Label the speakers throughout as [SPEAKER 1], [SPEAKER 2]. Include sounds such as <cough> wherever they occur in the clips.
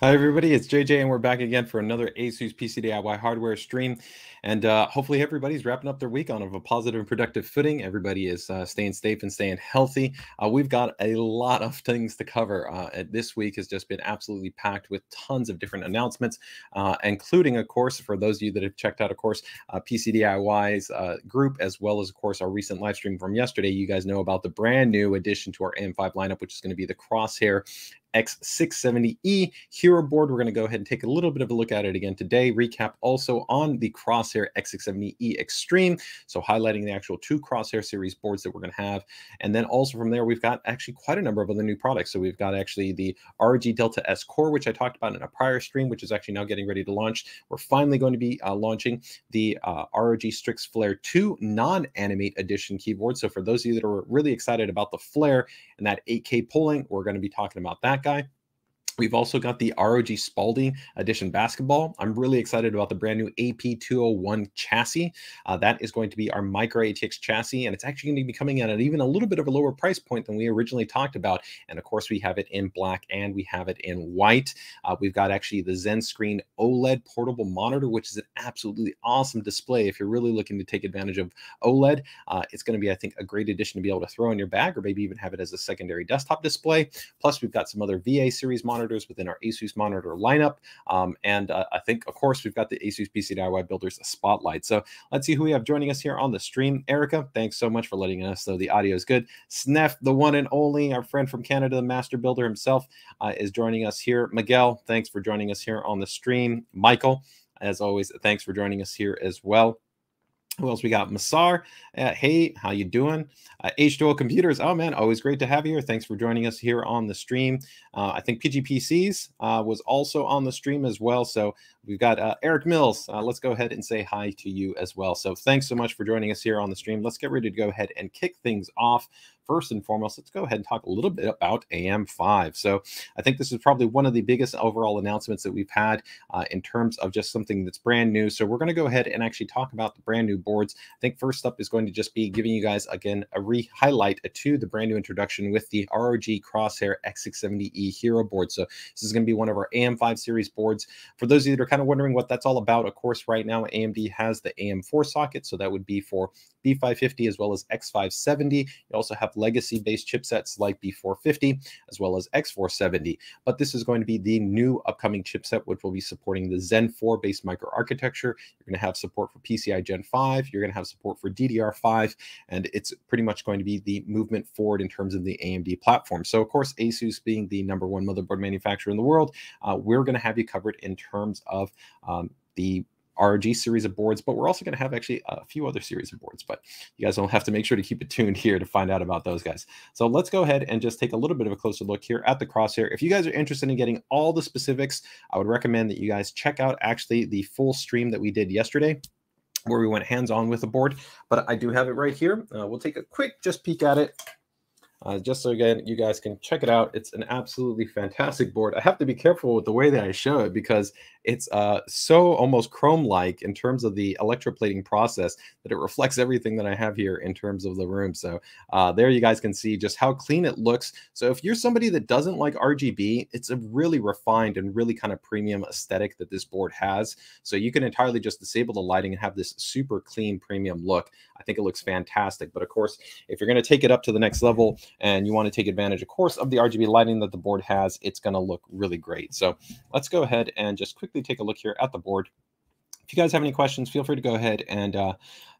[SPEAKER 1] Hi, everybody. It's JJ, and we're back again for another ASUS PC DIY hardware stream. And uh, hopefully, everybody's wrapping up their week on a positive and productive footing. Everybody is uh, staying safe and staying healthy. Uh, we've got a lot of things to cover. Uh, this week has just been absolutely packed with tons of different announcements, uh, including, of course, for those of you that have checked out, of course, uh, PC DIY's group, as well as, of course, our recent live stream from yesterday. You guys know about the brand new addition to our AM5 lineup, which is going to be the Crosshair X670E hero board. We're going to go ahead and take a little bit of a look at it again today. Recap also on the Crosshair X670E Extreme. So highlighting the actual two Crosshair series boards that we're going to have. And then also from there, we've got actually quite a number of other new products. So we've got actually the ROG Delta S Core, which I talked about in a prior stream, which is actually now getting ready to launch. We're finally going to be uh, launching the uh, ROG Strix Flare 2 non-animate edition keyboard. So for those of you that are really excited about the Flare and that 8K polling, we're going to be talking about that guy. We've also got the ROG Spalding Edition basketball. I'm really excited about the brand new AP201 chassis. Uh, that is going to be our Micro ATX chassis, and it's actually going to be coming at an even a little bit of a lower price point than we originally talked about. And of course, we have it in black and we have it in white. Uh, we've got actually the ZenScreen OLED portable monitor, which is an absolutely awesome display. If you're really looking to take advantage of OLED, uh, it's going to be, I think, a great addition to be able to throw in your bag or maybe even have it as a secondary desktop display. Plus, we've got some other VA series monitors monitors within our Asus monitor lineup. Um, and uh, I think, of course, we've got the Asus PC DIY Builders Spotlight. So let's see who we have joining us here on the stream. Erica, thanks so much for letting us know the audio is good. Snef, the one and only, our friend from Canada, the master builder himself, uh, is joining us here. Miguel, thanks for joining us here on the stream. Michael, as always, thanks for joining us here as well. Who else we got? Masar. Uh, hey, how you doing? Uh, H2O Computers. Oh man, always great to have you here. Thanks for joining us here on the stream. Uh, I think PGPCs uh, was also on the stream as well. So we've got uh, Eric Mills. Uh, let's go ahead and say hi to you as well. So thanks so much for joining us here on the stream. Let's get ready to go ahead and kick things off first and foremost, let's go ahead and talk a little bit about AM5. So I think this is probably one of the biggest overall announcements that we've had uh, in terms of just something that's brand new. So we're going to go ahead and actually talk about the brand new boards. I think first up is going to just be giving you guys again a re-highlight to the brand new introduction with the ROG Crosshair X670E Hero board. So this is going to be one of our AM5 series boards. For those of you that are kind of wondering what that's all about, of course, right now AMD has the AM4 socket, so that would be for B550 as well as X570. You also have legacy based chipsets like B450 as well as X470. But this is going to be the new upcoming chipset, which will be supporting the Zen 4 based microarchitecture. You're going to have support for PCI Gen 5, you're going to have support for DDR5, and it's pretty much going to be the movement forward in terms of the AMD platform. So, of course, Asus being the number one motherboard manufacturer in the world, uh, we're going to have you covered in terms of um, the ROG series of boards, but we're also going to have actually a few other series of boards. But you guys will have to make sure to keep it tuned here to find out about those guys. So let's go ahead and just take a little bit of a closer look here at the crosshair. If you guys are interested in getting all the specifics, I would recommend that you guys check out actually the full stream that we did yesterday where we went hands-on with the board. But I do have it right here. Uh, we'll take a quick just peek at it uh, just so again, you guys can check it out. It's an absolutely fantastic board. I have to be careful with the way that I show it because it's uh, so almost chrome-like in terms of the electroplating process that it reflects everything that I have here in terms of the room. So uh, there you guys can see just how clean it looks. So if you're somebody that doesn't like RGB, it's a really refined and really kind of premium aesthetic that this board has. So you can entirely just disable the lighting and have this super clean premium look. I think it looks fantastic. But of course, if you're going to take it up to the next level and you want to take advantage, of course, of the RGB lighting that the board has, it's going to look really great. So let's go ahead and just quickly take a look here at the board. If you guys have any questions, feel free to go ahead and uh,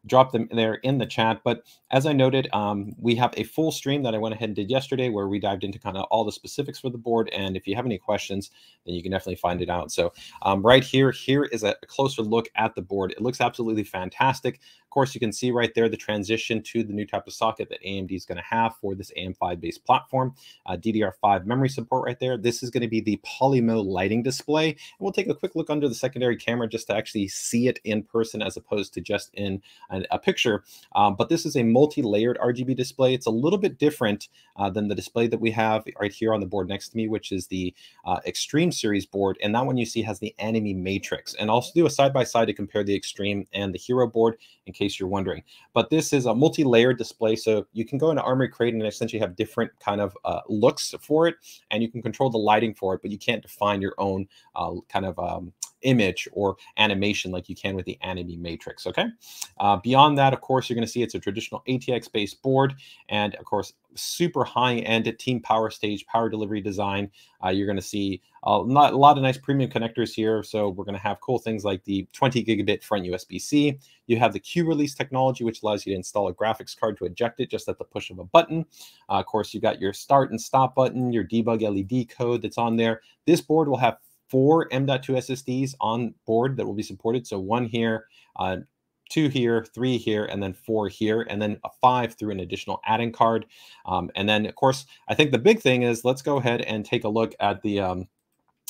[SPEAKER 1] drop them there in the chat. But as I noted, um, we have a full stream that I went ahead and did yesterday where we dived into kind of all the specifics for the board. And if you have any questions, then you can definitely find it out. So um, right here, here is a closer look at the board. It looks absolutely fantastic. Of course, you can see right there the transition to the new type of socket that AMD is going to have for this AM5 based platform. Uh, DDR5 memory support right there. This is going to be the Polymo lighting display. And we'll take a quick look under the secondary camera just to actually see it in person as opposed to just in a, a picture. Um, but this is a multi-layered RGB display. It's a little bit different uh, than the display that we have right here on the board next to me, which is the uh, Extreme Series board. And that one you see has the Anime Matrix. And also do a side-by-side -side to compare the Extreme and the Hero board in case you're wondering. But this is a multi-layered display. So you can go into Armoury Crate and essentially have different kind of uh, looks for it. And you can control the lighting for it, but you can't define your own uh, kind of um, image or animation like you can with the Anime Matrix. Okay. Uh, beyond that, of course, you're going to see it's a traditional ATX based board, and of course, super high end team power stage power delivery design. Uh, you're going to see a lot of nice premium connectors here. So we're going to have cool things like the 20 gigabit front USB C. You have the Q release technology, which allows you to install a graphics card to eject it just at the push of a button. Uh, of course, you've got your start and stop button, your debug LED code that's on there. This board will have four M.2 SSDs on board that will be supported. So one here, uh, two here, three here, and then four here, and then a five through an additional add-in card. Um, and then, of course, I think the big thing is let's go ahead and take a look at the um,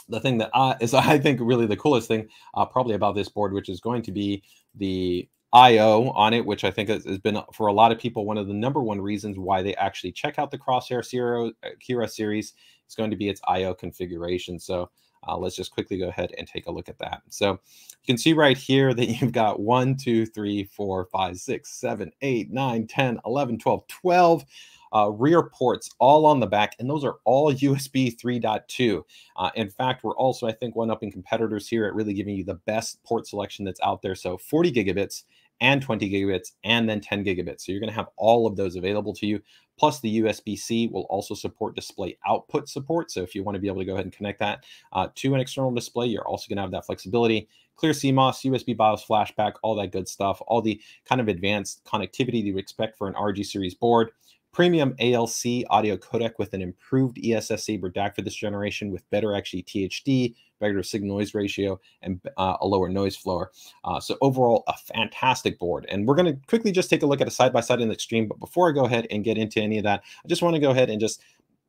[SPEAKER 1] the thing that uh, is <laughs> I think really the coolest thing uh, probably about this board, which is going to be the IO on it, which I think has, been for a lot of people one of the number one reasons why they actually check out the Crosshair Zero uh, Kira series is going to be its IO configuration. So uh, let's just quickly go ahead and take a look at that. So you can see right here that <laughs> you've got 1, 2, 3, 4, 5, 6, 7, 8, 9, 10, 11, 12, 12 uh, rear ports all on the back, and those are all USB 3.2. Uh, in fact, we're also, I think, one up in competitors here at really giving you the best port selection that's out there. So 40 gigabits and 20 gigabits and then 10 gigabits. So you're going to have all of those available to you. Plus, the USB C will also support display output support. So if you want to be able to go ahead and connect that uh, to an external display, you're also going to have that flexibility. Clear CMOS, USB BIOS flashback, all that good stuff, all the kind of advanced connectivity that you expect for an ROG series board. Premium ALC audio codec with an improved ESS Sabre DAC for this generation with better actually THD, better signal noise ratio, and uh, a lower noise floor. Uh, so overall, a fantastic board. And we're going to quickly just take a look at a side-by-side in the extreme. But before I go ahead and get into any of that, I just want to go ahead and just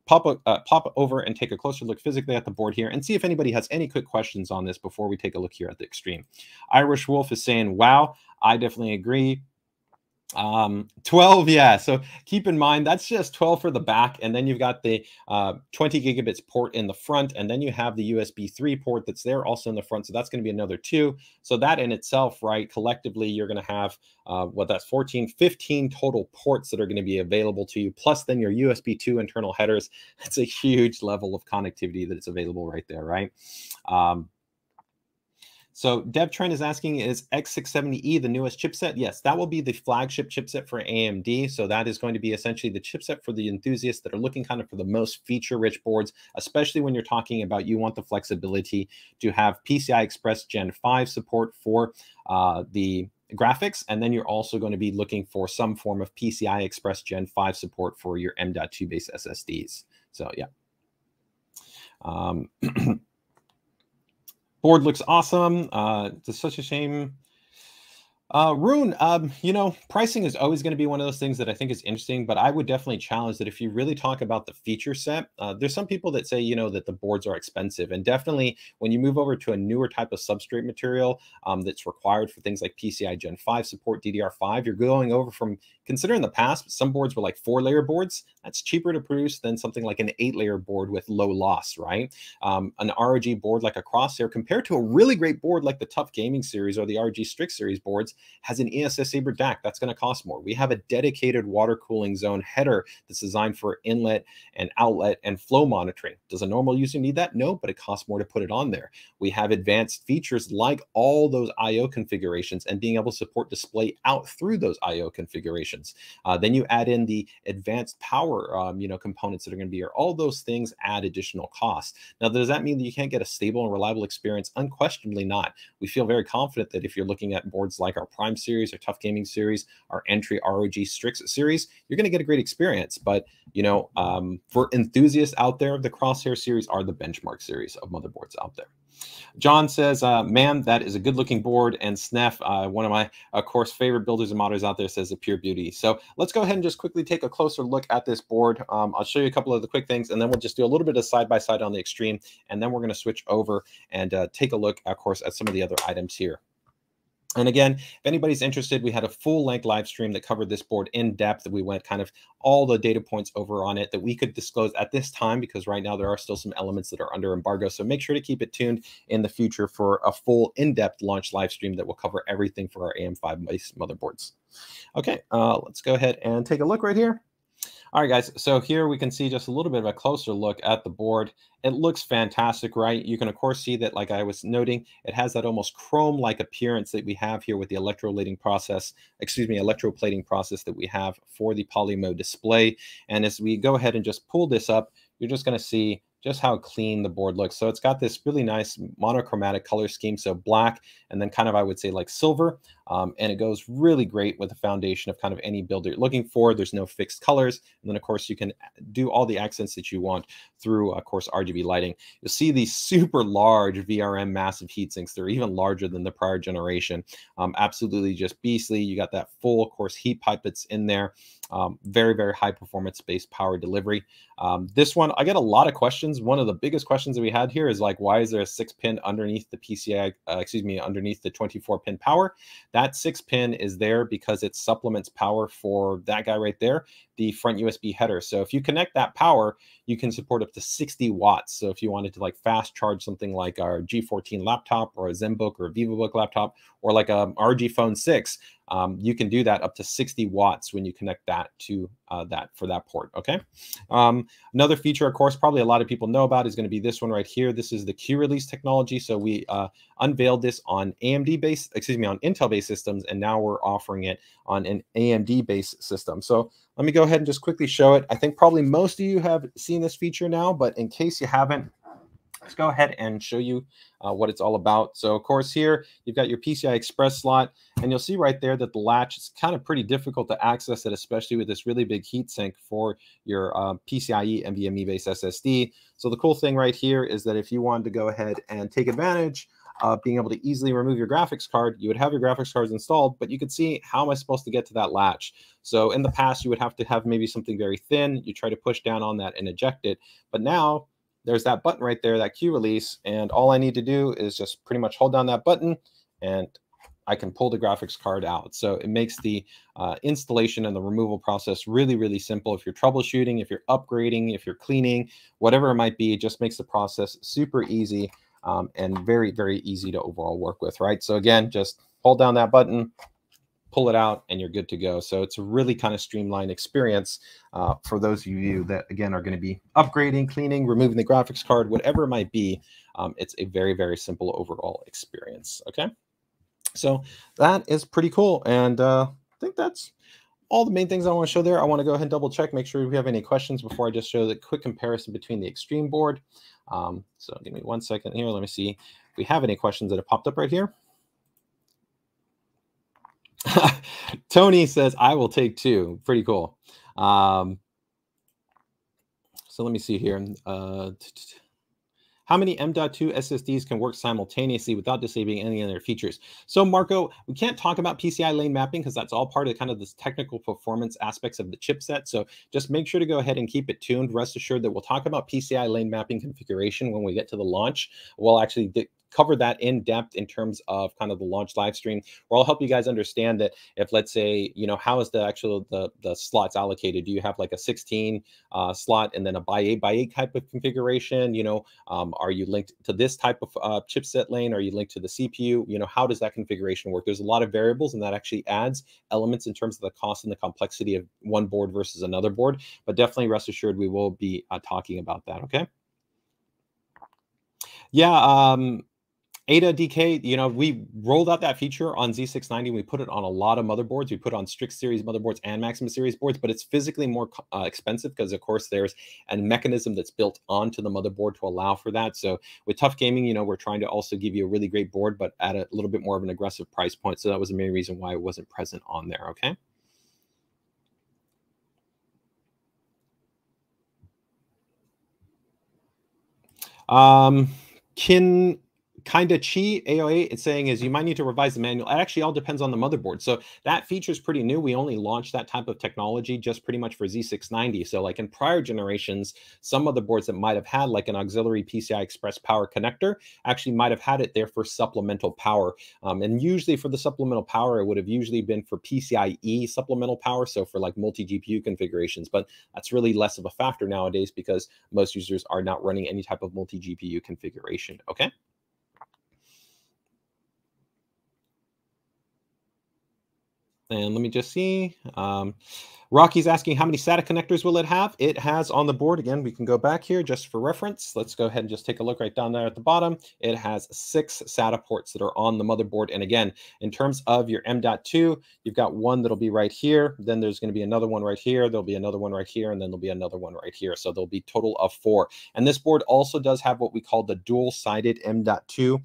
[SPEAKER 1] pop, uh, pop over and take a closer look physically at the board here and see if anybody has any quick questions on this before we take a look here at the extreme. Irish Wolf is saying, wow, I definitely agree. Um, 12, yeah. So keep in mind that's just 12 for the back, and then you've got the uh, 20 gigabits port in the front, and then you have the USB 3 port that's there also in the front. So that's going to be another two. So that in itself, right, collectively, you're going to have uh, what that's 14, 15 total ports that are going to be available to you, plus then your USB 2 internal headers. It's a huge level of connectivity that is available right there, right? Um, so Dev Trend is asking, is X670E the newest chipset? Yes, that will be the flagship chipset for AMD. So that is going to be essentially the chipset for the enthusiasts that are looking kind of for the most feature-rich boards, especially when you're talking about you want the flexibility to have PCI Express Gen 5 support for uh, the graphics, and then you're also going to be looking for some form of PCI Express Gen 5 support for your M.2 based SSDs. So yeah. Um, <clears throat> Board looks awesome. Uh, it's such a shame uh, Rune, um, you know, pricing is always going to be one of those things that I think is interesting, but I would definitely challenge that if you really talk about the feature set, uh, there's some people that say, you know, that the boards are expensive. And definitely when you move over to a newer type of substrate material um, that's required for things like PCI Gen 5 support, DDR5, you're going over from, consider in the past, some boards were like four layer boards. That's cheaper to produce than something like an eight layer board with low loss, right? Um, an ROG board like a Crosshair compared to a really great board like the TUF Gaming series or the ROG Strix series boards has an ESS Sabre DAC. That's going to cost more. We have a dedicated water cooling zone header that's designed for inlet and outlet and flow monitoring. Does a normal user need that? No, but it costs more to put it on there. We have advanced features like all those IO configurations and being able to support display out through those IO configurations. Uh, then you add in the advanced power, um, you know, components that are going to be here. All those things add additional costs. Now, does that mean that you can't get a stable and reliable experience? Unquestionably not. We feel very confident that if you're looking at boards like our Prime series, our TUF Gaming series, our entry ROG Strix series, you're going to get a great experience. But you know, um, for enthusiasts out there, the Crosshair series are the benchmark series of motherboards out there. John says, uh, "Man, that is a good-looking board." And Snef, uh, one of my, of course, favorite builders and modders out there, says a pure beauty. So let's go ahead and just quickly take a closer look at this board. Um, I'll show you a couple of the quick things, and then we'll just do a little bit of side by side on the extreme, and then we're going to switch over and uh, take a look, of course, at some of the other items here. And again, if anybody's interested, we had a full length live stream that covered this board in depth. That we went kind of all the data points over on it that we could disclose at this time because right now there are still some elements that are under embargo. So make sure to keep it tuned in the future for a full in depth launch live stream that will cover everything for our AM5 base motherboards. Okay, uh, let's go ahead and take a look right here. All right, guys. So here we can see just a little bit of a closer look at the board. It looks fantastic, right? You can, of course, see that, like I was noting, it has that almost chrome-like appearance that we have here with the electroplating process, excuse me, electroplating process that we have for the Polymo display. And as we go ahead and just pull this up, you're just going to see just how clean the board looks. So it's got this really nice monochromatic color scheme. So black and then kind of, I would say like silver. Um, and it goes really great with the foundation of kind of any build you're looking for. There's no fixed colors. And then of course you can do all the accents that you want through, of course, RGB lighting. You'll see these super large VRM massive heat sinks. They're even larger than the prior generation. Um, absolutely just beastly. You got that full, of course, heat pipe that's in there. Um, very, very high performance based power delivery. Um, this one, I get a lot of questions. One of the biggest questions that we had here is like, why is there a six pin underneath the PCI, uh, excuse me, underneath the 24 pin power? That six pin is there because it supplements power for that guy right there, the front USB header. So if you connect that power, you can support up to 60 watts. So if you wanted to like fast charge something like our G14 laptop or a ZenBook or a VivoBook laptop or like um, a ROG Phone 6, um, you can do that up to 60 watts when you connect that to uh, that for that port. Okay. Um, another feature, of course, probably a lot of people know about is going to be this one right here. This is the Q release technology. So we uh, unveiled this on AMD based, excuse me, on Intel based systems, and now we're offering it on an AMD based system. So let me go ahead and just quickly show it. I think probably most of you have seen this feature now, but in case you haven't, let's go ahead and show you uh, what it's all about. So of course here you've got your PCI Express slot and you'll see right there that the latch is kind of pretty difficult to access it, especially with this really big heatsink for your uh, PCIe NVMe based SSD. So the cool thing right here is that if you wanted to go ahead and take advantage uh, being able to easily remove your graphics card, you would have your graphics cards installed, but you could see how am I supposed to get to that latch? So in the past, you would have to have maybe something very thin. You try to push down on that and eject it. But now there's that button right there, that Q release. And all I need to do is just pretty much hold down that button and I can pull the graphics card out. So it makes the uh, installation and the removal process really, really simple. If you're troubleshooting, if you're upgrading, if you're cleaning, whatever it might be, it just makes the process super easy um, and very, very easy to overall work with, right? So again, just hold down that button, pull it out, and you're good to go. So it's a really kind of streamlined experience uh, for those of you that, again, are going to be upgrading, cleaning, removing the graphics card, whatever it might be. Um, it's a very, very simple overall experience, okay? So that is pretty cool. And uh, I think that's all the main things I want to show there. I want to go ahead and double check, make sure we have any questions before I just show the quick comparison between the Extreme board um, so give me one second here. Let me see if we have any questions that have popped up right here. <laughs> Tony says, I will take two. Pretty cool. Um, so let me see here. Uh, how many M.2 SSDs can work simultaneously without disabling any of their features? So Marco, we can't talk about PCI lane mapping because that's all part of kind of this technical performance aspects of the chipset. So just make sure to go ahead and keep it tuned. Rest assured that we'll talk about PCI lane mapping configuration when we get to the launch. We'll actually cover that in depth in terms of kind of the launch live stream, where I'll help you guys understand that if let's say, you know, how is the actual the the slots allocated? Do you have like a 16 uh, slot and then a by eight by eight type of configuration? You know, um, are you linked to this type of uh, chipset lane? Are you linked to the CPU? You know, how does that configuration work? There's a lot of variables, and that actually adds elements in terms of the cost and the complexity of one board versus another board. But definitely rest assured, we will be uh, talking about that. Okay. Yeah, um, Ada DK, you know, we rolled out that feature on Z690. We put it on a lot of motherboards. We put on Strix series motherboards and Maximus series boards, but it's physically more uh, expensive because, of course, there's a mechanism that's built onto the motherboard to allow for that. So with TUF Gaming, you know, we're trying to also give you a really great board, but at a little bit more of an aggressive price point. So that was the main reason why it wasn't present on there. Okay. Um, Kin kind of chi AOA it's saying is you might need to revise the manual. It actually all depends on the motherboard. So that feature is pretty new. We only launched that type of technology just pretty much for Z690. So like in prior generations, some motherboards that might have had like an auxiliary PCI Express power connector actually might have had it there for supplemental power. Um, and usually for the supplemental power, it would have usually been for PCIe supplemental power. So for like multi GPU configurations, but that's really less of a factor nowadays because most users are not running any type of multi GPU configuration. Okay. And let me just see. Um, Rocky's asking how many SATA connectors will it have? It has on the board, again, we can go back here just for reference. Let's go ahead and just take a look right down there at the bottom. It has six SATA ports that are on the motherboard. And again, in terms of your M.2, you've got one that'll be right here. Then there's going to be another one right here. There'll be another one right here. And then there'll be another one right here. So there'll be total of four. And this board also does have what we call the dual-sided M.2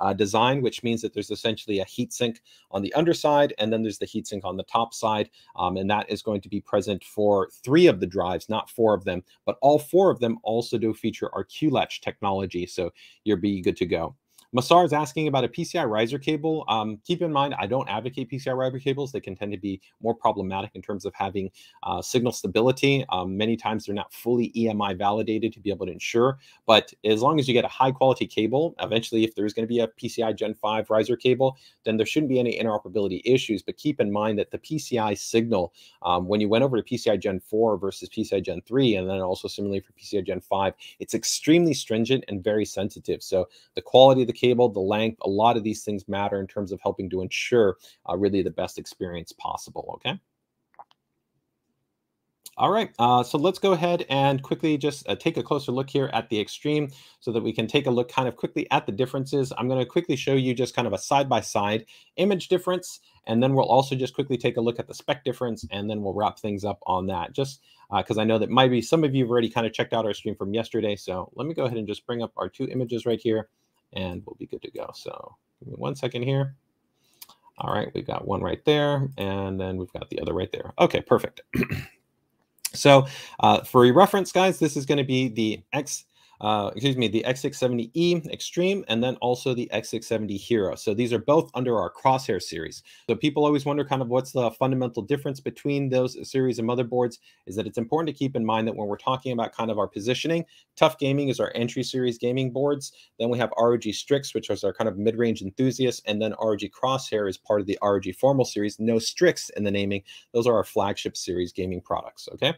[SPEAKER 1] uh, design, which means that there's essentially a heatsink on the underside, and then there's the heatsink on the top side. Um, and that is going to be present for three of the drives, not four of them. But all four of them also do feature our Q-Latch technology. So you'll be good to go. Masar is asking about a PCI riser cable. Um, keep in mind, I don't advocate PCI riser cables. They can tend to be more problematic in terms of having uh, signal stability. Um, many times they're not fully EMI validated to be able to ensure. But as long as you get a high quality cable, eventually, if there's going to be a PCI Gen 5 riser cable, then there shouldn't be any interoperability issues. But keep in mind that the PCI signal, um, when you went over to PCI Gen 4 versus PCI Gen 3, and then also similarly for PCI Gen 5, it's extremely stringent and very sensitive. So the quality of the cable, the length, a lot of these things matter in terms of helping to ensure uh, really the best experience possible. Okay. All right, uh, so let's go ahead and quickly just uh, take a closer look here at the extreme so that we can take a look kind of quickly at the differences. I'm going to quickly show you just kind of a side-by-side -side image difference, and then we'll also just quickly take a look at the spec difference, and then we'll wrap things up on that, just because uh, I know that maybe some of you have already kind of checked out our stream from yesterday. So let me go ahead and just bring up our two images right here and we'll be good to go. So give me one second here. All right, we've got one right there, and then we've got the other right there. Okay, perfect. <clears throat> so uh, for reference, guys, this is going to be the X uh, excuse me, the X670E Extreme, and then also the X670 Hero. So these are both under our Crosshair series. So people always wonder kind of what's the fundamental difference between those series of motherboards is that it's important to keep in mind that when we're talking about kind of our positioning, TUF Gaming is our entry series gaming boards. Then we have ROG Strix, which is our kind of mid-range enthusiast, and then ROG Crosshair is part of the ROG Formal series. No Strix in the naming. Those are our flagship series gaming products, okay?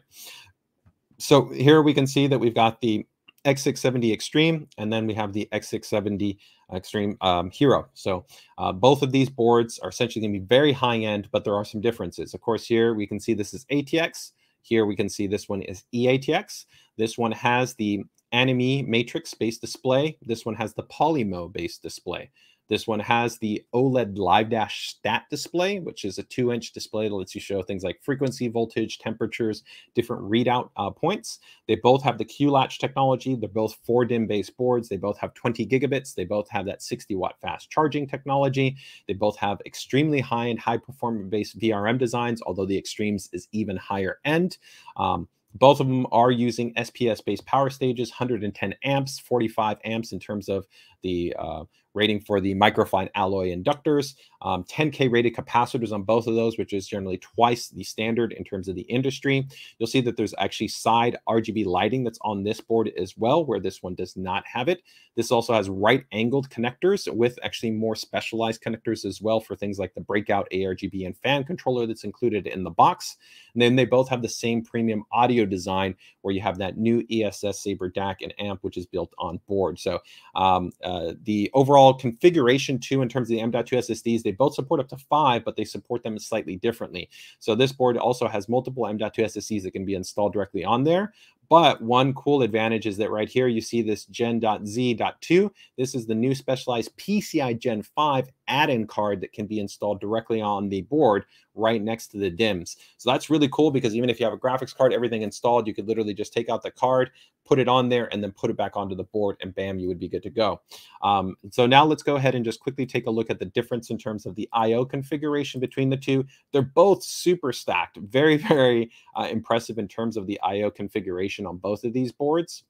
[SPEAKER 1] So here we can see that we've got the X670 Extreme, and then we have the X670 Extreme um, Hero. So uh, both of these boards are essentially going to be very high end, but there are some differences. Of course, here we can see this is ATX. Here we can see this one is EATX. This one has the Anime Matrix based display. This one has the Polymo based display. This one has the OLED Live Dash Stat display, which is a two inch display that lets you show things like frequency, voltage, temperatures, different readout uh, points. They both have the Q latch technology. They're both four DIMM based boards. They both have 20 gigabits. They both have that 60 watt fast charging technology. They both have extremely high and high performance based VRM designs, although the Extremes is even higher end. Um, both of them are using SPS based power stages, 110 amps, 45 amps in terms of the uh, rating for the microfine alloy inductors, um, 10K rated capacitors on both of those, which is generally twice the standard in terms of the industry. You'll see that there's actually side RGB lighting that's on this board as well, where this one does not have it. This also has right angled connectors with actually more specialized connectors as well for things like the breakout ARGB and fan controller that's included in the box. And then they both have the same premium audio design where you have that new ESS Sabre DAC and amp, which is built on board. So um, uh, the overall configuration too, in terms of the M.2 SSDs, they both support up to five, but they support them slightly differently. So this board also has multiple M.2 SSDs that can be installed directly on there. But one cool advantage is that right here you see this Gen.Z.2. This is the new specialized PCI Gen 5 add-in card that can be installed directly on the board right next to the DIMMs. So that's really cool because even if you have a graphics card, everything installed, you could literally just take out the card, put it on there, and then put it back onto the board, and bam, you would be good to go. Um, so now let's go ahead and just quickly take a look at the difference in terms of the I.O. configuration between the two. They're both super stacked, very, <laughs> very uh, impressive in terms of the I.O. configuration on both of these boards.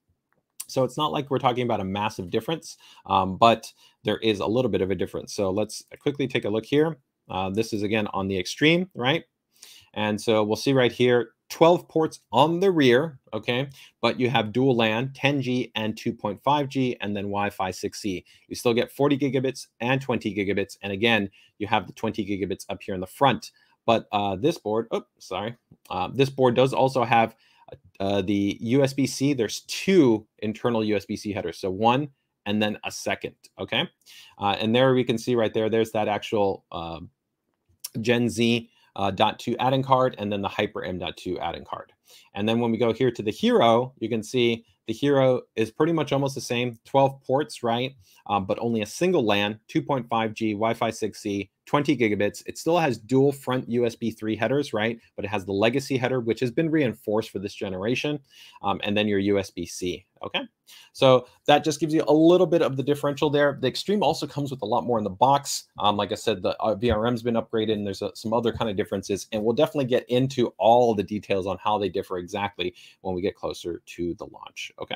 [SPEAKER 1] So it's not like we're talking about a massive difference, um, but there is a little bit of a difference. So let's quickly take a look here. Uh, this is again on the extreme, right? And so we'll see right here, 12 ports on the rear, okay? But you have dual LAN, 10G and 2.5G, and then Wi-Fi 6E. You still get 40 gigabits and 20 gigabits. And again, you have the 20 gigabits up here in the front. But uh, this board, oh, sorry. Uh, this board does also have uh, the USB-C. There's two internal USB-C headers. So one and then a second, okay? Uh, and there we can see right there, there's that actual um, Gen Z uh, .2 add-in card and then the Hyper M.2 add-in card. And then when we go here to the Hero, you can see the Hero is pretty much almost the same, 12 ports, right? Um, but only a single LAN, 2.5G, Wi-Fi 6E, 20 gigabits. It still has dual front USB 3 headers, right? But it has the legacy header, which has been reinforced for this generation, um, and then your USB-C. Okay, so that just gives you a little bit of the differential there. The Extreme also comes with a lot more in the box. Um, like I said, the uh, VRM's been upgraded, and there's a, some other kind of differences, and we'll definitely get into all the details on how they differ exactly when we get closer to the launch. Okay,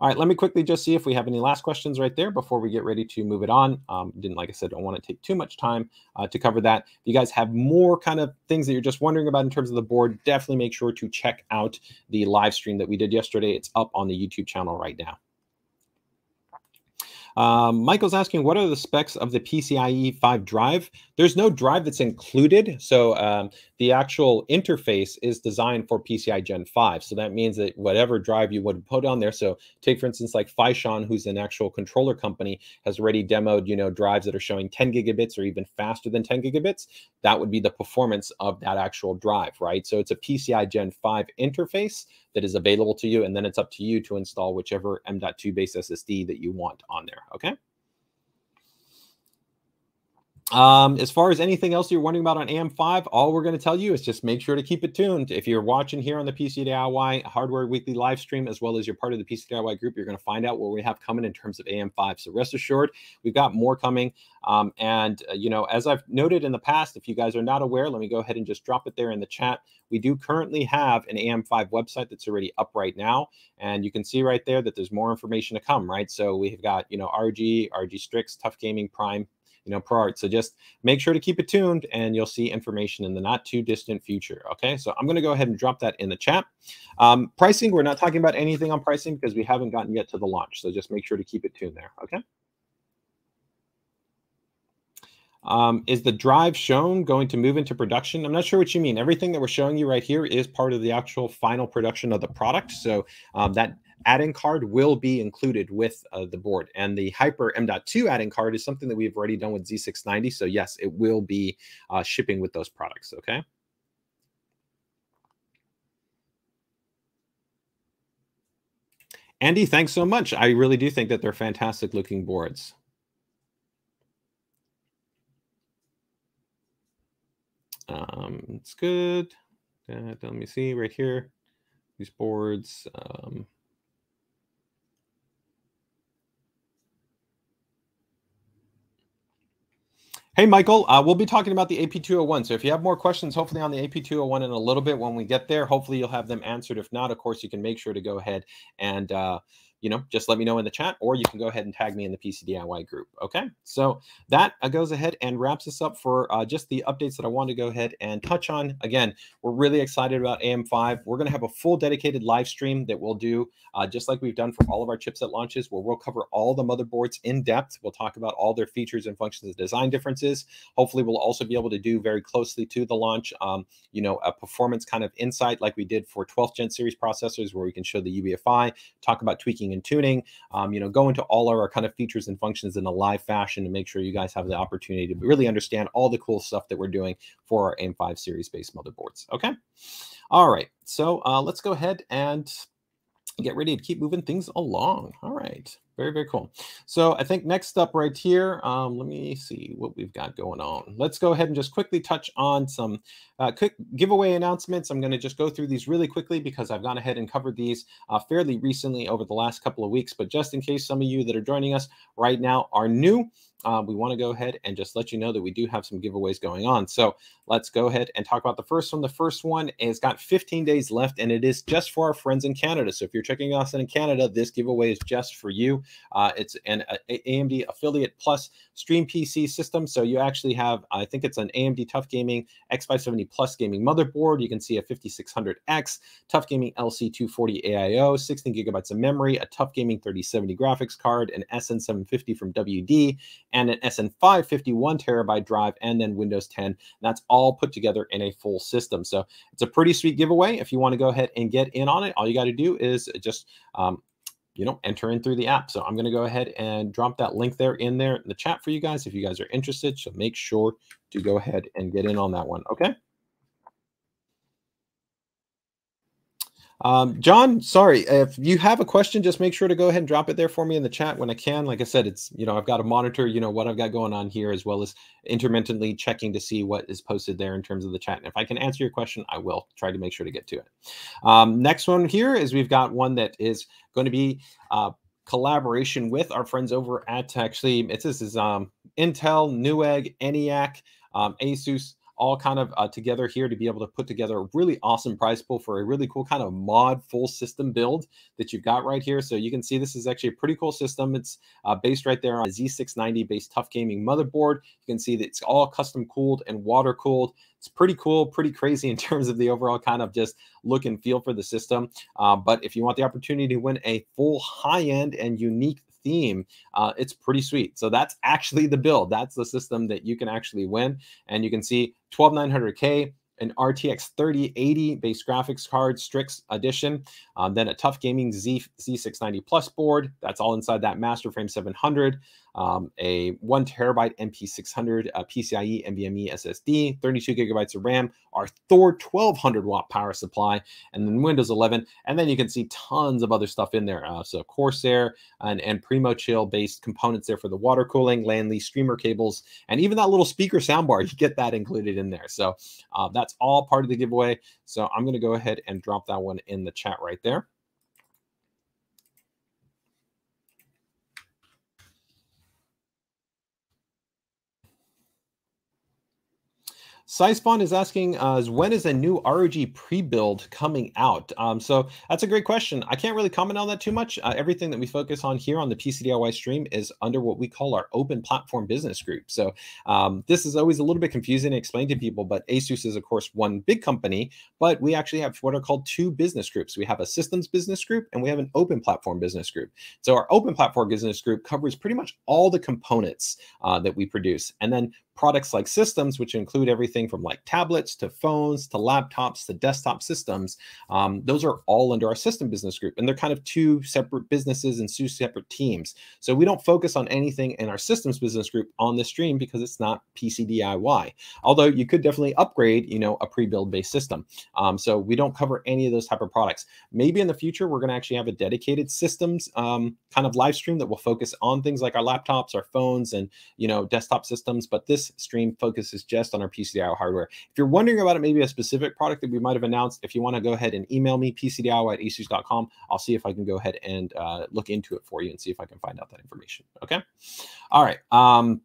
[SPEAKER 1] all right. Let me quickly just see if we have any last questions right there before we get ready to move it on. Um, didn't like I said, don't want to take too much time uh, to cover that. If you guys have more kind of things that you're just wondering about in terms of the board, definitely make sure to check out the live stream that we did yesterday. It's up on the YouTube channel right now. Um, Michael's asking, what are the specs of the PCIe 5 drive? There's no drive that's included. So um, the actual interface is designed for PCI Gen 5. So that means that whatever drive you would put on there. So take, for instance, like Phison, who's an actual controller company, has already demoed, you know, drives that are showing 10 gigabits or even faster than 10 gigabits. That would be the performance of that actual drive, right? So it's a PCI Gen 5 interface that is available to you. And then it's up to you to install whichever M.2 based SSD that you want on there. Okay. Um, as far as anything else you're wondering about on AM5, all we're going to tell you is just make sure to keep it tuned. If you're watching here on the PC DIY Hardware Weekly live stream, as well as you're part of the PC DIY group, you're going to find out what we have coming in terms of AM5. So rest assured, we've got more coming. Um, and, uh, you know, as I've noted in the past, if you guys are not aware, let me go ahead and just drop it there in the chat. We do currently have an AM5 website that's already up right now. And you can see right there that there's more information to come, right? So we've got, you know, ROG, ROG Strix, TUF Gaming, Prime, you know, ProArt. So just make sure to keep it tuned and you'll see information in the not too distant future. Okay. So I'm going to go ahead and drop that in the chat. Um, pricing, we're not talking about anything on pricing because we haven't gotten yet to the launch. So just make sure to keep it tuned there. Okay. Um, is the drive shown going to move into production? I'm not sure what you mean. Everything that we're showing you right here is part of the actual final production of the product. So um, that add-in card will be included with uh, the board. And the Hyper M.2 add-in card is something that we've already done with Z690. So yes, it will be uh, shipping with those products. Okay. Andy, thanks so much. I really do think that they're fantastic looking boards. Um, it's good. Uh, let me see right here. These boards. Um, Hey, Michael, uh, we'll be talking about the AP201. So if you have more questions, hopefully on the AP201 in a little bit when we get there, hopefully you'll have them answered. If not, of course, you can make sure to go ahead and uh, you know, just let me know in the chat, or you can go ahead and tag me in the PC DIY group. Okay, so that uh, goes ahead and wraps us up for uh, just the updates that I want to go ahead and touch on. Again, we're really excited about AM5. We're going to have a full dedicated live stream that we'll do uh, just like we've done for all of our chipset launches, where we'll cover all the motherboards in depth. We'll talk about all their features and functions and design differences. Hopefully, we'll also be able to do very closely to the launch, um, you know, a performance kind of insight like we did for 12th gen series processors, where we can show the UEFI, talk about tweaking and tuning, um, you know, go into all our kind of features and functions in a live fashion to make sure you guys have the opportunity to really understand all the cool stuff that we're doing for our AM5 series based motherboards. Okay. All right. So uh, let's go ahead and get ready to keep moving things along. All right. Very, very cool. So I think next up right here, um, let me see what we've got going on. Let's go ahead and just quickly touch on some uh, quick giveaway announcements. I'm going to just go through these really quickly because I've gone ahead and covered these uh, fairly recently over the last couple of weeks. But just in case some of you that are joining us right now are new, uh, we want to go ahead and just let you know that we do have some giveaways going on. So let's go ahead and talk about the first one. The first one has got 15 days left, and it is just for our friends in Canada. So if you're checking us in Canada, this giveaway is just for you. Uh, it's an a, AMD Affiliate Plus Stream PC system. So you actually have, I think it's an AMD TUF Gaming X570 Plus gaming motherboard. You can see a 5600X, TUF Gaming LC240 AIO, 16 gigabytes of memory, a TUF Gaming 3070 graphics card, an SN750 from WD, and an SN550 one terabyte drive, and then Windows 10. That's all put together in a full system. So it's a pretty sweet giveaway. If you want to go ahead and get in on it, all you got to do is just um, you know, enter in through the app. So I'm going to go ahead and drop that link there in there in the chat for you guys if you guys are interested. So make sure to go ahead and get in on that one. Okay. Um, John, sorry, if you have a question, just make sure to go ahead and drop it there for me in the chat when I can. Like I said, it's, you know, I've got to monitor, you know, what I've got going on here as well as intermittently checking to see what is posted there in terms of the chat. And if I can answer your question, I will try to make sure to get to it. Um, next one here is we've got one that is going to be uh, collaboration with our friends over at actually, it's this is um, Intel, Newegg, ENIAC, um, Asus, all kind of uh, together here to be able to put together a really awesome prize pool for a really cool kind of mod full system build that you've got right here. So you can see this is actually a pretty cool system. It's uh, based right there on a Z690 based TUF Gaming motherboard. You can see that it's all custom cooled and water cooled. It's pretty cool, pretty crazy in <laughs> terms of the overall kind of just look and feel for the system. Uh, but if you want the opportunity to win a full high end and unique theme, uh, it's pretty sweet. So that's actually the build. That's the system that you can actually win. And you can see 12900K, an RTX 3080 base graphics card, Strix edition, um, then a TUF Gaming Z Z690 Plus board. That's all inside that Masterframe 700 um, a one terabyte MP600 uh, PCIe NVMe SSD, 32 gigabytes of RAM, our Thor 1200 watt power supply, and then Windows 11. And then you can see tons of other stuff in there. Uh, so Corsair and, and PrimoChill based components there for the water cooling, Lian Li Strimer cables, and even that little speaker soundbar, <laughs> you get that included in there. So uh, that's all part of the giveaway. So I'm going to go ahead and drop that one in the chat right there. Spawn is asking uh, when is a new ROG pre-build coming out? Um, so that's a great question. I can't really comment on that too much. Uh, everything that we focus on here on the PCDIY stream is under what we call our open platform business group. So um, this is always a little bit confusing to explain to people, but ASUS is of course one big company, but we actually have what are called two business groups. We have a systems business group and we have an open platform business group. So our open platform business group covers pretty much all the components uh, that we produce. And then products like systems, which include everything from like tablets to phones to laptops to desktop systems, um, those are all under our system business group. And they're kind of two separate businesses and two separate teams. So we don't focus on anything in our systems business group on the stream because it's not PC DIY. Although you could definitely upgrade, you know, a pre-build based system. Um, so we don't cover any of those type of products. Maybe in the future, we're going to actually have a dedicated systems um, kind of live stream that will focus on things like our laptops, our phones, and, you know, desktop systems. But this stream focuses just on our PCDIY hardware. If you're wondering about it, maybe a specific product that we might have announced, if you want to go ahead and email me, pcdiy at asus.com, I'll see if I can go ahead and uh, look into it for you and see if I can find out that information. Okay. All right. Um,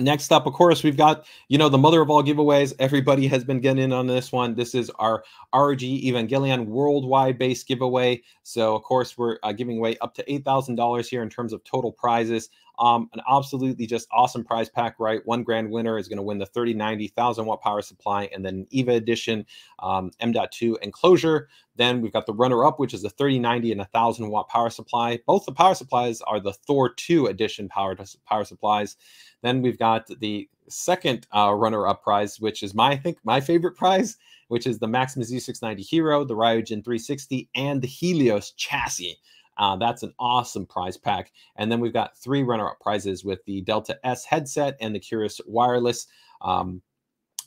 [SPEAKER 1] Next up, of course, we've got, you know, the mother of all giveaways. Everybody has been getting in on this one. This is our ROG Evangelion worldwide base giveaway. So, of course, we're uh, giving away up to $8,000 here in terms of total prizes. Um, an absolutely just awesome prize pack, right? One grand winner is going to win the 3090 1000 watt power supply and then EVA edition um, M.2 enclosure. Then we've got the runner up, which is a 3090 and a 1000 watt power supply. Both the power supplies are the Thor 2 edition power, power supplies. Then we've got the second uh, runner up prize, which is my, I think, my favorite prize, which is the Maximus Z690 Hero, the Ryujin 360, and the Helios chassis. Uh, that's an awesome prize pack. And then we've got three runner up prizes with the Delta S headset and the Keris Wireless. Um,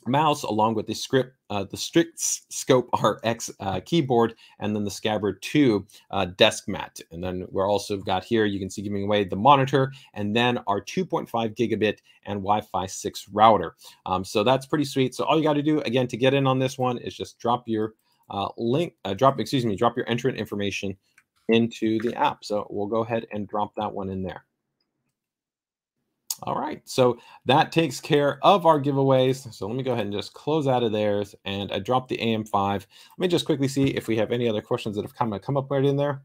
[SPEAKER 1] mouse along with the script uh, the strict scope <laughs> rx uh, keyboard and then the scabbard 2 uh, desk mat. And then we're also got here you can see giving away the monitor and then our 2.5 gigabit and wi-fi 6 router. Um, so that's pretty sweet. So all you got to do again to get in on this one is just drop your uh, link uh, drop excuse me drop your entrant information into the app. So we'll go ahead and drop that one in there all right, so that takes care of our giveaways. So let me go ahead and just close out of theirs and I dropped the AM5. Let me just quickly see if we have any other questions that have come, come up right in there.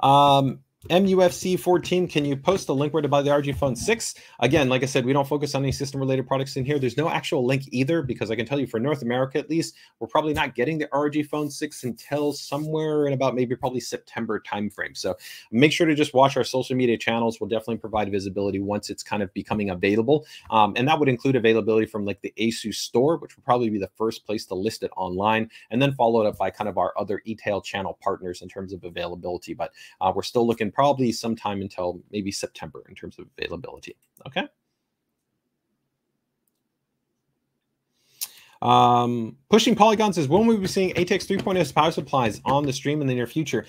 [SPEAKER 1] Um, MUFC 14, can you post a link where to buy the ROG Phone 6? Again, like I said, we don't focus on any system related products in here. There's no actual link either because I can tell you for North America at least, we're probably not getting the ROG Phone 6 until somewhere in about maybe probably September timeframe. So make sure to just watch our social media channels. We'll definitely provide visibility once it's kind of becoming available. Um, and that would include availability from like the ASUS store, which will probably be the first place to list it online, and then followed up by kind of our other e-tail channel partners in terms of availability. But uh, we're still looking probably sometime until maybe September in terms of availability. Okay. Um, pushing Polygon says, when we'll we be seeing ATX 3.0 power supplies on the stream in the near future?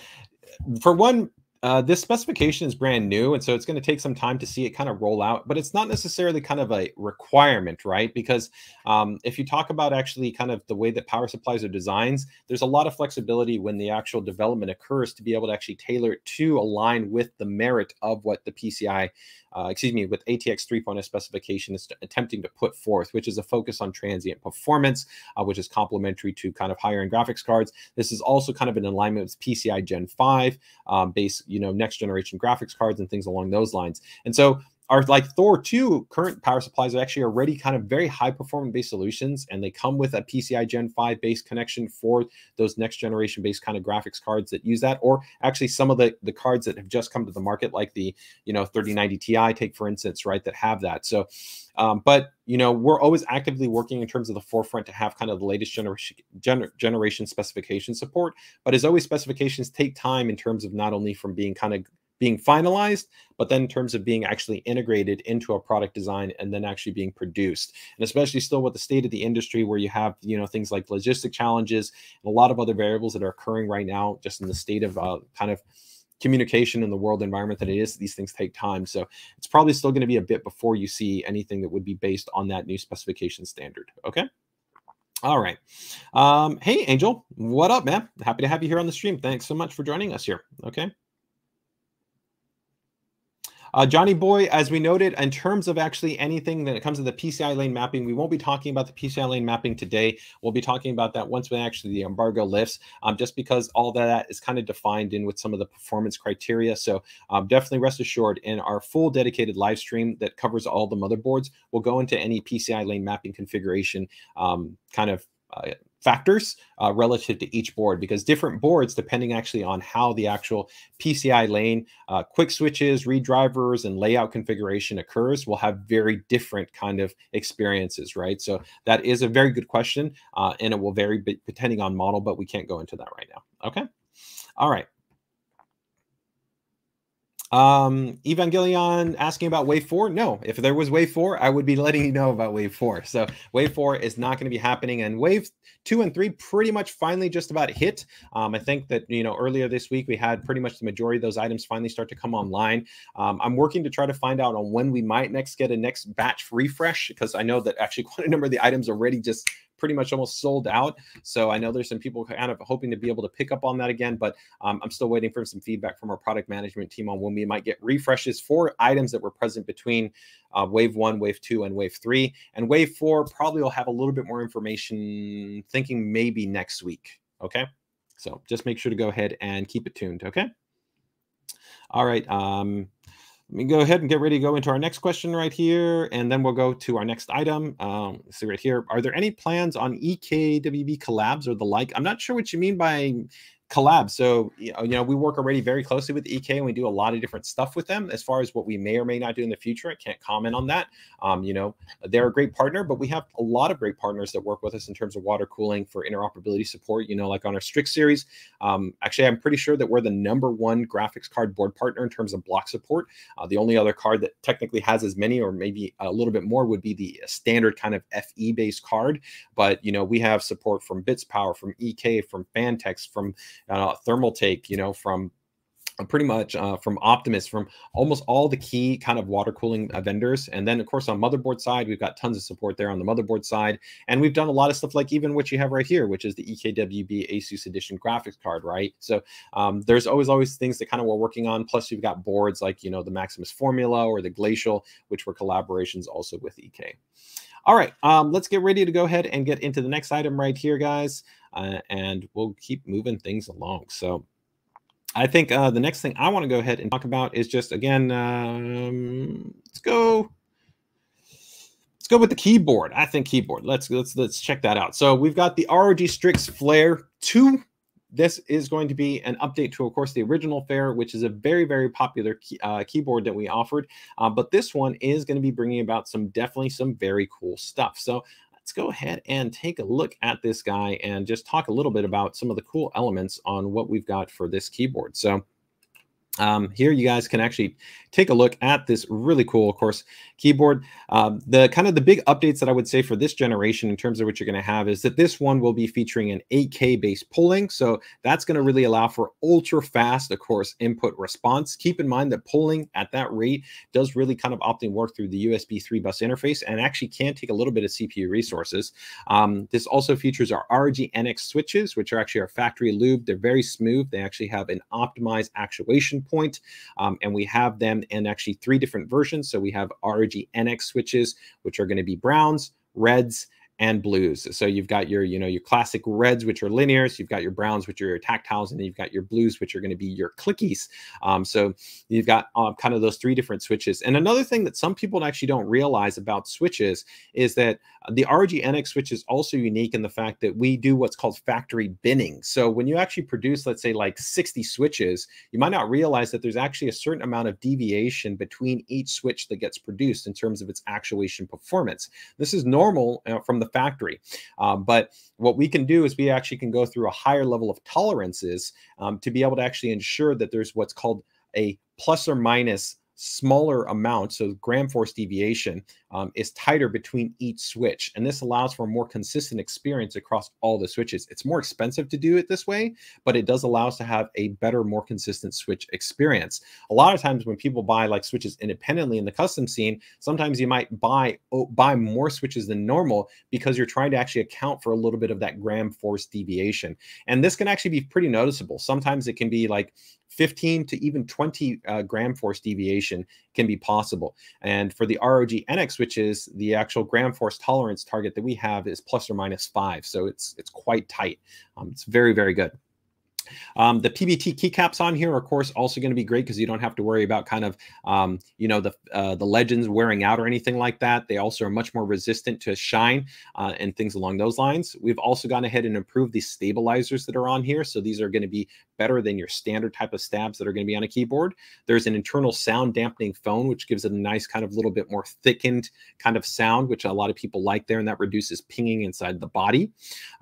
[SPEAKER 1] For one, uh, this specification is brand new, and so it's going to take some time to see it kind of roll out. But it's not necessarily kind of a requirement, right? Because um, if you talk about actually kind of the way that power supplies are designed, there's a lot of flexibility when the actual development occurs to be able to actually tailor it to align with the merit of what the PCI uh, excuse me, with ATX 3.0 specification is attempting to put forth, which is a focus on transient performance, uh, which is complementary to kind of higher end graphics cards. This is also kind of in alignment with PCI Gen 5 um, base, you know, next generation graphics cards and things along those lines. And so are like Thor 2 current power supplies are actually already kind of very high performance based solutions, and they come with a PCI Gen 5 based connection for those next generation based kind of graphics cards that use that, or actually some of the, the cards that have just come to the market, like the you know 3090 Ti, take for instance, right, that have that. So, um, but you know, we're always actively working in terms of the forefront to have kind of the latest generation gener- generation specification support. But as always, specifications take time in terms of not only from being kind of being finalized, but then in terms of being actually integrated into a product design and then actually being produced. And especially still with the state of the industry where you have, you know, things like logistic challenges and a lot of other variables that are occurring right now, just in the state of uh, kind of communication in the world environment that it is these things take time. So it's probably still going to be a bit before you see anything that would be based on that new specification standard okay? All right. Um hey angel what up man? Happy to have you here on the stream. Thanks so much for joining us here okay uh, Johnny Boy, as we noted, in terms of actually anything that comes to the PCI lane mapping, we won't be talking about the PCI lane mapping today. We'll be talking about that once when actually the embargo lifts, um, just because all that is kind of defined in with some of the performance criteria. So um, definitely rest assured in our full dedicated live stream that covers all the motherboards, we'll go into any PCI lane mapping configuration um, kind of uh, factors uh, relative to each board because different boards, depending actually on how the actual PCI lane, uh, quick switches, redrivers, and layout configuration occurs, will have very different kind of experiences, right? So that is a very good question, uh, and it will vary depending on model, but we can't go into that right now. Okay. All right. Um, Evangelion asking about Wave 4. No, if there was Wave 4, I would be letting you know about Wave 4. So Wave 4 is not going to be happening. And Wave 2 and 3 pretty much finally just about hit. Um, I think that, you know, earlier this week we had pretty much the majority of those items finally start to come online. Um, I'm working to try to find out on when we might next get a next batch refresh because I know that actually <laughs> quite a number of the items already just pretty much almost sold out. So I know there's some people kind of hoping to be able to pick up on that again, but um, I'm still waiting for some feedback from our product management team on when we might get refreshes for items that were present between uh, wave one, wave two, and wave three. And wave four probably will have a little bit more information, thinking maybe next week. Okay. So just make sure to go ahead and keep it tuned. Okay. All right. Um, let me go ahead and get ready to go into our next question right here, and then we'll go to our next item. Um, see right here. Are there any plans on EKWB collabs or the like? I'm not sure what you mean by collab. So you know, we work already very closely with EK, and we do a lot of different stuff with them. As far as what we may or may not do in the future, I can't comment on that. Um, you know, they're a great partner, but we have a lot of great partners that work with us in terms of water cooling for interoperability support. You know, like on our Strix series. Um, actually, I'm pretty sure that we're the number one graphics card board partner in terms of block support. Uh, the only other card that technically has as many, or maybe a little bit more, would be the standard kind of FE based card. But you know, we have support from Bitspower, from EK, from Phanteks, from uh, Thermaltake, you know, from uh, pretty much uh, from Optimus, from almost all the key kind of water cooling uh, vendors. And then, of course, on motherboard side, we've got tons of support there on the motherboard side. And we've done a lot of stuff like even what you have right here, which is the EKWB Asus Edition graphics card, right? So um, there's always, always things that kind of we're working on. Plus, you've got boards like, you know, the Maximus Formula or the Glacial, which were collaborations also with EK. All right, um, let's get ready to go ahead and get into the next item right here, guys. Uh, and we'll keep moving things along. So I think uh, the next thing I want to go ahead and talk about is just again, um, let's go. Let's go with the keyboard. I think keyboard. Let's let's let's check that out. So we've got the ROG Strix Flare 2. This is going to be an update to, of course, the original Flare, which is a very, very popular key, uh, keyboard that we offered. Uh, but this one is going to be bringing about some definitely some very cool stuff. So let's go ahead and take a look at this guy and just talk a little bit about some of the cool elements on what we've got for this keyboard. So um, here you guys can actually take a look at this really cool, of course, keyboard. Um, the kind of the big updates that I would say for this generation in terms of what you're going to have is that this one will be featuring an 8K based polling. So that's going to really allow for ultra fast, of course, input response. Keep in mind that polling at that rate does really kind of often work through the USB 3 bus interface and actually can take a little bit of CPU resources. Um, this also features our ROG NX switches, which are actually our factory lube. They're very smooth. They actually have an optimized actuation point, um, and we have them in actually three different versions. So we have ROG NX switches, which are going to be browns, reds, and blues. So you've got your, you know, your classic reds, which are linears. You've got your browns, which are your tactiles, and then you've got your blues, which are going to be your clickies. Um, so you've got uh, kind of those three different switches. And another thing that some people actually don't realize about switches is that the ROG NX switch is also unique in the fact that we do what's called factory binning. So when you actually produce, let's say, like 60 switches, you might not realize that there's actually a certain amount of deviation between each switch that gets produced in terms of its actuation performance. This is normal uh, from the the factory. Um, but what we can do is we actually can go through a higher level of tolerances um, to be able to actually ensure that there's what's called a plus or minus smaller amount, so gram force deviation um, is tighter between each switch. And this allows for a more consistent experience across all the switches. It's more expensive to do it this way, but it does allow us to have a better, more consistent switch experience. A lot of times when people buy like switches independently in the custom scene, sometimes you might buy oh, buy more switches than normal because you're trying to actually account for a little bit of that gram force deviation. And this can actually be pretty noticeable. Sometimes it can be like 15 to even 20 uh, gram force deviation can be possible. And for the ROG NX switches, the actual gram force tolerance target that we have is plus or minus five. So it's it's quite tight. Um, it's very, very good. Um, the PBT keycaps on here, are, of course, also going to be great because you don't have to worry about kind of, um, you know, the uh, the legends wearing out or anything like that. They also are much more resistant to shine uh, and things along those lines. We've also gone ahead and improved the stabilizers that are on here. So these are going to be better than your standard type of stabs that are going to be on a keyboard. There's an internal sound dampening phone, which gives it a nice kind of little bit more thickened kind of sound, which a lot of people like there, and that reduces pinging inside the body.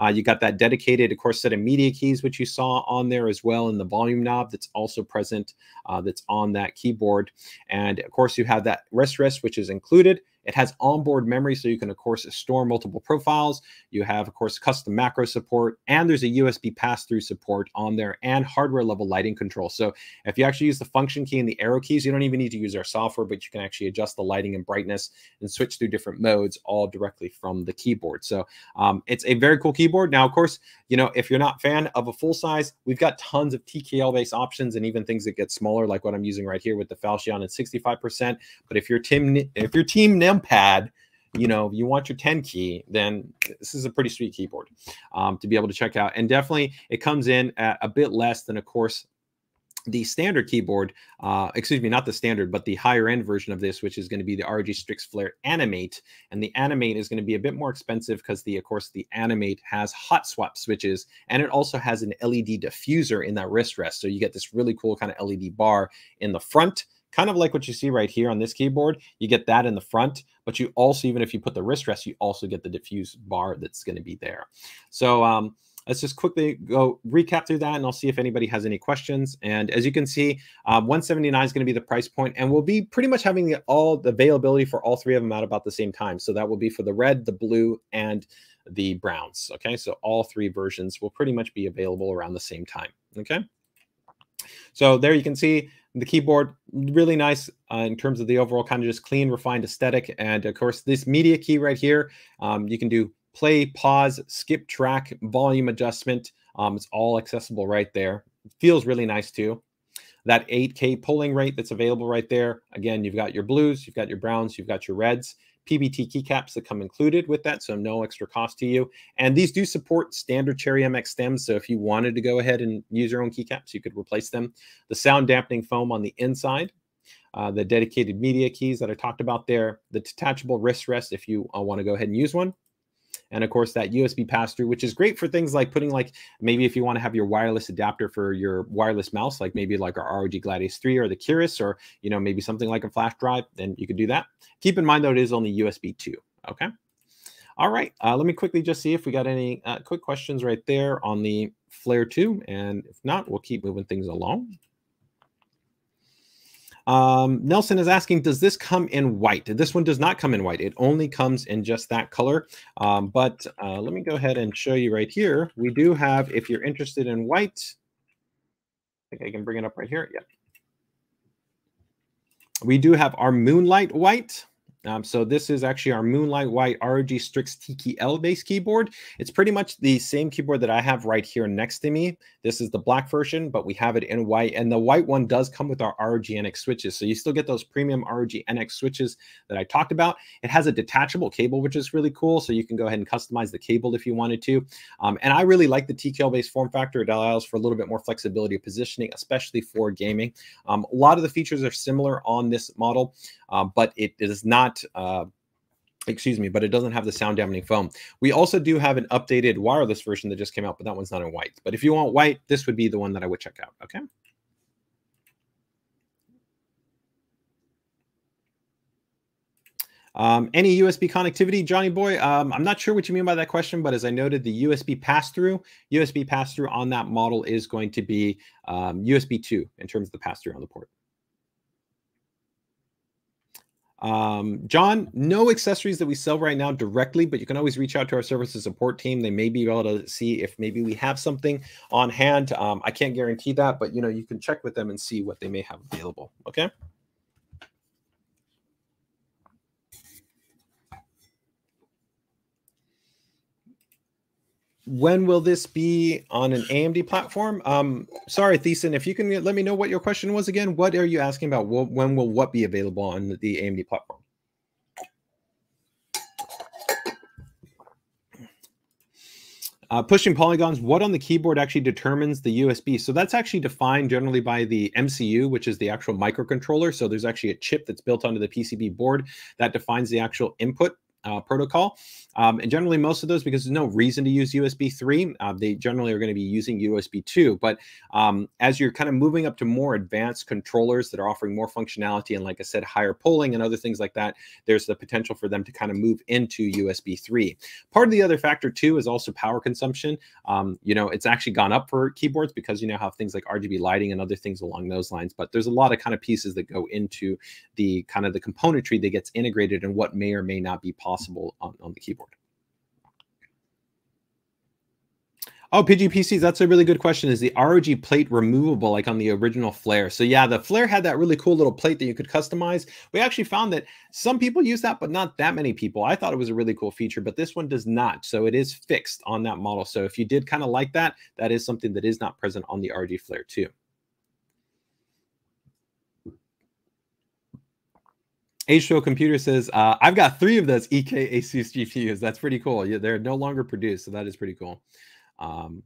[SPEAKER 1] Uh, you got that dedicated, of course, set of media keys, which you saw on there as well in the volume knob that's also present uh, that's on that keyboard. And of course, you have that rest rest, which is included. It has onboard memory, so you can, of course, store multiple profiles. You have, of course, custom macro support, and there's a USB pass-through support on there and hardware level lighting control. So if you actually use the function key and the arrow keys, you don't even need to use our software, but you can actually adjust the lighting and brightness and switch through different modes all directly from the keyboard. So um, it's a very cool keyboard. Now, of course, you know, if you're not fan of a full size, we've got tons of TKL based options and even things that get smaller, like what I'm using right here with the Falchion at 65%. But if you're team, if your team numpad, you know, you want your 10 key, then this is a pretty sweet keyboard um, to be able to check out. And definitely it comes in a bit less than, of course, the standard keyboard, uh, excuse me, not the standard, but the higher end version of this, which is going to be the ROG Strix Flare Animate. And the Animate is going to be a bit more expensive because the, of course, the Animate has hot swap switches and it also has an LED diffuser in that wrist rest. So you get this really cool kind of LED bar in the front, kind of like what you see right here on this keyboard. You get that in the front, but you also, even if you put the wrist rest, you also get the diffuse bar that's going to be there. So, um, let's just quickly go recap through that and I'll see if anybody has any questions. And as you can see, um, 179 is going to be the price point and we'll be pretty much having the, all the availability for all three of them at about the same time. So that will be for the red, the blue, and the browns. Okay, so all three versions will pretty much be available around the same time. Okay. So there you can see the keyboard really nice uh, in terms of the overall kind of just clean, refined aesthetic. And of course, this media key right here, um, you can do play, pause, skip track, volume adjustment. Um, it's all accessible right there. Feels really nice too. That 8K polling rate that's available right there. Again, you've got your blues, you've got your browns, you've got your reds. PBT keycaps that come included with that, so no extra cost to you. And these do support standard Cherry MX stems, so if you wanted to go ahead and use your own keycaps, you could replace them. The sound dampening foam on the inside, uh, the dedicated media keys that I talked about there, the detachable wrist rest if you uh, want to go ahead and use one, and of course that USB pass through, which is great for things like putting like maybe if you want to have your wireless adapter for your wireless mouse, like maybe like our ROG Gladius 3 or the Keris, or you know maybe something like a flash drive, then you could do that. Keep in mind though it is only USB 2. Okay. All right. Uh, let me quickly just see if we got any uh, quick questions right there on the Flare 2, and if not, we'll keep moving things along. Um, Nelson is asking, does this come in white? This one does not come in white. It only comes in just that color. Um, but uh, let me go ahead and show you right here. We do have, if you're interested in white, I think I can bring it up right here. Yeah. We do have our Moonlight White. Um, so this is actually our Moonlight White ROG Strix TKL base keyboard. It's pretty much the same keyboard that I have right here next to me. This is the black version, but we have it in white. And the white one does come with our ROG NX switches. So you still get those premium ROG NX switches that I talked about. It has a detachable cable, which is really cool. So you can go ahead and customize the cable if you wanted to. Um, and I really like the TKL base form factor. It allows for a little bit more flexibility of positioning, especially for gaming. Um, a lot of the features are similar on this model, uh, but it is not uh, excuse me, but it doesn't have the sound dampening foam. We also do have an updated wireless version that just came out, but that one's not in white. But if you want white, this would be the one that I would check out. Okay. Um, any USB connectivity, Johnny Boy? Um, I'm not sure what you mean by that question, but as I noted, the USB pass-through, USB pass-through on that model is going to be um, USB 2 in terms of the pass-through on the port. Um, John, no accessories that we sell right now directly, but you can always reach out to our services support team. They may be able to see if maybe we have something on hand. Um, I can't guarantee that, but you know, you can check with them and see what they may have available. Okay. When will this be on an AMD platform? Um, sorry, Thiessen, if you can let me know what your question was again. What are you asking about? When will what be available on the AMD platform? Uh, pushing polygons, what on the keyboard actually determines the USB? So that's actually defined generally by the MCU, which is the actual microcontroller. So there's actually a chip that's built onto the PCB board that defines the actual input uh, protocol. Um, and generally, most of those, because there's no reason to use USB 3, uh, they generally are going to be using USB 2. But um, as you're kind of moving up to more advanced controllers that are offering more functionality and, like I said, higher polling and other things like that, there's the potential for them to kind of move into USB 3. Part of the other factor, too, is also power consumption. Um, you know, it's actually gone up for keyboards because you now have things like RGB lighting and other things along those lines. But there's a lot of kind of pieces that go into the kind of the componentry that gets integrated and what may or may not be possible on, on the keyboard. Oh, PGPCs, that's a really good question. Is the ROG plate removable like on the original Flare? So yeah, the Flare had that really cool little plate that you could customize. We actually found that some people use that, but not that many people. I thought it was a really cool feature, but this one does not. So it is fixed on that model. So if you did kind of like that, that is something that is not present on the ROG Flare 2. H2O Computer says, uh, I've got three of those EK Asus GPUs. That's pretty cool. Yeah, they're no longer produced, so that is pretty cool. Um,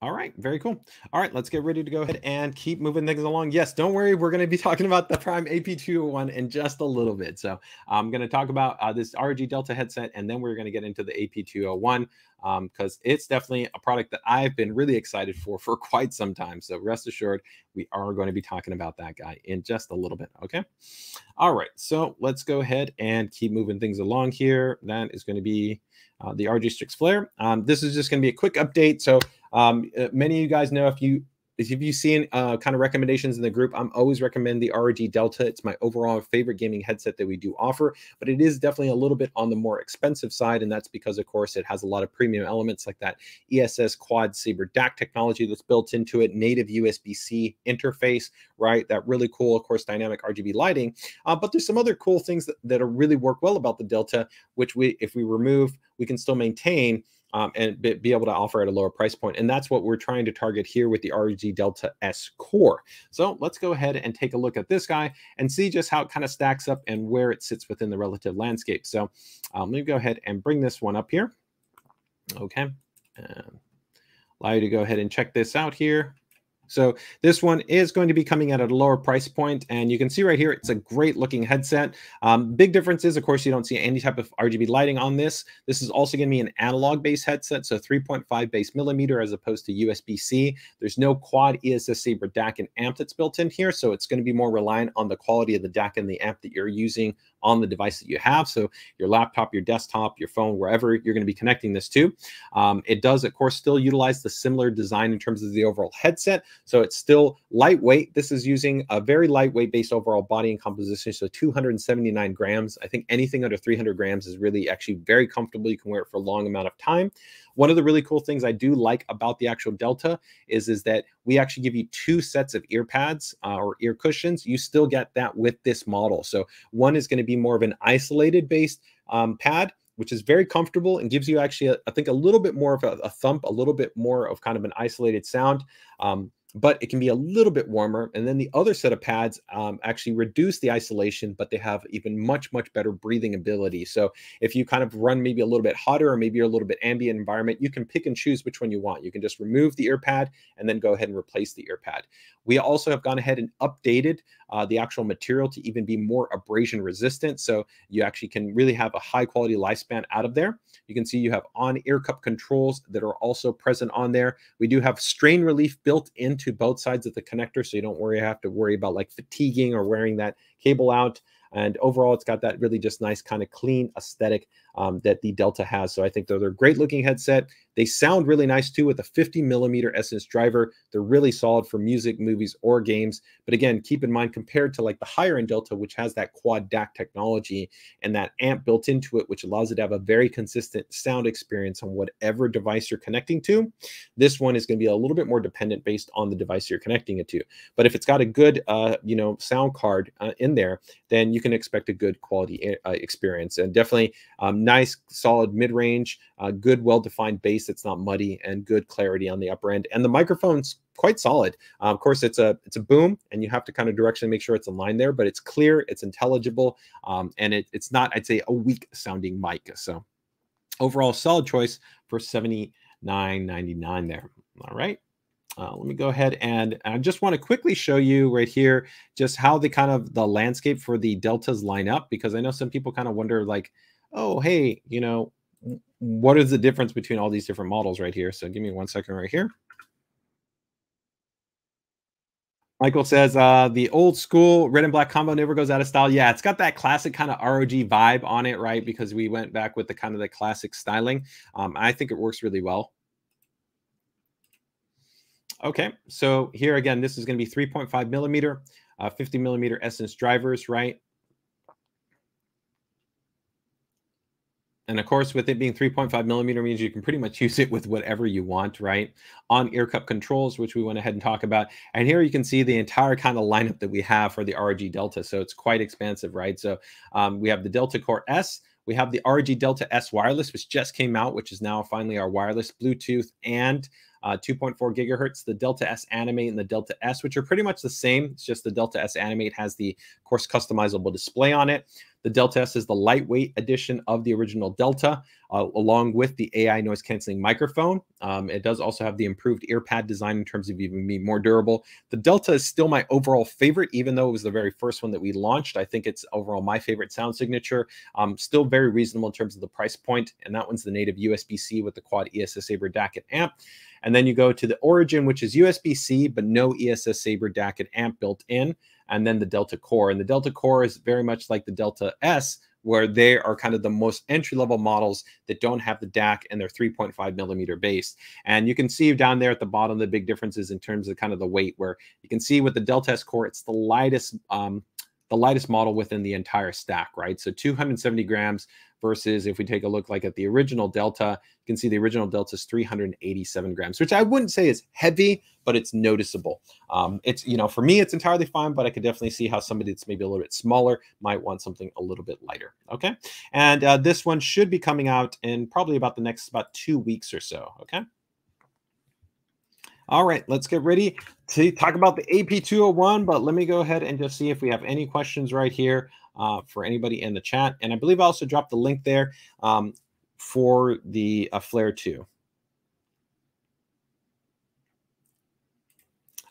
[SPEAKER 1] All right, very cool. All right, let's get ready to go ahead and keep moving things along. Yes, don't worry, we're going to be <laughs> talking about the Prime AP201 in just a little bit. So I'm going to talk about uh, this ROG Delta headset, and then we're going to get into the AP201 because um, it's definitely a product that I've been really excited for for quite some time. So rest assured, we are going to be talking about that guy in just a little bit. Okay. All right, so let's go ahead and keep moving things along here. That is going to be uh, the ROG Strix Flare. Um, this is just going to be a quick update. So um, uh, many of you guys know if you if you've seen uh, kind of recommendations in the group, I'm always recommend the ROG Delta. It's my overall favorite gaming headset that we do offer, but it is definitely a little bit on the more expensive side, and that's because, of course, it has a lot of premium elements like that ESS Quad Sabre DAC technology that's built into it, native USB-C interface, right? That really cool, of course, dynamic RGB lighting. Uh, but there's some other cool things that, that are really work well about the Delta, which we, if we remove, we can still maintain um, and be, be, able to offer at a lower price point. And that's what we're trying to target here with the ROG Delta S Core. So let's go ahead and take a look at this guy and see just how it kind of stacks up and where it sits within the relative landscape. So um, let me go ahead and bring this one up here. Okay. And allow you to go ahead and check this out here. So this one is going to be coming at a lower price point, and you can see right here, it's a great looking headset. Um, big difference is, of course, you don't see any type of RGB lighting on this. This is also going to be an analog based headset, so 3.5 base millimeter as opposed to USB-C. There's no quad ESS Sabre DAC and amp that's built in here, so it's going to be more reliant on the quality of the DAC and the amp that you're using on the device that you have. So your laptop, your desktop, your phone, wherever you're going to be connecting this to. Um, it does, of course, still utilize the similar design in terms of the overall headset. So it's still lightweight. This is using a very lightweight based overall body and composition. So 279 grams. I think anything under 300 grams is really actually very comfortable. You can wear it for a long amount of time. One of the really cool things I do like about the actual Delta is, is that we actually give you two sets of ear pads uh, or ear cushions. You still get that with this model. So one is going to be more of an isolated based um, pad which is very comfortable and gives you actually, a, I think, a little bit more of a, a, thump, a little bit more of kind of an isolated sound. Um, but it can be a little bit warmer. And then the other set of pads um, actually reduce the isolation, but they have even much, much better breathing ability. So if you kind of run maybe a little bit hotter or maybe you're a little bit ambient environment, you can pick and choose which one you want. You can just remove the ear pad and then go ahead and replace the ear pad. We also have gone ahead and updated uh, the actual material to even be more abrasion resistant. So you actually can really have a high quality lifespan out of there. You can see you have on ear cup controls that are also present on there. We do have strain relief built into both sides of the connector. So you don't worry, have to worry about like fatiguing or wearing that cable out. And overall, it's got that really just nice kind of clean aesthetic um, that the Delta has. So I think they're, they're a great looking headset. They sound really nice too with a 50 millimeter Essence driver. They're really solid for music, movies, or games. But again, keep in mind compared to like the higher end Delta, which has that quad DAC technology and that amp built into it, which allows it to have a very consistent sound experience on whatever device you're connecting to. This one is going to be a little bit more dependent based on the device you're connecting it to. But if it's got a good, uh, you know, sound card uh, in there, then you can expect a good quality uh, experience and definitely um, nice, solid mid range, uh, good, well defined bass it's not muddy, and good clarity on the upper end. And the microphone's quite solid. Uh, of course, it's a it's a boom, and you have to kind of directionally make sure it's aligned there, but it's clear, it's intelligible, um, and it, it's not, I'd say, a weak sounding mic. So overall, solid choice for seventy nine ninety nine there. All right. Uh, let me go ahead and I just want to quickly show you right here just how the kind of the landscape for the deltas line up because I know some people kind of wonder like, oh, hey, you know, what is the difference between all these different models right here? So give me one second right here. Michael says uh, the old school red and black combo never goes out of style. Yeah, it's got that classic kind of ROG vibe on it, right? Because we went back with the kind of the classic styling. Um, I think it works really well. Okay, so here again, this is going to be 3.5 millimeter, uh, 50 millimeter Essence drivers, right? And of course, with it being 3.5 millimeter means you can pretty much <laughs> use it with whatever you want, right? On ear cup controls, which we went ahead and talk about. And here you can see the entire kind of lineup that we have for the ROG Delta. So it's quite expansive, right? So um, we have the Delta Core S, we have the ROG Delta S wireless, which just came out, which is now finally our wireless Bluetooth and uh, 2.4 gigahertz, the Delta S Animate and the Delta S, which are pretty much the same. It's just the Delta S Animate has the, of course, customizable display on it. The Delta S is the lightweight edition of the original Delta, uh, along with the AI noise canceling microphone. Um, it does also have the improved ear pad design in terms of even being more durable. The Delta is still my overall favorite, even though it was the very first one that we launched. I think it's overall my favorite sound signature. Um, still very reasonable in terms of the price point, and that one's the native USB-C with the quad ESS Sabre DAC and amp. And then you go to the Origin, which is USB-C, but no ESS Sabre DAC and amp built in and then the Delta Core. And the Delta Core is very much like the Delta S, where they are kind of the most entry level models that don't have the DAC and they're 3.5 millimeter base. And you can see down there at the bottom the big differences in terms of kind of the weight, where you can see with the Delta S Core, it's the lightest. Um, the lightest model within the entire stack, right? So 270 grams versus if we take a look like at the original Delta, you can see the original Delta is 387 grams, which I wouldn't say is heavy, but it's noticeable. Um, it's, you know, for me, it's entirely fine, but I could definitely see how somebody that's maybe a little bit smaller might want something a little bit lighter. Okay. And uh, this one should be coming out in probably about the next about two weeks or so. Okay. All right, let's get ready to talk about the AP201, but let me go ahead and just see if we have any questions right here uh, for anybody in the chat. And I believe I also dropped the link there um, for the uh, Flare 2.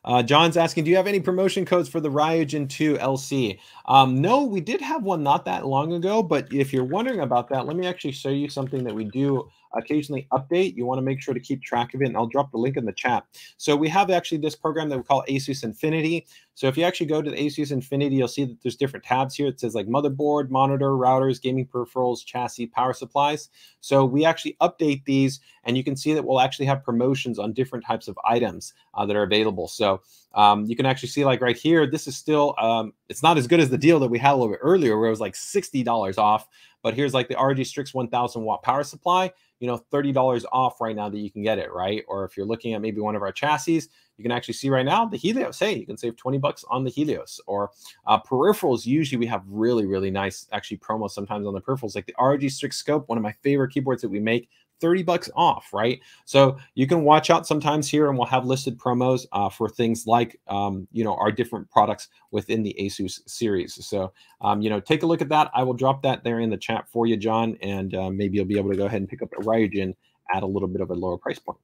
[SPEAKER 1] Uh, John's asking, do you have any promotion codes for the Ryujin 2 LC? Um, no, we did have one not that long ago, but if you're wondering about that, let me actually show you something that we do occasionally update. You want to make sure to keep track of it, and I'll drop the link in the chat. So we have actually this program that we call Asus Infinity. So if you actually go to the Asus Infinity, you'll see that there's different tabs here. It says like motherboard, monitor, routers, gaming peripherals, chassis, power supplies. So we actually update these, and you can see that we'll actually have promotions on different types of items uh, that are available. So um, you can actually see like right here, this is still, um, it's not as good as the deal that we had a little bit earlier where it was like $60 off. But here's like the ROG Strix 1000 watt power supply you know, $30 off right now that you can get it, right? Or if you're looking at maybe one of our chassis, you can actually see right now the Helios. Hey, you can save 20 bucks on the Helios. Or uh, peripherals, usually we have really, really nice actually promos sometimes on the peripherals, like the ROG Strix Scope, one of my favorite keyboards that we make. 30 bucks off, right? So you can watch out sometimes here and we'll have listed promos uh, for things like, um, you know, our different products within the Asus series. So, um, you know, take a look at that. I will drop that there in the chat for you, John, and uh, maybe you'll be able to go ahead and pick up a Ryujin at a little bit of a lower price point.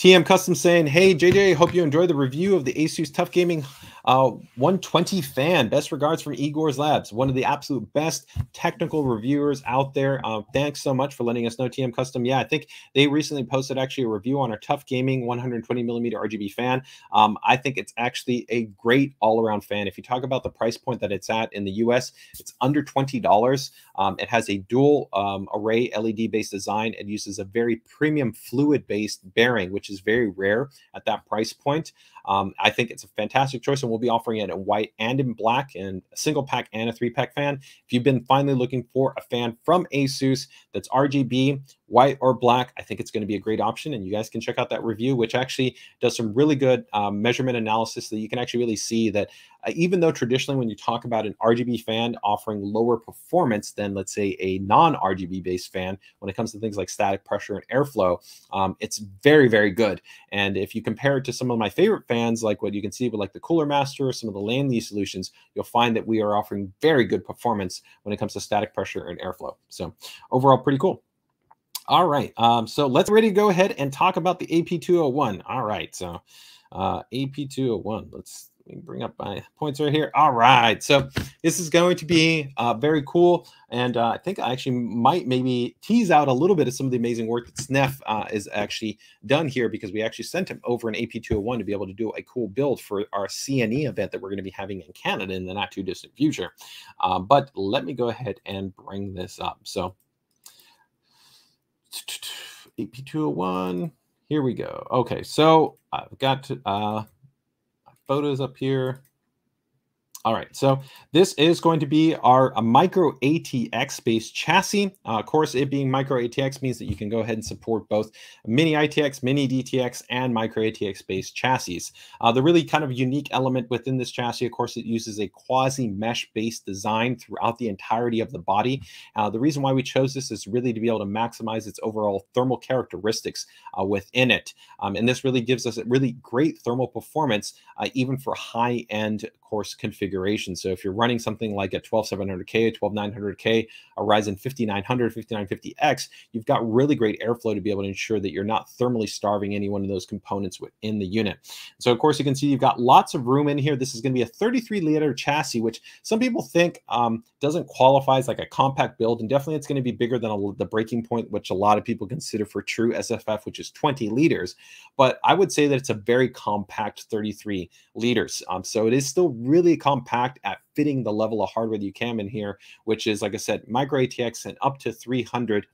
[SPEAKER 1] TM Custom saying, Hey, JJ, hope you enjoy the review of the Asus TUF Gaming uh, 120 fan. Best regards from Igor's Labs, one of the absolute best technical reviewers out there. Uh, thanks so much for letting us know, TM Custom. Yeah, I think they recently posted actually a review on our TUF Gaming 120 millimeter RGB fan. Um, I think it's actually a great all around fan. If you talk about the price point that it's at in the US, it's under $20. Um, it has a dual um, array LED based design. It uses a very premium fluid based bearing, which is very rare at that price point. Um, I think it's a fantastic choice, and we'll be offering it in white and in black, and a single pack and a three pack fan. If you've been finally looking for a fan from Asus that's RGB, white or black, I think it's going to be a great option. And you guys can check out that review, which actually does some really good um, measurement analysis that you can actually really see that uh, even though traditionally when you talk about an RGB fan offering lower performance than, let's say, a non RGB based fan, when it comes to things like static pressure and airflow, um, it's very, very good. And if you compare it to some of my favorite fans, like what you can see with like the Cooler Master or some of the Lian Li solutions, you'll find that we are offering very good performance when it comes to static pressure and airflow. So overall, pretty cool. All right. Um, so let's ready to go ahead and talk about the AP201. All right. So uh, AP201, let's bring up my points right here. All right. So this is going to be uh, very cool. And uh, I think I actually might maybe tease out a little bit of some of the amazing work that Snef uh, is actually done here because we actually sent him over an AP201 to be able to do a cool build for our CNE event that we're going to be having in Canada in the not too distant future. Uh, but let me go ahead and bring this up. So AP201. Here we go. Okay, so I've got uh, photos up here. All right, so this is going to be our a micro ATX based chassis. Uh, of course, it being micro ATX means that you can go ahead and support both mini ITX, mini DTX, and micro ATX based chassis. Uh, the really kind of unique element within this chassis, of course, it uses a quasi mesh based design throughout the entirety of the body. Uh, the reason why we chose this is really to be able to maximize its overall thermal characteristics uh, within it. Um, and this really gives us a really great thermal performance, uh, even for high end course configuration. So if you're running something like a 12700K, a 12900K, a Ryzen 5900, 5950X, you've got really great airflow to be able to ensure that you're not thermally starving any one of those components within the unit. So of course you can see you've got lots of room in here. This is going to be a 33 liter chassis, which some people think um, doesn't qualify as like a compact build. And definitely it's going to be bigger than a, the breaking point, which a lot of people consider for true SFF, which is 20 liters. But I would say that it's a very compact 33 liters. Um, so it is still really compact at fitting the level of hardware that you can in here, which is, like I said, micro ATX and up to 300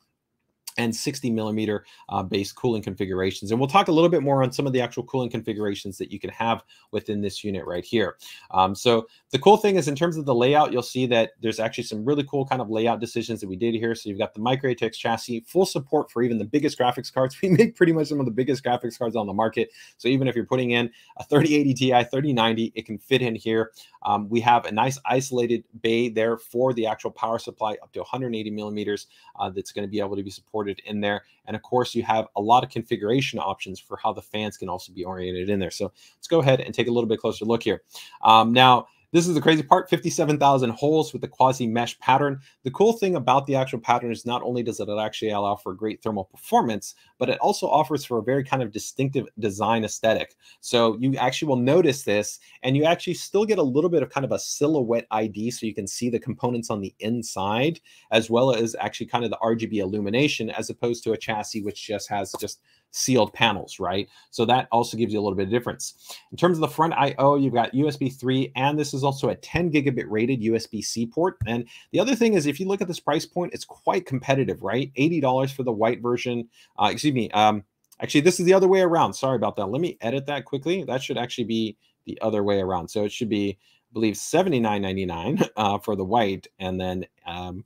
[SPEAKER 1] and 60 millimeter uh, base cooling configurations. And we'll talk a little bit more on some of the actual cooling configurations that you can have within this unit right here. Um, so the cool thing is in terms of the layout, you'll see that there's actually some really cool kind of layout decisions that we did here. So you've got the micro ATX chassis, full support for even the biggest graphics cards. <laughs> We make pretty much some of the biggest graphics cards on the market. So even if you're putting in a 3080 Ti, 3090, it can fit in here. Um, we have a nice isolated bay there for the actual power supply up to 180 millimeters uh, that's going to be able to be supported in there. And of course, you have a lot of configuration options for how the fans can also be oriented in there. So let's go ahead and take a little bit closer look here. Um, now, this is the crazy part 57,000 holes with the quasi mesh pattern. The cool thing about the actual pattern is not only does it actually allow for great thermal performance, but it also offers for a very kind of distinctive design aesthetic. So you actually will notice this and you actually still get a little bit of kind of a silhouette ID so you can see the components on the inside as well as actually kind of the RGB illumination as opposed to a chassis which just has just sealed panels, right? So that also gives you a little bit of difference. In terms of the front I/O, you've got USB 3, and this is also a 10 gigabit rated USB-C port. And the other thing is, if you look at this price point, it's quite competitive, right? $80 for the white version. Uh, excuse me. Um, actually, this is the other way around. Sorry about that. Let me edit that quickly. That should actually be the other way around. So it should be, I believe, $79.99 <laughs> uh, for the white, and then um,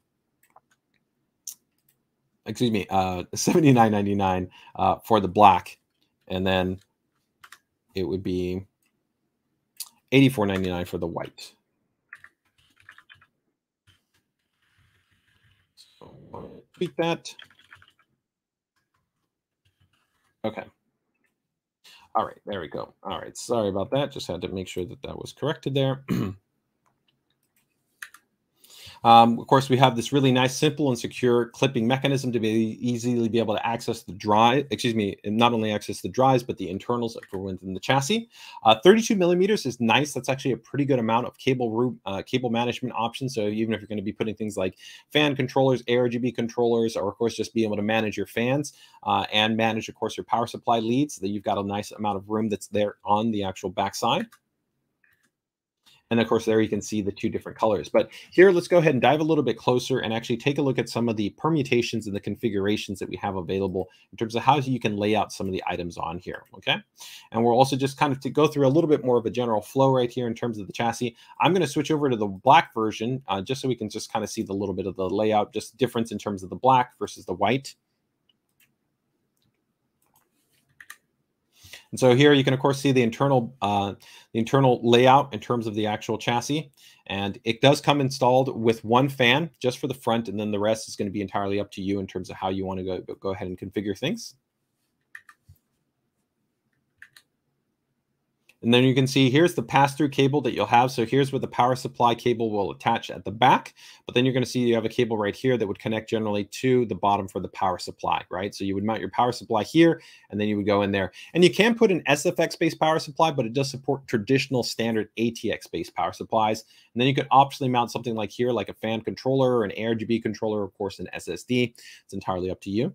[SPEAKER 1] excuse me, uh, seventy nine ninety nine uh, for the black, and then it would be eighty four ninety nine for the white. So tweak that. Okay. All right, there we go. All right, sorry about that. Just had to make sure that that was corrected there. <clears throat> Um, of course, we have this really nice, simple and secure clipping mechanism to be easily be able to access the drive, excuse me, not only access the drives, but the internals for within the chassis. Uh, 32 millimeters is nice. That's actually a pretty good amount of cable root, uh, cable management options. So even if you're going to be putting things like fan controllers, ARGB controllers, or of course, just be able to manage your fans uh, and manage, of course, your power supply leads, that you've got a nice amount of room that's there on the actual backside. And of course, there you can see the two different colors. But here, let's go ahead and dive a little bit closer and actually take a look at some of the permutations and the configurations that we have available in terms of how you can lay out some of the items on here, okay? And we'll also just kind of to go through a little bit more of a general flow right here in terms of the chassis. I'm going to switch over to the black version uh, just so we can just kind of see the little bit of the layout, just difference in terms of the black versus the white. And so here you can, of course, see the internal uh, the internal layout in terms of the actual chassis. And it does come installed with one fan just for the front, and then the rest is going to be entirely up to you in terms of how you want to go, go ahead and configure things. And then you can see here's the pass-through cable that you'll have. So here's where the power supply cable will attach at the back. But then you're going to see you have a cable right here that would connect generally to the bottom for the power supply, right? So you would mount your power supply here, and then you would go in there. And you can put an SFX-based power supply, but it does support traditional standard ATX-based power supplies. And then you could optionally mount something like here, like a fan controller, an ARGB controller, of course, an SSD. It's entirely up to you.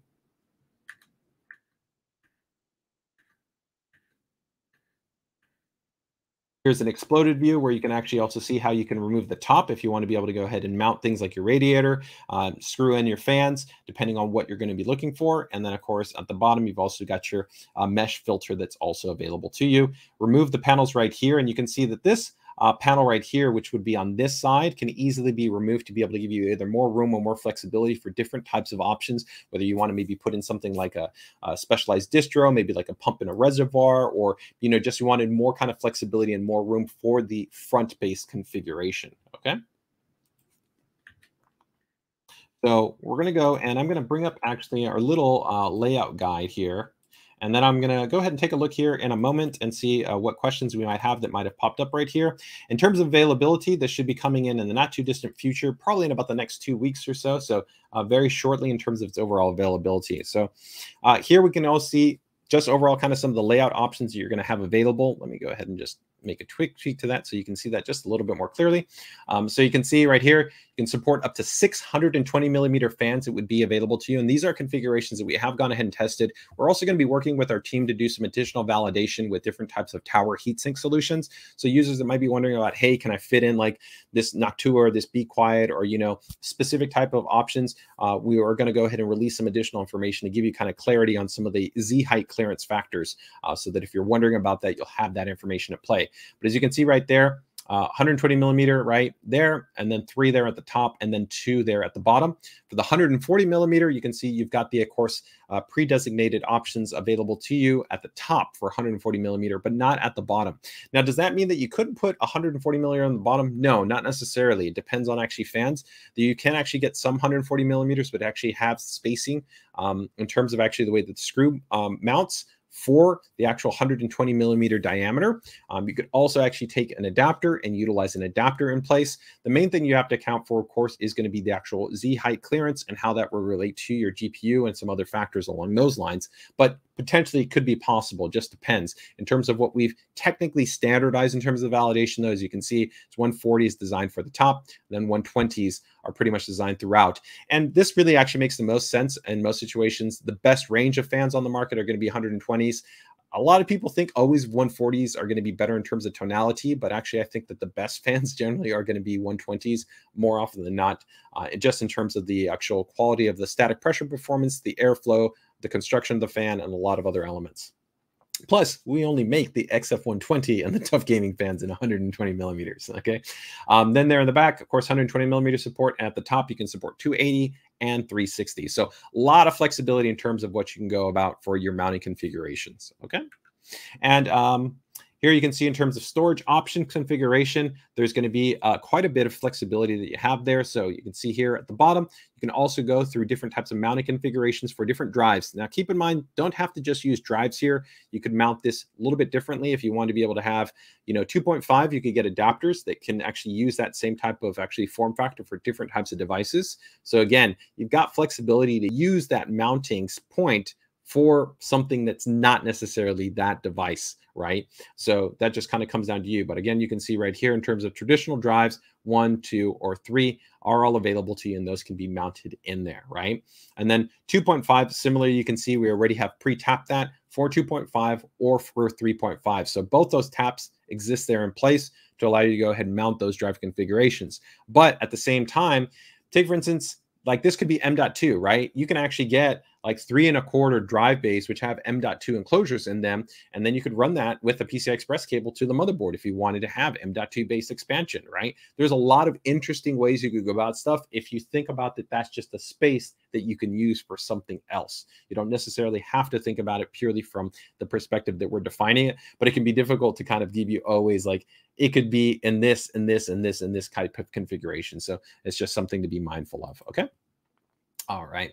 [SPEAKER 1] Here's an exploded view where you can actually also see how you can remove the top if you want to be able to go ahead and mount things like your radiator, um, screw in your fans, depending on what you're going to be looking for. And then, of course, at the bottom, you've also got your uh, mesh filter that's also available to you. Remove the panels right here, and you can see that this uh, panel right here, which would be on this side, can easily be removed to be able to give you either more room or more flexibility for different types of options, whether you want to maybe put in something like a, a specialized distro, maybe like a pump in a reservoir, or, you know, just you wanted more kind of flexibility and more room for the front-based configuration, okay? So we're going to go and I'm going to bring up actually our little uh, layout guide here. And then I'm going to go ahead and take a look here in a moment and see uh, what questions we might have that might have popped up right here. In terms of availability, this should be coming in in the not too distant future, probably in about the next two weeks or so. So uh, very shortly in terms of its overall availability. So uh, here we can all see just overall kind of some of the layout options that you're going to have available. Let me go ahead and just make a quick tweak to that so you can see that just a little bit more clearly. Um, so you can see right here, can support up to 620 millimeter fans. It would be available to you. And these are configurations that we have gone ahead and tested. We're also going to be working with our team to do some additional validation with different types of tower heatsink solutions. So users that might be wondering about, hey, can I fit in like this Noctua or this Be Quiet or, you know, specific type of options? Uh, we are going to go ahead and release some additional information to give you kind of clarity on some of the Z height clearance factors uh, so that if you're wondering about that, you'll have that information at play. But as you can see right there, uh, 120 millimeter right there, and then three there at the top, and then two there at the bottom. For the 140 millimeter, you can see you've got the, of course, uh, pre-designated options available to you at the top for 140 millimeter, but not at the bottom. Now, does that mean that you couldn't put 140 millimeter on the bottom? No, not necessarily. It depends on actually fans. You can actually get some 140 millimeters, but actually have spacing um, in terms of actually the way that the screw um, mounts for the actual 120 millimeter diameter. Um, you could also actually take an adapter and utilize an adapter in place. The main thing you have to account for, of course, is going to be the actual Z height clearance and how that will relate to your GPU and some other factors along those lines. But potentially could be possible just depends. In terms of what we've technically standardized in terms of validation though as you can see it's 140s designed for the top then 120s are pretty much designed throughout. And this really actually makes the most sense in most situations. The best range of fans on the market are going to be 120s a lot of people think always 140s are going to be better in terms of tonality, but actually, I think that the best <laughs> fans generally are going to be 120s more often than not, uh, just in terms of the actual quality of the static pressure performance, the airflow, the construction of the fan, and a lot of other elements. Plus, we only make the XF120 and the TUF Gaming fans in 120 millimeters. Okay. Um, then there in the back, of course, 120 millimeter support. At the top, you can support 280 and 360. So a lot of flexibility in terms of what you can go about for your mounting configurations. Okay. And um, here you can see in terms of storage option configuration, there's going to be uh, quite a bit of flexibility that you have there. So you can see here at the bottom, you can also go through different types of mounting configurations for different drives. Now, keep in mind, don't have to just use drives here. You could mount this a little bit differently. If you want to be able to have, you know, 2.5, you could get adapters that can actually use that same type of actually form factor for different types of devices. So again, you've got flexibility to use that mounting point for something that's not necessarily that device, right? So that just kind of comes down to you. But again, you can see right here in terms of traditional drives, one, two, or three are all available to you, and those can be mounted in there, right? And then 2.5, similarly, you can see we already have pre-tapped that for 2.5 or for 3.5. So both those taps exist there in place to allow you to go ahead and mount those drive configurations. But at the same time, take for instance, like this could be M.2, right? You can actually get like three and a quarter drive bays, which have M.2 enclosures in them. And then you could run that with a PCI Express cable to the motherboard if you wanted to have M.2 based expansion, right? There's a lot of interesting ways you could go about stuff if you think about that that's just a space that you can use for something else. You don't necessarily have to think about it purely from the perspective that we're defining it, but it can be difficult to kind of give you always like it could be in this and this and this and this type of configuration. So it's just something to be mindful of. Okay. All right.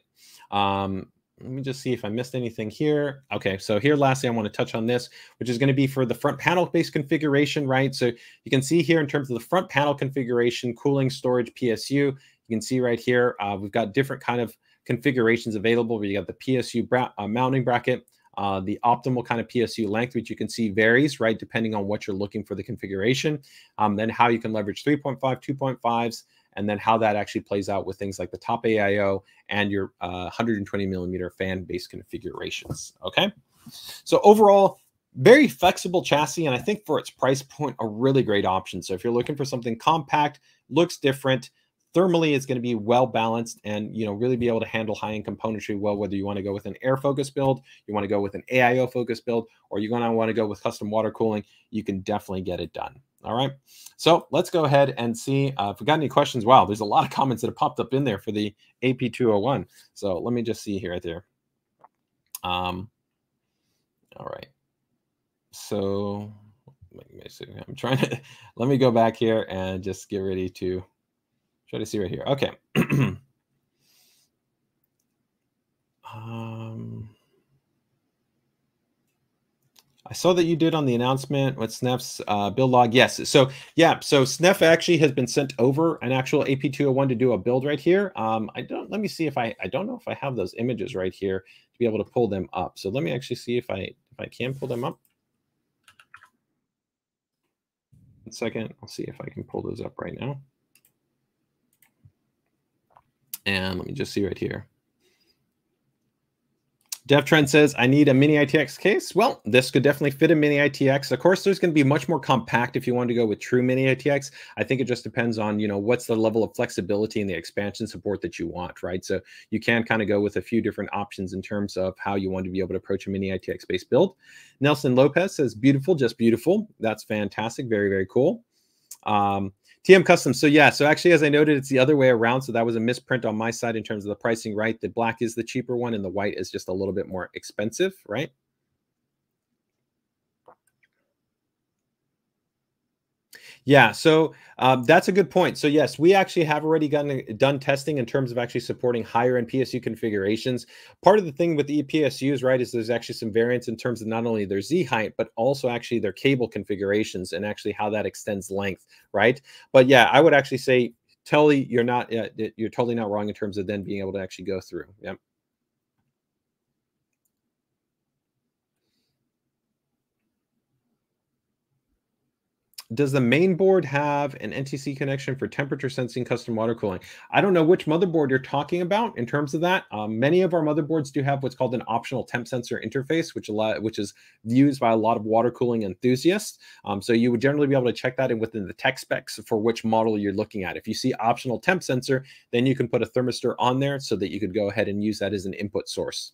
[SPEAKER 1] Um, let me just see if I missed anything here. Okay, so here lastly, I want to touch on this, which is going to be for the front panel based configuration, right? So you can see here in terms of the front panel configuration, cooling, storage, PSU, you can see right here, uh, we've got different kind of configurations available where you got the PSU bra uh, mounting bracket, uh, the optimal kind of PSU length, which you can see varies, right, depending on what you're looking for the configuration. Um, then how you can leverage 3.5, 2.5s, and then how that actually plays out with things like the top AIO and your uh, 120 millimeter fan base configurations. Okay. So overall, very flexible chassis. And I think for its price point, a really great option. So if you're looking for something compact, looks different, thermally it's going to be well balanced and you know really be able to handle high-end componentry well whether you want to go with an air focus build you want to go with an aio focus build or you're going to want to go with custom water cooling you can definitely get it done All right. So let's go ahead and see uh, if we got any questions. Wow, there's a lot of comments that have popped up in there for the AP201. So let me just see here right there. Um, all right. So let me see. I'm trying to <laughs> let me go back here and just get ready to try to see right here. Okay. <clears throat> um, I saw that you did on the announcement with SNEF's uh, build log. Yes. So yeah. So SNEF actually has been sent over an actual AP201 to do a build right here. Um, I don't. Let me see if I. I don't know if I have those images right here to be able to pull them up. So let me actually see if I if I can pull them up. One second. I'll see if I can pull those up right now. And let me just see right here. DevTrend says, I need a mini ITX case. Well, this could definitely fit a mini ITX. Of course, there's going to be much more compact if you want to go with true mini ITX. I think it just depends on, you know, what's the level of flexibility and the expansion support that you want, right? So you can kind of go with a few different options in terms of how you want to be able to approach a mini ITX based build. Nelson Lopez says, beautiful, just beautiful. That's fantastic. Very, very cool. Um, TM Custom. So yeah, so actually, as I noted, it's the other way around. So that was a misprint on my side in terms of the pricing, right? The black is the cheaper one and the white is just a little bit more expensive, right? Yeah, so um, that's a good point. So yes, we actually have already gotten, done testing in terms of actually supporting higher end PSU configurations. Part of the thing with the PSUs, right, is there's actually some variance in terms of not only their Z height, but also actually their cable configurations and actually how that extends length, right? But yeah, I would actually say, totally, you're not, uh, you're totally not wrong in terms of then being able to actually go through. Yep. Does the main board have an NTC connection for temperature sensing custom water cooling? I don't know which motherboard you're talking about in terms of that. Um, many of our motherboards do have what's called an optional temp sensor interface, which a lot, which is used by a lot of water cooling enthusiasts. Um, so you would generally be able to check that in within the tech specs for which model you're looking at. If you see optional temp sensor, then you can put a thermistor on there so that you could go ahead and use that as an input source.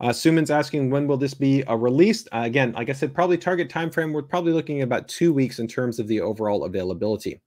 [SPEAKER 1] Uh, Suman's asking when will this be uh, released? Uh, again, like I said, probably target time frame. We're probably looking about two weeks in terms of the overall availability.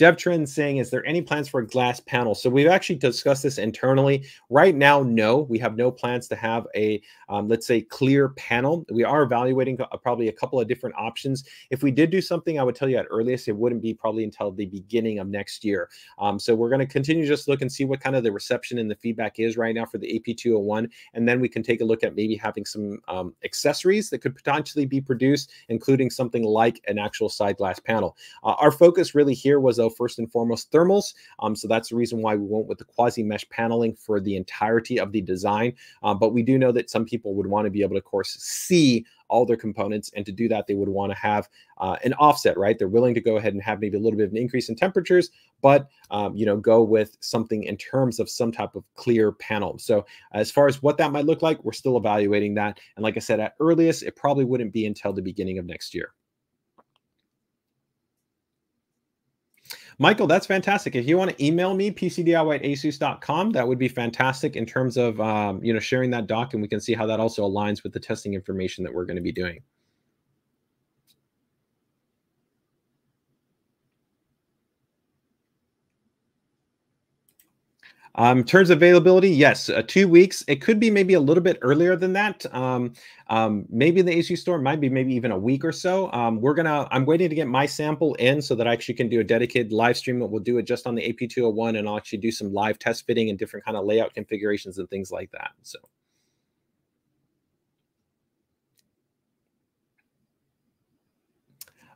[SPEAKER 1] DevTrend saying, is there any plans for a glass panel? So we've actually discussed this internally. Right now, no, we have no plans to have a, um, let's say, clear panel. We are evaluating uh, probably a couple of different options. If we did do something, I would tell you at earliest, it wouldn't be probably until the beginning of next year. Um, so we're going to continue just look and see what kind of the reception and the feedback is right now for the AP201. And then we can take a look at maybe having some um, accessories that could potentially be produced, including something like an actual side glass panel. Uh, our focus really here was, though, first and foremost, thermals. Um, so that's the reason why we went with the quasi mesh paneling for the entirety of the design. Um, but we do know that some people would want to be able to, of course, see all their components. And to do that, they would want to have uh, an offset, right? They're willing to go ahead and have maybe a little bit of an increase in temperatures, but um, you know, go with something in terms of some type of clear panel. So as far as what that might look like, we're still evaluating that. And like I said, at earliest, it probably wouldn't be until the beginning of next year. Michael, that's fantastic. If you want to email me, pcdiy at asus.com, that would be fantastic in terms of um, you know sharing that doc, and we can see how that also aligns with the testing information that we're going to be doing. Um, terms of availability, yes, uh, two weeks. It could be maybe a little bit earlier than that. Um, um, maybe in the ASUS store might be maybe even a week or so. Um, we're gonna. I'm waiting to get my sample in so that I actually can do a dedicated live stream. We'll do it just on the AP201, and I'll actually do some live test fitting and different kind of layout configurations and things like that. So.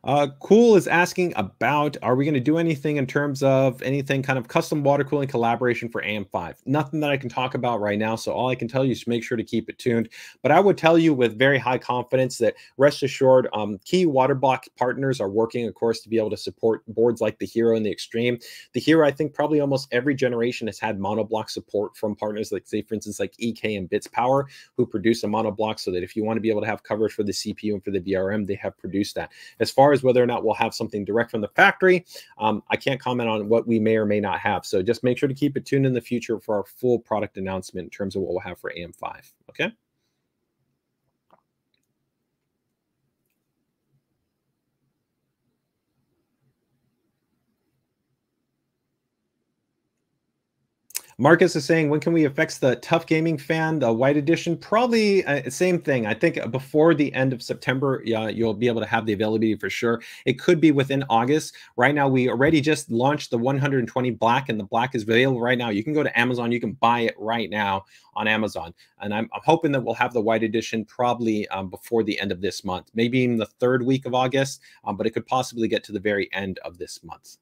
[SPEAKER 1] Uh, cool is asking about are we going to do anything in terms of anything kind of custom water cooling collaboration for AM5? Nothing that I can talk about right now. So all I can tell you is make sure to keep it tuned. But I would tell you with very high confidence that rest assured, um, key water block partners are working, of course, to be able to support boards like the Hero and the Extreme. The Hero, I think, probably almost every generation has had monoblock support from partners like, say, for instance, like EK and Bitspower, who produce a monoblock so that if you want to be able to have coverage for the CPU and for the VRM, they have produced that. As far as whether or not we'll have something direct from the factory. Um, I can't comment on what we may or may not have. So just make sure to keep it tuned in the future for our full product announcement in terms of what we'll have for AM5. Okay. Marcus is saying, when can we affect the TUF Gaming fan, the white edition? Probably uh, same thing. I think before the end of September, yeah, you'll be able to have the availability for sure. It could be within August. Right now, we already just launched the 120 black, and the black is available right now. You can go to Amazon, you can buy it right now on Amazon. And I'm, I'm hoping that we'll have the white edition probably um, before the end of this month, maybe in the third week of August, um, but it could possibly get to the very end of this month.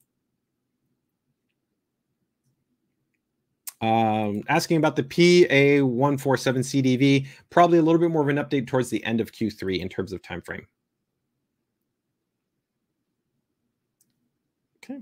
[SPEAKER 1] Um, asking about the PA147CDV, probably a little bit more of an update towards the end of Q3 in terms of time frame. Okay.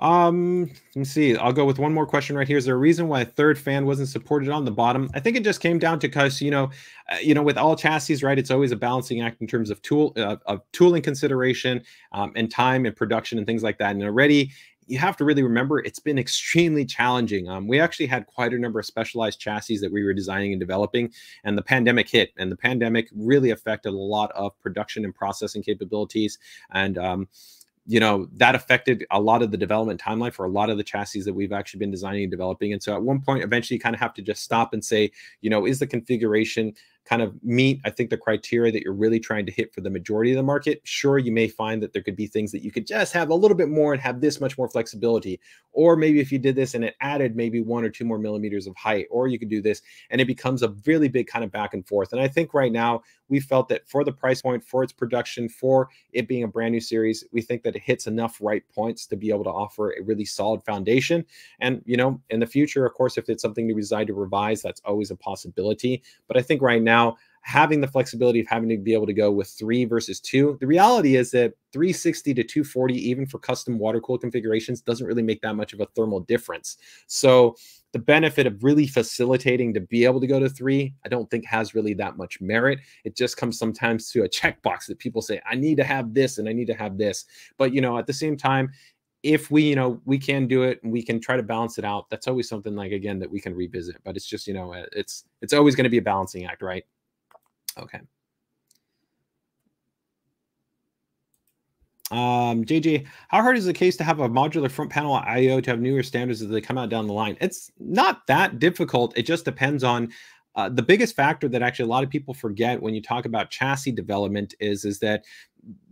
[SPEAKER 1] Um, let me see. I'll go with one more question right here. Is there a reason why a third fan wasn't supported on the bottom? I think it just came down to because you know, uh, you know, with all chassis, right? It's always a balancing act in terms of tool uh, of tooling consideration um, and time and production and things like that. And already, you have to really remember it's been extremely challenging. Um, we actually had quite a number of specialized chassis that we were designing and developing, and the pandemic hit, and the pandemic really affected a lot of production and processing capabilities. And um, you know that affected a lot of the development timeline for a lot of the chassis that we've actually been designing and developing and so at one point eventually you kind of have to just stop and say you know is the configuration kind of meet, I think, the criteria that you're really trying to hit for the majority of the market, sure, you may find that there could be things that you could just have a little bit more and have this much more flexibility. Or maybe if you did this and it added maybe one or two more millimeters of height, or you could do this and it becomes a really big kind of back and forth. And I think right now we felt that for the price point, for its production, for it being a brand new series, we think that it hits enough right points to be able to offer a really solid foundation. And, you know, in the future, of course, if it's something to decide to revise, that's always a possibility. But I think right now, now having the flexibility of having to be able to go with three versus two. The reality is that 360 to 240, even for custom water cooled configurations, doesn't really make that much of a thermal difference. So the benefit of really facilitating to be able to go to three, I don't think has really that much merit. It just comes sometimes to a checkbox that people say, I need to have this and I need to have this. But you know, at the same time, if we you know we can do it and we can try to balance it out that's always something like again that we can revisit but it's just you know it's it's always going to be a balancing act right? Okay. Um jj how hard is the case to have a modular front panel io to have newer standards as they come out down the line? It's not that difficult it just depends on uh, the biggest factor that actually a lot of people forget when you talk about chassis development is is that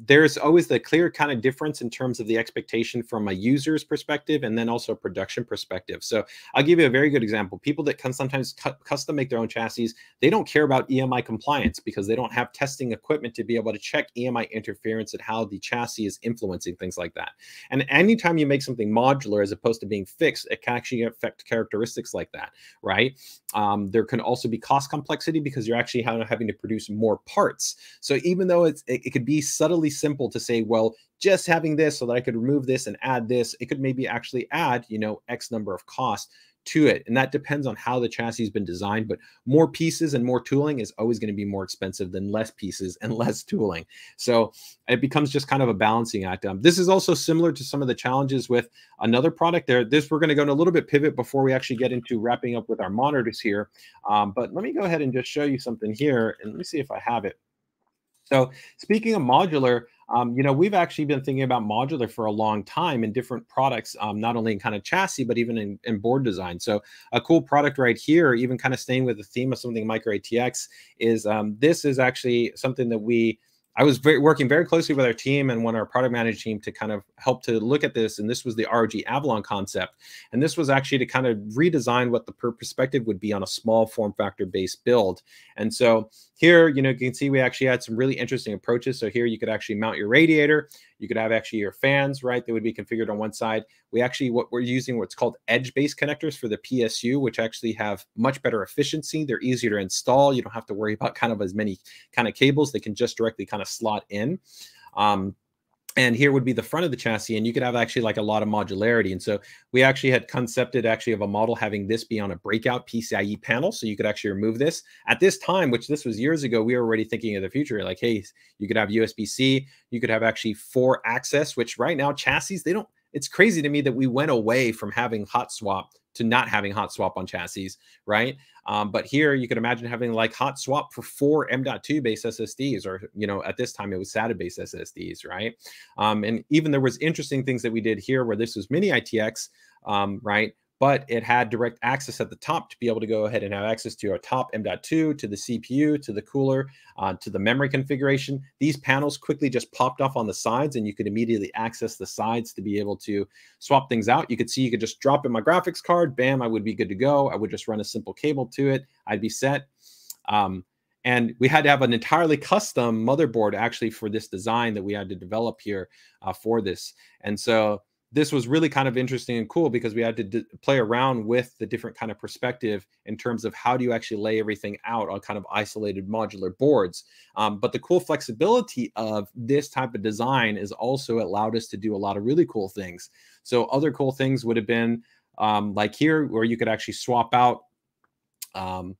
[SPEAKER 1] there's always the clear kind of difference in terms of the expectation from a user's perspective and then also a production perspective. So I'll give you a very good example. People that can sometimes cu custom make their own chassis, they don't care about EMI compliance because they don't have testing equipment to be able to check EMI interference and how the chassis is influencing things like that. And anytime you make something modular as opposed to being fixed, it can actually affect characteristics like that, right? Um, there can also be cost complexity because you're actually having to produce more parts. So even though it's, it, it could be subtly simple to say, well, just having this so that I could remove this and add this, it could maybe actually add, you know, X number of costs to it. And that depends on how the chassis has been designed. But more pieces and more tooling is always going to be more expensive than less pieces and <laughs> less tooling. So it becomes just kind of a balancing act. Um, this is also similar to some of the challenges with another product there. This we're going to go in a little bit pivot before we actually get into wrapping up with our monitors here. Um, but let me go ahead and just show you something here. And let me see if I have it. So speaking of modular, um, you know, we've actually been thinking about modular for a long time in different products, um, not only in kind of chassis, but even in, in, board design. So a cool product right here, even kind of staying with the theme of something Micro ATX, is um, this is actually something that we I was very, working very closely with our team and one of our product management team to kind of help to look at this. And this was the ROG Avalon concept. And this was actually to kind of redesign what the perspective would be on a small form factor based build. And so here, you know, you can see we actually had some really interesting approaches. So here you could actually mount your radiator. You could have actually your fans, right? They would be configured on one side. We actually, what we're using, what's called edge-based connectors for the PSU, which actually have much better efficiency. They're easier to install. You don't have to worry about kind of as many kind of cables. They can just directly kind of slot in. Um, and here would be the front of the chassis and you could have actually like a lot of modularity and so we actually had concepted actually of a model having this be on a breakout pcie panel so you could actually remove this. At this time which this was years ago we were already thinking of the future like hey you could have usb-c you could have actually four access which right now chassis they don't it's crazy to me that we went away from having hot swap to not having hot swap on chassis, right? Um, but here you could imagine having like hot swap for four M.2 based SSDs, or you know, at this time it was SATA based SSDs, right? Um, and even there was interesting things that we did here where this was mini ITX, um, right? But it had direct access at the top to be able to go ahead and have access to our top M.2, to the CPU, to the cooler, uh, to the memory configuration. These panels quickly just popped off on the sides and you could immediately access the sides to be able to swap things out. You could see you could just drop in my graphics card, bam, I would be good to go. I would just run a simple cable to it. I'd be set. Um, and we had to have an entirely custom motherboard actually for this design that we had to develop here uh, for this. And so this was really kind of interesting and cool because we had to d- play around with the different kind of perspective in terms of how do you actually lay everything out on kind of isolated modular boards. Um, but the cool flexibility of this type of design is also allowed us to do a lot of really cool things. So other cool things would have been um, like here, where you could actually swap out um,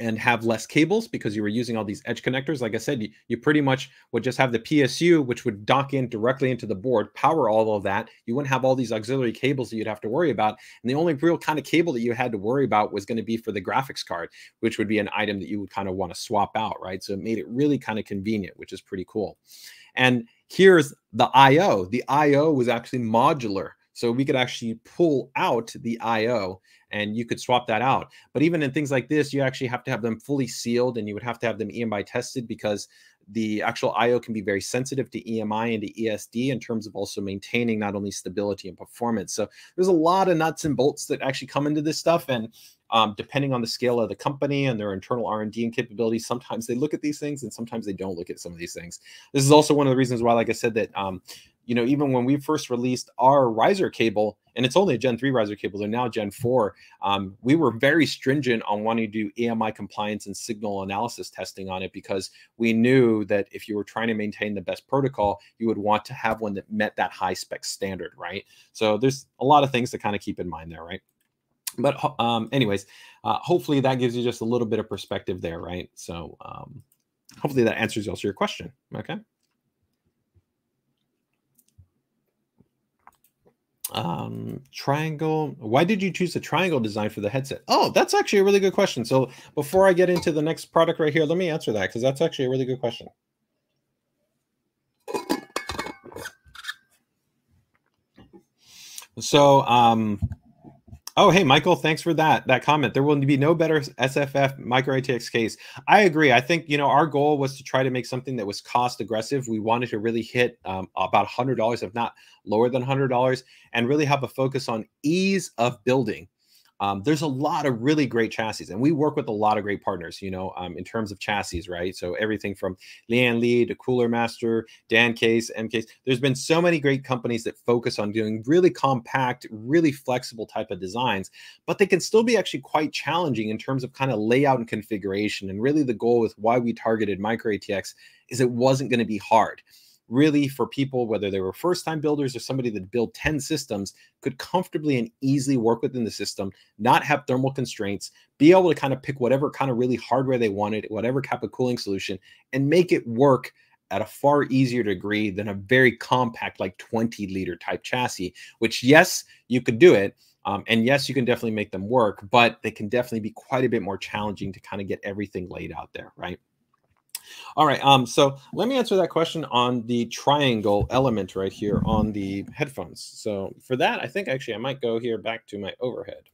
[SPEAKER 1] and have less cables because you were using all these edge connectors. Like I said, you, you, pretty much would just have the PSU, which would dock in directly into the board, power all of that. You wouldn't have all these auxiliary cables that you'd have to worry about. And the only real kind of cable that you had to worry about was going to be for the graphics card, which would be an item that you would kind of want to swap out, right? So it made it really kind of convenient, which is pretty cool. And here's the IO. The IO was actually modular. So we could actually pull out the IO and you could swap that out. But even in things like this, you actually have to have them fully sealed and you would have to have them EMI tested because the actual IO can be very sensitive to EMI and to ESD in terms of also maintaining not only stability and performance. So there's a lot of nuts and bolts that actually come into this stuff. And um, depending on the scale of the company and their internal R&D and capabilities, sometimes they look at these things and sometimes they don't look at some of these things. This is also one of the reasons why, like I said, that um, you know, even when we first released our riser cable, and it's only a Gen 3 riser cable, they're now Gen 4, um, we were very stringent on wanting to do EMI compliance and signal analysis testing on it because we knew that if you were trying to maintain the best protocol, you would want to have one that met that high spec standard, right? So there's a lot of things to kind of keep in mind there, right? But um, anyways, uh, hopefully that gives you just a little bit of perspective there, right? So um, hopefully that answers also your question, okay? Um triangle. Why did you choose the triangle design for the headset? Oh that's actually a really good question. So before i get into the next product right here let me answer that because that's actually a really good question. So um Oh, hey, Michael, thanks for that that comment. There will be no better SFF micro ATX case. I agree. I think you know our goal was to try to make something that was cost aggressive. We wanted to really hit um, about hundred dollars, if not lower than hundred dollars, and really have a focus on ease of building. Um, there's a lot of really great chassis, and we work with a lot of great partners, you know, um, in terms of chassis, right? So everything from Lian Li to Cooler Master, Dan Case, M Case. There's been so many great companies that focus on doing really compact, really flexible type of designs, but they can still be actually quite challenging in terms of kind of layout and configuration. And really, the goal with why we targeted Micro ATX is it wasn't going to be hard really for people, whether they were first time builders or somebody that built 10 systems, could comfortably and easily work within the system, not have thermal constraints, be able to kind of pick whatever kind of really hardware they wanted, whatever type of cooling solution, and make it work at a far easier degree than a very compact, like 20 liter type chassis, which, yes, you could do it. Um, and yes, you can definitely make them work, but they can definitely be quite a bit more challenging to kind of get everything laid out there, right? All right. Um, so let me answer that question on the triangle element right here on the headphones. So for that, I think actually I might go here back to my overhead.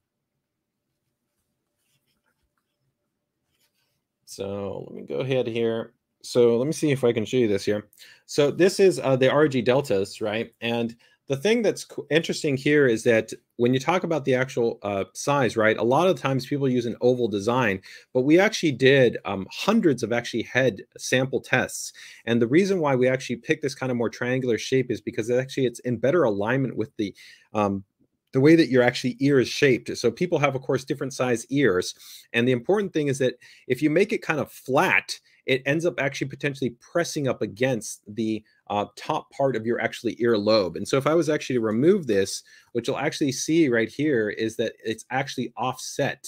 [SPEAKER 1] So let me go ahead here. So let me see if I can show you this here. So this is uh, the ROG Delta S, right? And the thing that's interesting here is that when you talk about the actual uh, size, right, a lot of times people use an oval design, but we actually did um, hundreds of actually head sample tests. And the reason why we actually picked this kind of more triangular shape is because actually it's in better alignment with the um, the way that your actually ear is shaped. So people have, of course, different size ears. And the important thing is that if you make it kind of flat, it ends up actually potentially pressing up against the uh, top part of your actually earlobe. And so if I was actually to remove this, what you'll actually see right here is that it's actually offset.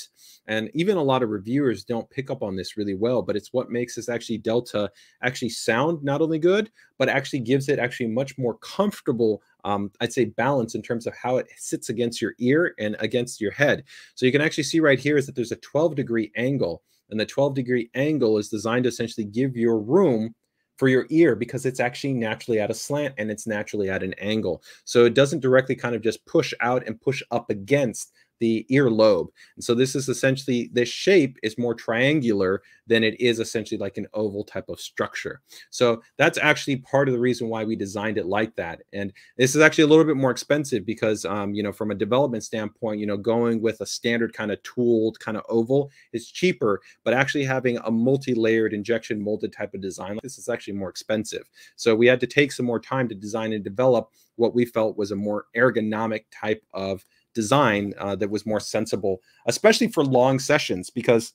[SPEAKER 1] And even a lot of reviewers don't pick up on this really well, but it's what makes this actually Delta actually sound not only good, but actually gives it actually much more comfortable um, I'd say, balance in terms of how it sits against your ear and against your head. So you can actually see right here is that there's a 12 degree angle, and the 12 degree angle is designed to essentially give your room for your ear because it's actually naturally at a slant and it's naturally at an angle. So it doesn't directly kind of just push out and push up against the earlobe. And so this is essentially this shape is more triangular than it is essentially like an oval type of structure. So that's actually part of the reason why we designed it like that. And this is actually a little bit more expensive because, um, you know, from a development standpoint, you know, going with a standard kind of tooled kind of oval is cheaper, but actually having a multi-layered injection molded type of design like this is actually more expensive. So we had to take some more time to design and develop what we felt was a more ergonomic type of design uh, that was more sensible, especially for long sessions, because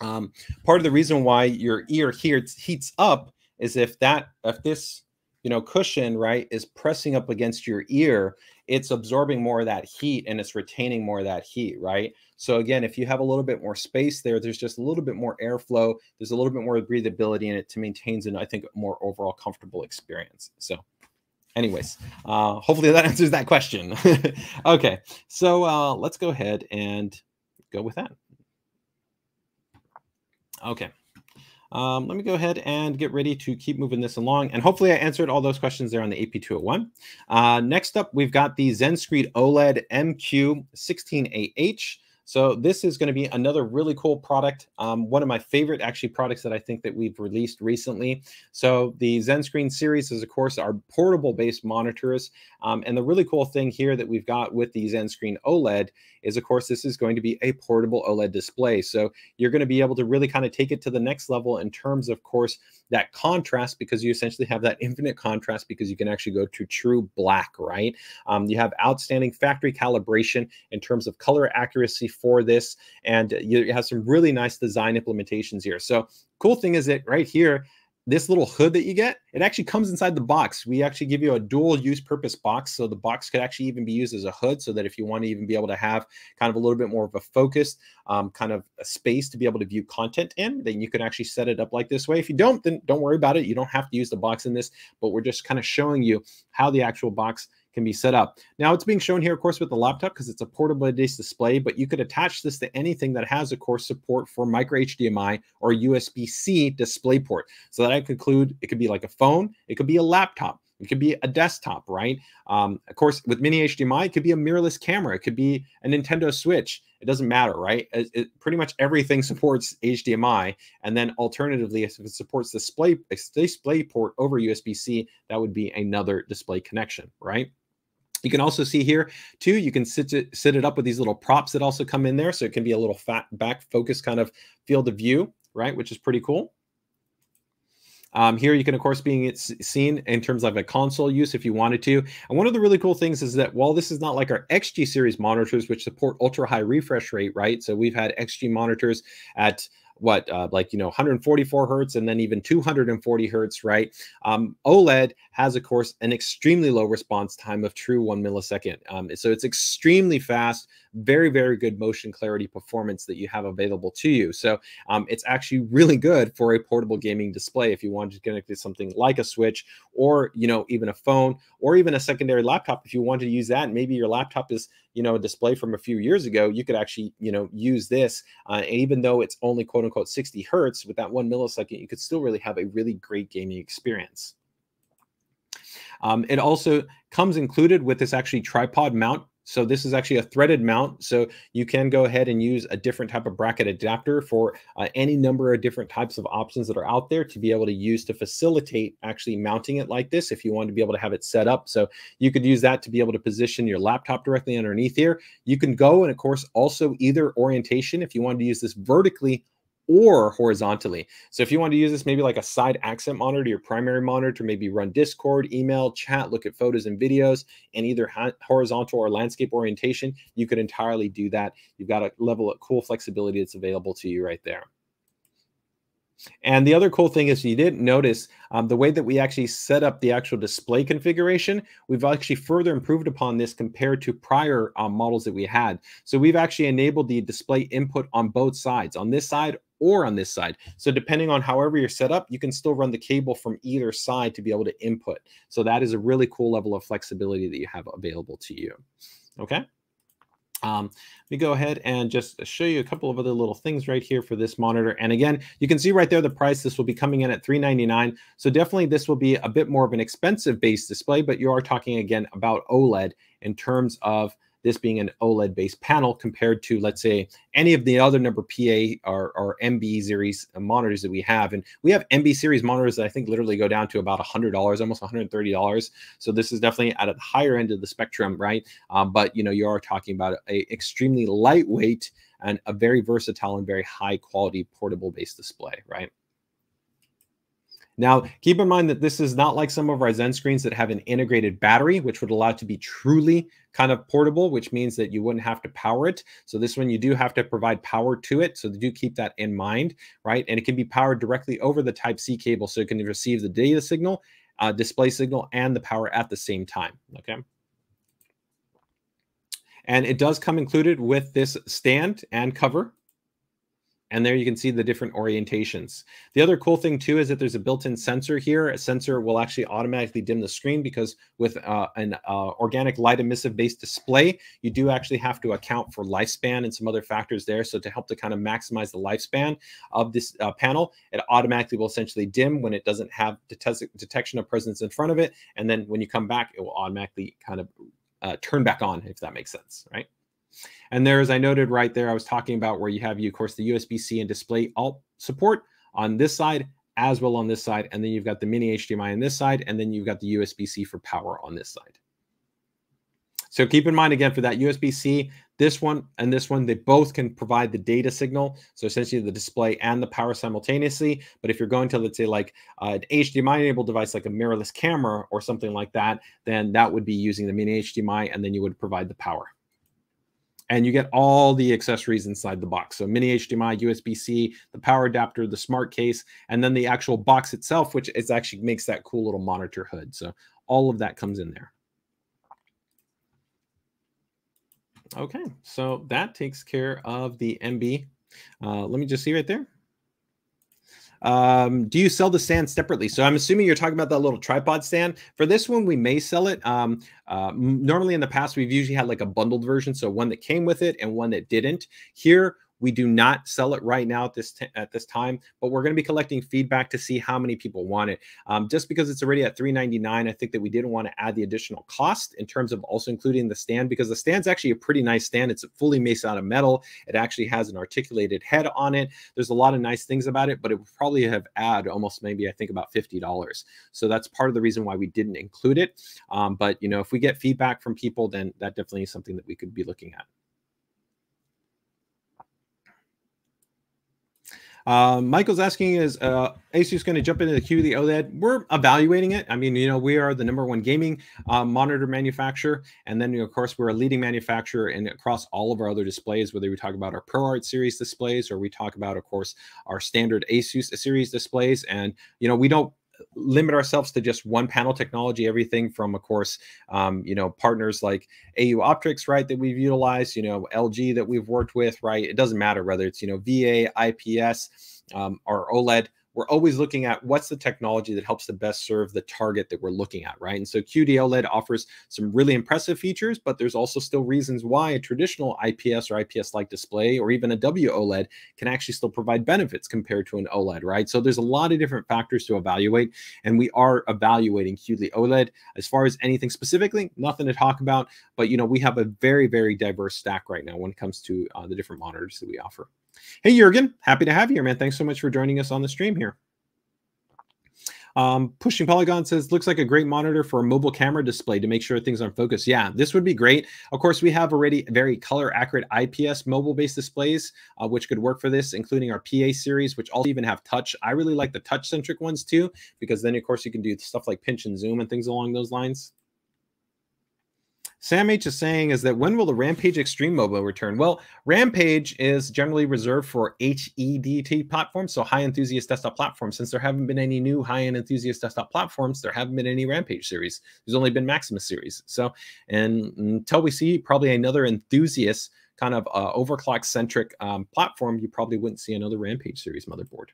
[SPEAKER 1] um, part of the reason why your ear here heats up is if that if this you know cushion right is pressing up against your ear it's absorbing more of that heat and it's retaining more of that heat right? So again if you have a little bit more space there there's just a little bit more airflow there's a little bit more breathability in it to maintain an i think more overall comfortable experience so anyways, uh, hopefully that <laughs> answers that question. <laughs> okay, so uh, let's go ahead and go with that. Okay. Um, let me go ahead and get ready to keep moving this along. And hopefully I answered all those questions there on the AP201. Uh, next up, we've got the ZenScreen OLED MQ16AH. So this is going to be another really cool product. Um, one of my favorite actually products that I think that we've released recently. So the ZenScreen series is of course our portable based monitors. Um, and the really cool thing here that we've got with the ZenScreen OLED is of course this is going to be a portable OLED display. So you're going to be able to really kind of take it to the next level in terms of course that contrast because you essentially have that infinite contrast because you can actually go to true black, right? Um, you have outstanding factory calibration in terms of color accuracy for this. And you have some really nice design implementations here. So cool thing is that right here, this little hood that you get, it actually comes inside the box. We actually give you a dual use purpose box. So the box could actually even be used as a hood so that if you want to even be able to have kind of a little bit more of a focused um, kind of a space to be able to view content in, then you can actually set it up like this way. If you don't, then don't worry about it. You don't have to use the box in this, but we're just kind of showing you how the actual box can be set up. Now it's being shown here, of course, with the laptop because it's a portable display, but you could attach this to anything that has, of course, support for micro HDMI or USB-C display port. So that I conclude it could be like a phone, it could be a laptop, it could be a desktop, right? Um, of course, with mini HDMI, it could be a mirrorless camera, it could be a Nintendo Switch. It doesn't matter, right? It, it, pretty much everything <laughs> supports HDMI, and then alternatively, if it supports display display port over USB-C, that would be another display connection, right? You can also see here too, you can sit it, sit it up with these little props that also come in there. So it can be a little fat back focus kind of field of view, right? Which is pretty cool. Um, here you can, of course, being seen in terms of a console use if you wanted to. And one of the really cool things is that while this is not like our XG series monitors, which support ultra high refresh rate, right? So we've had XG monitors at what uh, like you know 144 hertz and then even 240 hertz right? Um, oled has of course an extremely low response time of true one millisecond. Um, so it's extremely fast very very good motion clarity performance that you have available to you. So um, it's actually really good for a portable gaming display if you want to connect to something like a switch or you know even a phone or even a secondary laptop if you want to use that. Maybe your laptop is you know a display from a few years ago. You could actually you know use this uh, and even though it's only quote unquote 60 hertz with that one millisecond you could still really have a really great gaming experience. Um, it also comes included with this actually tripod mount so this is actually a threaded mount. So you can go ahead and use a different type of bracket adapter for uh, any number of different types of options that are out there to be able to use to facilitate actually mounting it like this if you want to be able to have it set up. So you could use that to be able to position your laptop directly underneath here. You can go and of course also either orientation if you wanted to use this vertically or horizontally. So if you want to use this maybe like a side accent monitor to your primary monitor, to maybe run Discord, email, chat, look at photos and videos, and either horizontal or landscape orientation, you could entirely do that. You've got a level of cool flexibility that's available to you right there. And the other cool thing is you didn't notice um, the way that we actually set up the actual display configuration, we've actually further improved upon this compared to prior um, models that we had. So we've actually enabled the display input on both sides, on this side or on this side. So depending on however you're set up, you can still run the cable from either side to be able to input. So that is a really cool level of flexibility that you have available to you. Okay. Um, let me go ahead and just show you a couple of other little things right here for this monitor. And again, you can see right there the price. This will be coming in at 399. So definitely this will be a bit more of an expensive base display, but you are talking again about OLED in terms of this being an OLED based panel compared to, let's say, any of the other number PA or, or MB series monitors that we have. And we have MB series monitors that I think literally go down to about $100, almost $130. So this is definitely at a higher end of the spectrum, right? Um, but, you know, you are talking about a extremely lightweight and a very versatile and very high quality portable based display, right? Now, keep in mind that this is not like some of our ZenScreens that have an integrated battery, which would allow it to be truly kind of portable, which means that you wouldn't have to power it. So this one, you do have to provide power to it. So do keep that in mind, right? And it can be powered directly over the Type-C cable. So it can receive the data signal, uh, display signal, and the power at the same time, okay? And it does come included with this stand and cover, and there you can see the different orientations. The other cool thing too is that there's a built-in sensor here. A sensor will actually automatically dim the screen because with uh, an uh, organic light emissive based display, you do actually have to account for lifespan and some other factors there. So to help to kind of maximize the lifespan of this uh, panel, it automatically will essentially dim when it doesn't have det detection of presence in front of it. And then when you come back, it will automatically kind of uh, turn back on, if that makes sense, right? And there, as I noted right there, I was talking about where you have, you, of course, the USB-C and display alt support on this side as well on this side. And then you've got the mini HDMI on this side, and then you've got the USB-C for power on this side. So keep in mind again for that USB-C, this one and this one, they both can provide the data signal. So essentially the display and the power simultaneously. But if you're going to, let's say like uh, an HDMI enabled device, like a mirrorless camera or something like that, then that would be using the mini HDMI and then you would provide the power and you get all the accessories inside the box. So mini HDMI, USB-C, the power adapter, the smart case, and then the actual box itself, which is actually makes that cool little monitor hood. So all of that comes in there. Okay, so that takes care of the MB. Uh, let me just see right there. Um, do you sell the stand separately? So I'm assuming you're talking about that little tripod stand. For this one, we may sell it. Um, uh, normally in the past, we've usually had like a bundled version, so one that came with it and one that didn't. Here, we do not sell it right now at this at this time, but we're going to be collecting feedback to see how many people want it. Um, just because it's already at 3.99, I think that we didn't want to add the additional cost in terms of also including the stand because the stand's actually a pretty nice stand. It's fully made out of metal. It actually has an articulated head on it. There's a lot of nice things about it, but it would probably have add almost maybe I think about fifty dollars. So that's part of the reason why we didn't include it. Um, but you know, if we get feedback from people, then that definitely is something that we could be looking at. Uh, Michael's asking is uh, Asus going to jump into the QD OLED? We're evaluating it. I mean, you know, we are the number one gaming uh, monitor manufacturer, and then you know, of course we're a leading manufacturer in across all of our other displays. Whether we talk about our ProArt series displays or we talk about, of course, our standard Asus series displays, and you know, we don't limit ourselves to just one panel technology everything from of course um, you know partners like au optics right that we've utilized you know lg that we've worked with right? It doesn't matter whether it's you know va ips um, or oled we're always looking at what's the technology that helps to best serve the target that we're looking at, right? And so QD OLED offers some really impressive features, but there's also still reasons why a traditional IPS or IPS-like display or even a WOLED can actually still provide benefits compared to an OLED, right? So there's a lot of different factors to evaluate, and we are evaluating QD OLED. As far as anything specifically, nothing to talk about, but you know we have a very very diverse stack right now when it comes to uh, the different monitors that we offer. Hey, Jurgen, happy to have you here, man. Thanks so much for joining us on the stream here. Um, Pushing Polygon says, looks like a great monitor for a mobile camera display to make sure things are in focus. Yeah, this would be great. Of course, we have already very color accurate IPS mobile based displays, uh, which could work for this, including our PA series, which all even have touch. I really like the touch centric ones too, because then, of course, you can do stuff like pinch and zoom and things along those lines. Sam H is saying is that when will the Rampage Extreme Mobile return? Well, Rampage is generally reserved for HEDT platforms, so high enthusiast desktop platforms. Since there haven't been any new high-end enthusiast desktop platforms, there haven't been any Rampage series. There's only been Maximus series. So, and until we see probably another enthusiast kind of uh, overclock centric um, platform, you probably wouldn't see another Rampage series motherboard.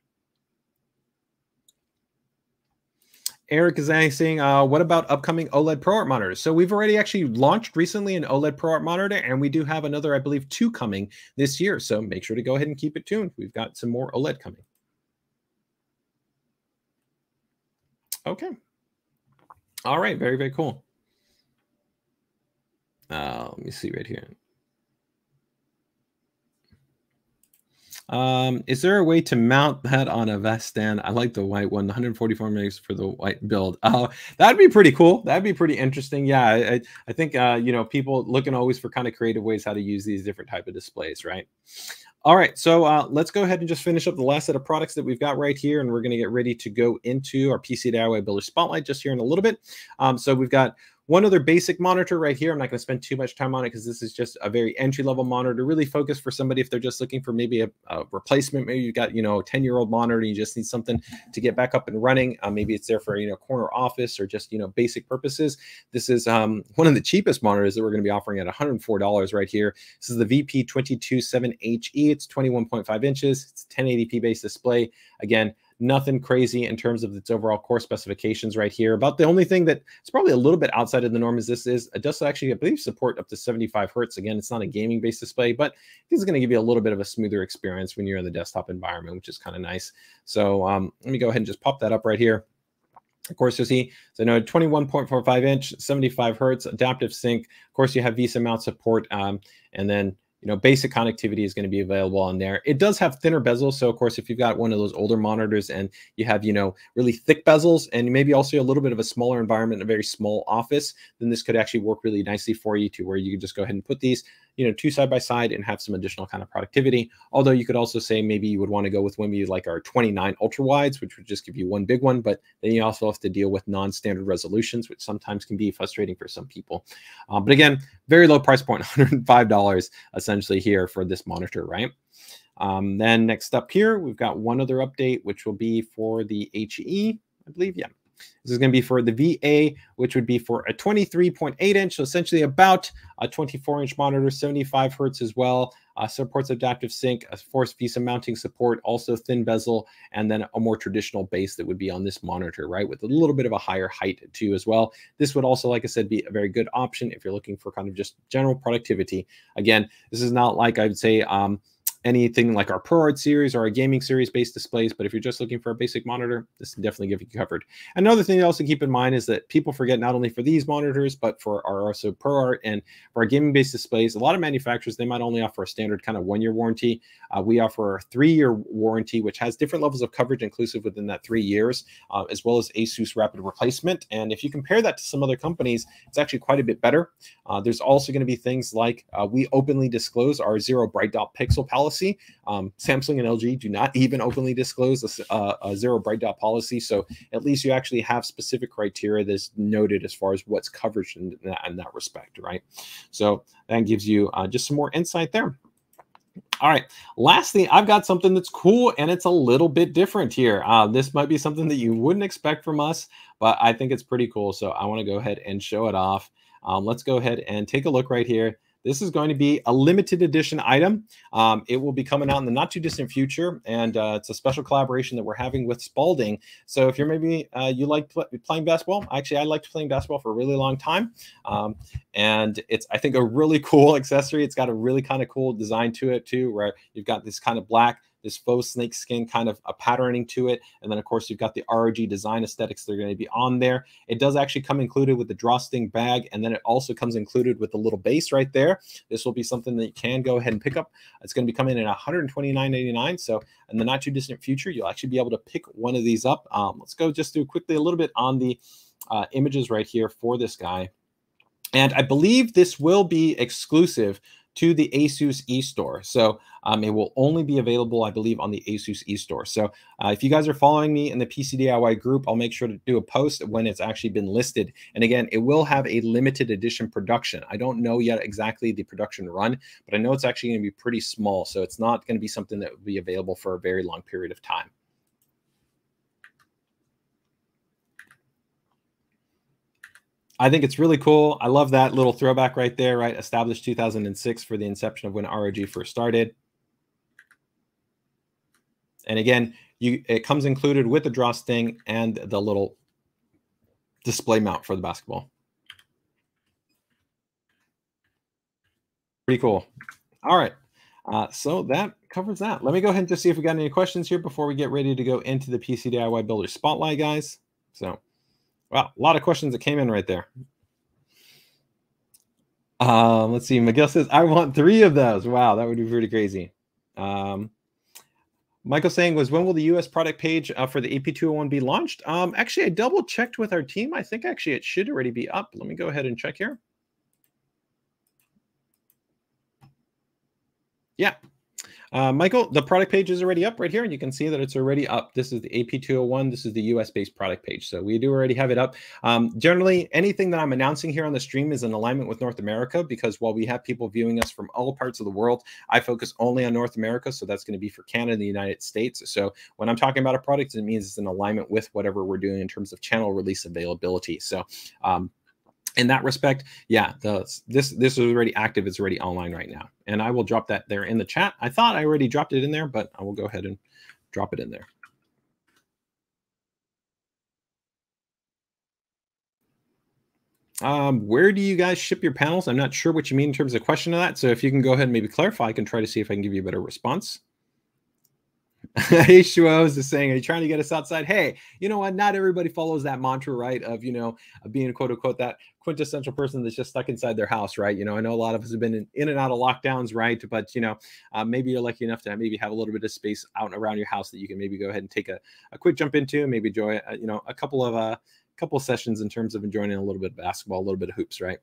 [SPEAKER 1] Eric is asking, uh, what about upcoming OLED ProArt monitors? So we've already actually launched recently an OLED ProArt monitor, and we do have another, I believe, two coming this year. So make sure to go ahead and keep it tuned. We've got some more OLED coming. Okay. All right. Very, very cool. Uh, let me see right here. Um, is there a way to mount that on a vest stand? I like the white one, 144 megs for the white build. Oh, that'd be pretty cool. That'd be pretty interesting. Yeah, I, I think uh, you know people looking always for kind of creative ways how to use these different type of displays, right? All right, so uh, let's go ahead and just finish up the last set of products that we've got right here, and we're going to get ready to go into our PC DIY Builder Spotlight just here in a little bit. Um, so we've got one other basic monitor right here. I'm not going to spend too much time on it because this is just a very entry level monitor, really focused for somebody if they're just looking for maybe a, a replacement. Maybe you've got, you know, a 10 year old monitor and you just need something to get back up and running. Uh, maybe it's there for, you know, corner office or just, you know, basic purposes. This is um, one of the cheapest monitors that we're going to be offering at $104 right here. This is the VP227HE. It's 21.5 inches. It's 1080p based display. Again, Nothing crazy in terms of its overall core specifications right here. About the only thing that it's probably a little bit outside of the norm is this is it does actually, I believe, support up to 75 hertz. Again, it's not a gaming based display, but this is going to give you a little bit of a smoother experience when you're in the desktop environment, which is kind of nice. So um, let me go ahead and just pop that up right here. Of course, you'll see, so no 21.45 inch, 75 hertz, adaptive sync. Of course, you have VESA mount support, um, and then you know, basic connectivity is going to be available on there. It does have thinner bezels. So, of course, if you've got one of those older monitors and you have, you know, really thick bezels and maybe also a little bit of a smaller environment, a very small office, then this could actually work really nicely for you to where you can just go ahead and put these you know, two side by side and have some additional kind of productivity. Although you could also say maybe you would want to go with maybe like our 29 ultra wides, which would just give you one big one, but then you also have to deal with non-standard resolutions, which sometimes can be frustrating for some people. Uh, but again, very low price point, <laughs> $105 essentially here for this monitor, right? Um, then next up here, we've got one other update, which will be for the HE, I believe. Yeah, this is going to be for the VA, which would be for a 23.8 inch, so essentially about a 24 inch monitor, 75 hertz as well. Uh, supports adaptive sync, a force VESA mounting support, also thin bezel, and then a more traditional base that would be on this monitor, right, with a little bit of a higher height too as well. This would also, like I said, be a very good option if you're looking for kind of just general productivity. Again, this is not like I would say. Um, anything like our ProArt series or our gaming series based displays. But if you're just looking for a basic monitor, this can definitely give you covered. Another thing to also keep in mind is that people forget not only for these monitors, but for our also ProArt and for our gaming based displays, a lot of manufacturers, they might only offer a standard kind of one year warranty. Uh, we offer a three year warranty, which has different levels of coverage inclusive within that three years, uh, as well as ASUS rapid replacement. And if you compare that to some other companies, it's actually quite a bit better. Uh, there's also going to be things like uh, we openly disclose our zero bright dot pixel policy policy. Um, Samsung and LG do not even openly disclose a, uh, a, zero bright dot policy. So at least you actually have specific criteria that's noted as far as what's covered in that, in that respect, right? So that gives you uh, just some more insight there. All right. Lastly, I've got something that's cool and it's a little bit different here. Uh, this might be something that you wouldn't expect from us, but I think it's pretty cool. So I want to go ahead and show it off. Um, let's go ahead and take a look right here. This is going to be a limited edition item. Um, it will be coming out in the not too distant future, and uh, it's a special collaboration that we're having with Spalding. So if you're maybe uh, you like pl playing basketball, actually I liked playing basketball for a really long time, um, and it's I think a really cool <laughs> accessory. It's got a really kind of cool design to it too, where you've got this kind of black this faux snake skin kind of a patterning to it. And then, of course, you've got the ROG design aesthetics that are going to be on there. It does actually come included with the drawstring bag, and then it also comes included with the little base right there. This will be something that you can go ahead and pick up. It's going to be coming in at $129.99. So, in the not too distant future, you'll actually be able to pick one of these up. Um, let's go just do quickly a little bit on the uh, images right here for this guy. And I believe this will be exclusive to the Asus eStore. So um, it will only be available, I believe, on the Asus eStore. So uh, if you guys are following me in the PC DIY group, I'll make sure to do a post when it's actually been listed. And again, it will have a limited edition production. I don't know yet exactly the production run, but I know it's actually going to be pretty small. So it's not going to be something that will be available for a very long period of time. I think it's really cool. I love that little throwback right there, right? Established 2006 for the inception of when ROG first started. And again, you it comes included with the drawstring and the little display mount for the basketball. Pretty cool. All right. Uh, so that covers that. Let me go ahead and just see if we got any questions here before we get ready to go into the PC DIY Builder Spotlight, guys. So Wow, a lot of questions that came in right there. Um, let's see. Miguel says, I want three of those. Wow, that would be pretty crazy. Um, Michael saying was when will the US product page uh, for the AP201 be launched? Um, actually, I double checked with our team. I think actually it should already be up. Let me go ahead and check here. Yeah, uh, Michael, the product page is already up right here, and you can see that it's already up. This is the AP201. This is the US-based product page. So we do already have it up. Um, generally, anything that I'm announcing here on the stream is in alignment with North America because while we have people viewing us from all parts of the world, I focus only on North America. So that's going to be for Canada and the United States. So when I'm talking about a product, it means it's in alignment with whatever we're doing in terms of channel release availability. So um, in that respect, yeah, the this this is already active. It's already online right now, and I will drop that there in the chat. I thought I already dropped it in there, but I will go ahead and drop it in there. Um, where do you guys ship your panels? I'm not sure what you mean in terms of question of that. So if you can go ahead and maybe clarify, I can try to see if I can give you a better response. Hey, Shuos is saying, Are you trying to get us outside? Hey, you know what? Not everybody follows that mantra, right? Of, you know, being quote unquote that quintessential person that's just stuck inside their house, right? You know, I know a lot of us have been in, in and out of lockdowns, right? But, you know, uh, maybe you're lucky enough to maybe have a little bit of space out around your house that you can maybe go ahead and take a, a quick jump into, maybe enjoy, uh, you know, a couple of, uh, couple of sessions in terms of enjoying a little bit of basketball, a little bit of hoops, right?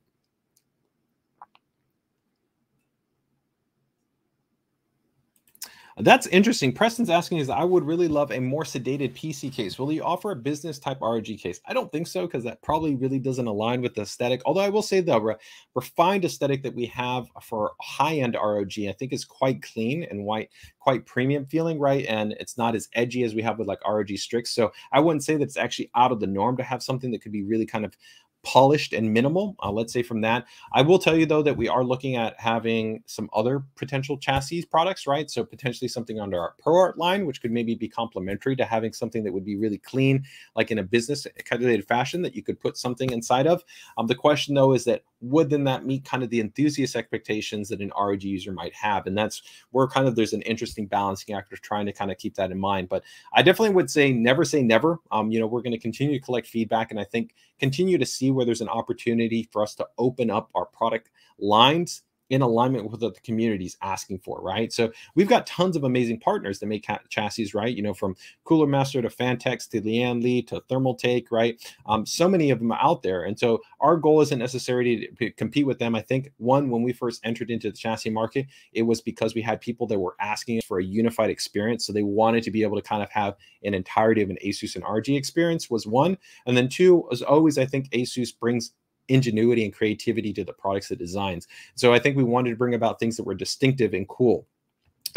[SPEAKER 1] That's interesting. Preston's asking is I would really love a more sedated PC case. Will you offer a business type ROG case? I don't think so because that probably really doesn't align with the aesthetic. Although I will say the re refined aesthetic that we have for high end ROG, I think is quite clean and white, quite premium feeling, right? And it's not as edgy as we have with like ROG Strix. So I wouldn't say that it's actually out of the norm to have something that could be really kind of polished and minimal. Uh, let's say from that. I will tell you though that we are looking at having some other potential chassis products, right? So potentially something under our ProArt line, which could maybe be complementary to having something that would be really clean, like in a business calculated fashion that you could put something inside of. Um, the question though is that would then that meet kind of the enthusiast expectations that an ROG user might have? And that's where kind of there's an interesting balancing act of trying to kind of keep that in mind. But I definitely would say never say never. Um, you know, we're going to continue to collect feedback and I think continue to see where there's an opportunity for us to open up our product lines in alignment with what the community is asking for, right? So we've got tons of amazing partners that make chassis, right? You know, from Cooler Master to Phanteks to Lian Li to Thermaltake, right? Um, so many of them out there. And so our goal isn't necessarily to compete with them. I think one, when we first entered into the chassis market, it was because we had people that were asking for a unified experience. So they wanted to be able to kind of have an entirety of an Asus and ROG experience was one. And then two, as always, I think Asus brings ingenuity and creativity to the products it designs. So I think we wanted to bring about things that were distinctive and cool.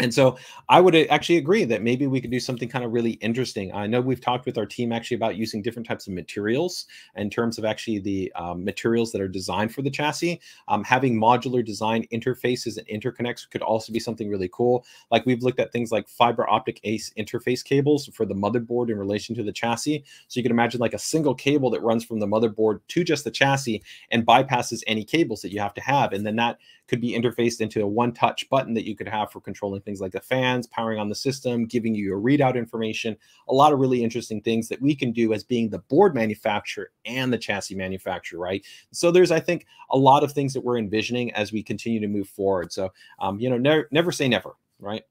[SPEAKER 1] And so I would actually agree that maybe we could do something kind of really interesting. I know we've talked with our team actually about using different types of materials in terms of actually the um, materials that are designed for the chassis. Um, having modular design interfaces and interconnects could also be something really cool. Like we've looked at things like fiber optic ACE interface cables for the motherboard in relation to the chassis. So you can imagine like a single cable that runs from the motherboard to just the chassis and bypasses any cables that you have to have. And then that could be interfaced into a one touch button that you could have for controlling things like the fans, powering on the system, giving you your readout information. A lot of really interesting things that we can do as being the board manufacturer and the chassis manufacturer, right? So there's, I think, a lot of things that we're envisioning as we continue to move forward. So, um, you know, never, never say never, right?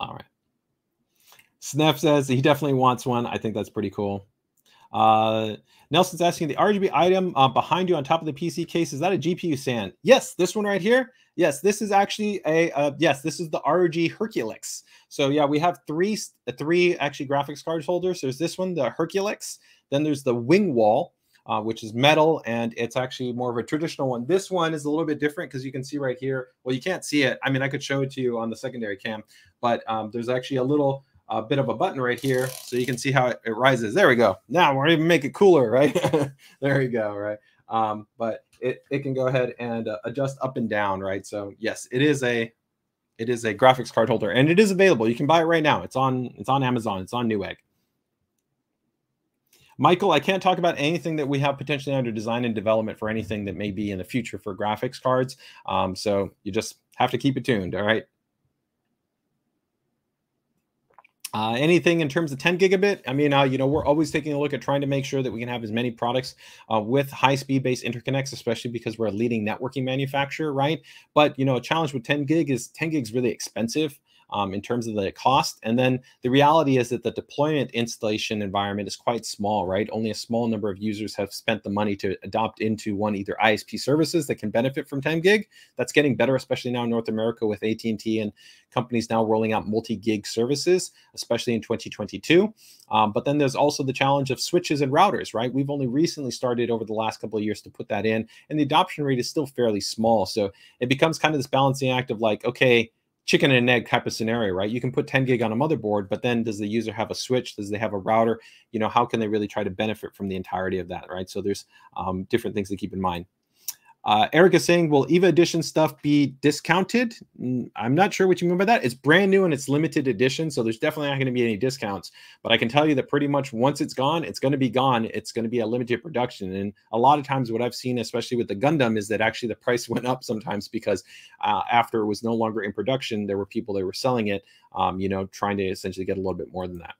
[SPEAKER 1] All right. Sneff says he definitely wants one. I think that's pretty cool. Uh, Nelson's asking the RGB item uh, behind you on top of the PC case. Is that a GPU stand? Yes, this one right here. Yes, this is actually a uh, yes. This is the ROG Herculx. So yeah, we have three three actually graphics card holders. There's this one, the Herculx. Then there's the Wingwall, uh, which is metal, and it's actually more of a traditional one. This one is a little bit different because you can see right here. Well, you can't see it. I mean, I could show it to you on the secondary cam, but um, there's actually a little a bit of a button right here so you can see how it, it rises. There we go. Now we're even make it cooler, right? <laughs> there we go, right? Um, but it, it can go ahead and uh, adjust up and down, right? So yes, it is a it is a graphics card holder and it is available. You can buy it right now. It's on it's on Amazon. It's on Newegg. Michael, I can't talk about anything that we have potentially under design and development for anything that may be in the future for graphics cards. Um, so you just have to keep it tuned. All right. Uh, anything in terms of 10 gigabit? I mean, uh, you know, we're always taking a look at trying to make sure that we can have as many products uh, with high speed based interconnects, especially because we're a leading networking manufacturer, right? But, you know, a challenge with 10 gig is 10 gigs really expensive um, in terms of the cost. And then the reality is that the deployment installation environment is quite small, right? Only a small number of users have spent the money to adopt into one either ISP services that can benefit from 10 gig. That's getting better, especially now in North America with AT&T and companies now rolling out multi-gig services, especially in 2022. Um, but then there's also the challenge of switches and routers, right? We've only recently started over the last couple of years to put that in, and the adoption rate is still fairly small. So it becomes kind of this balancing act of like, okay, chicken and egg type of scenario, right? You can put 10 gig on a motherboard, but then does the user have a switch? Does they have a router? You know, how can they really try to benefit from the entirety of that, right? So there's um, different things to keep in mind. Uh, Eric is saying, will EVA edition stuff be discounted? I'm not sure what you mean by that. It's brand new and it's limited edition, so there's definitely not going to be any discounts. But I can tell you that pretty much once it's gone, it's going to be gone. It's going to be a limited production. And a lot of times, what I've seen, especially with the Gundam, is that actually the price <laughs> went up sometimes because uh, after it was no longer in production, there were people that were selling it, um, you know, trying to essentially get a little bit more than that.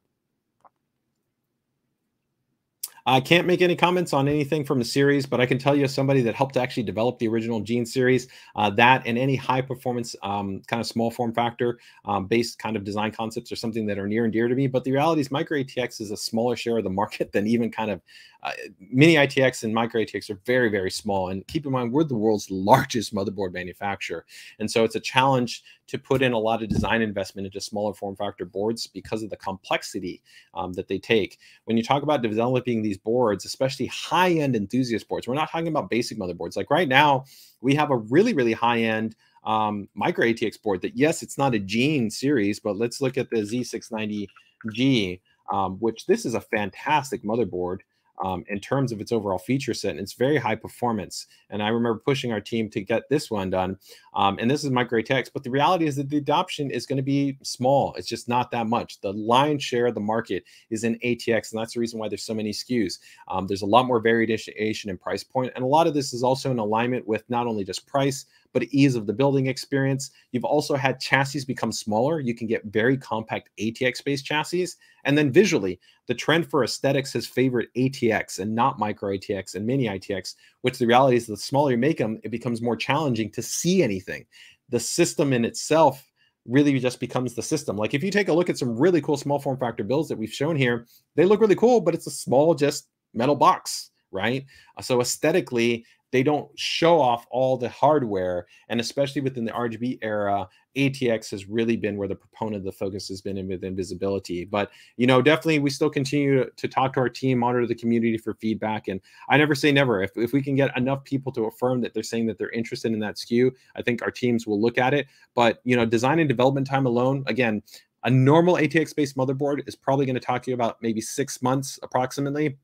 [SPEAKER 1] I can't make any comments on anything from the series, but I can tell you somebody that helped actually develop the original Gene series, uh, that and any high performance um, kind of small form factor um, based kind of design concepts are something that are near and dear to me. But the reality is, Micro ATX is a smaller share of the market <laughs> than even kind of uh, mini ITX and micro ATX are very, very small. And keep in mind, we're the world's largest motherboard manufacturer. And so it's a challenge to put in a lot of design investment into smaller form factor boards because of the complexity um, that they take. When you talk about developing these boards, especially high end enthusiast boards, we're not talking about basic motherboards. Like right now, we have a really, really high end um, micro ATX board that, yes, it's not a Gene series, but let's look at the Z690G, um, which this is a fantastic motherboard um, in terms of its overall feature set. And it's very high performance. And I remember pushing our team to get this one done. Um, and this is micro ATX. But the reality is that the adoption is going to be small. It's just not that much. The lion's share of the market is in ATX. And that's the reason why there's so many SKUs. Um, there's a lot more variation in price point, And a lot of this is also in alignment with not only just price, but ease of the building experience. You've also had chassis become smaller. You can get very compact ATX based chassis. And then visually, the trend for aesthetics has favored ATX and not micro ATX and mini ITX, which the reality is the smaller you make them, it becomes more challenging to see anything. The system in itself really just becomes the system. Like if you take a look at some really cool small form factor builds that we've shown here, they look really cool, but it's a small, just metal box, right? So aesthetically, they don't show off all the hardware. And especially within the RGB era, ATX has really been where the proponent of the focus has been in within visibility. But you know, definitely we still continue to, talk to our team, monitor the community for feedback. And I never say never. If, if we can get enough people to affirm that they're saying that they're interested in that SKU, I think our teams will look at it. But you know, design and development time alone, again, a normal ATX based motherboard is probably going to talk to you about maybe six months approximately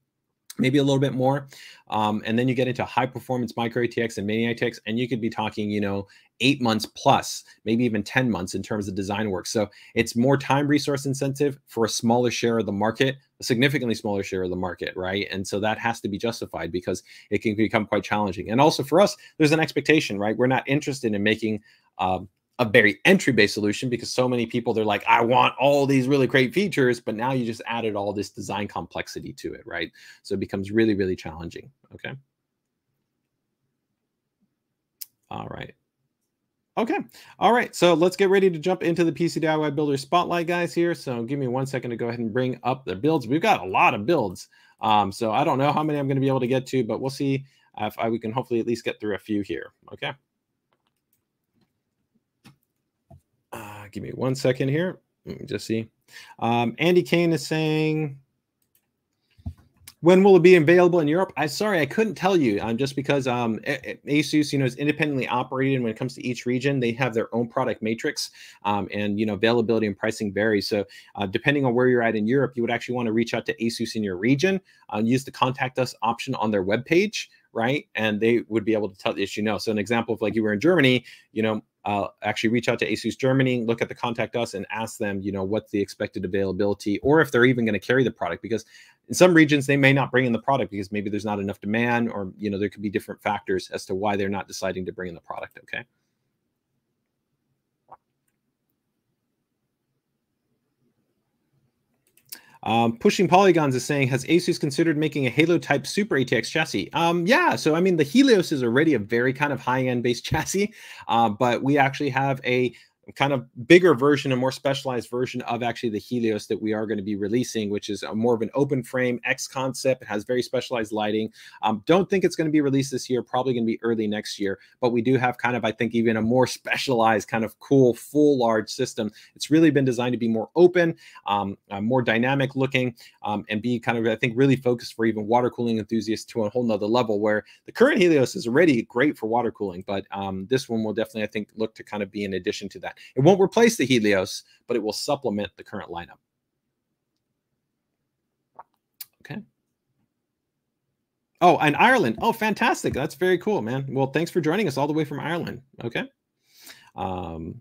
[SPEAKER 1] maybe a little bit more. Um, and then you get into high performance micro ATX and mini ATX, and you could be talking, you know, eight months plus, maybe even 10 months in terms of design work. So it's more time resource incentive for a smaller share of the market, a significantly smaller share of the market, right? And so that has to be justified because it can become quite challenging. And also for us, there's an expectation, right? We're not interested in making um, a very entry based solution because so many people they're like i want all these really great features but now you just added all this design complexity to it right? So it becomes really really challenging okay? All right. Okay. All right. So let's get ready to jump into the pc diy builder spotlight guys here. So give me one second to go ahead and bring up the builds. We've got a lot of builds. Um, so i don't know how many i'm going to be able to get to but we'll see if I, we can hopefully at least get through a few here okay give me one second here. Let me just see. Um, Andy Kane is saying, when will it be available in Europe? I sorry, I couldn't tell you. Um, just because um, ASUS, you know, is independently operated when it comes to each region. They have their own product matrix, um, and you know, availability and pricing vary. So, uh, depending on where you're at in Europe, you would actually want to reach out to ASUS in your region. Uh, use the contact us option on their webpage, right? And they would be able to tell you know. So, an example of like you were in Germany, you know, uh, actually reach out to ASUS Germany, look at the contact us, and ask them, you know, what's the expected availability, or if they're even going to carry the product. Because in some regions, they may not bring in the product because maybe there's not enough demand, or you know, there could be different factors as to why they're not deciding to bring in the product. Okay. Um, Pushing Polygons is saying, has Asus considered making a Halo type Super ATX chassis? Um, yeah, so I mean, the Helios is already a very kind of high end based <laughs> chassis, uh, but we actually have a kind of bigger version, a more specialized version of actually the Helios that we are going to be releasing, which is a more of an open frame X concept. It has very specialized lighting. Um, don't think it's going to be released this year, probably going to be early next year, but we do have kind of, I think, even a more <laughs> specialized kind of cool full large system. It's really been designed to be more open, um, uh, more dynamic looking, um, and be kind of, I think, really focused for even water cooling enthusiasts to a whole nother level where the current Helios is already great for water cooling, but um, this one will definitely, I think, look to kind of be in addition to that that. It won't replace the Helios, but it will supplement the current lineup. Okay. Oh, and Ireland. Oh, fantastic. That's very cool, man. Well, thanks for joining us all the way from Ireland. Okay. Um,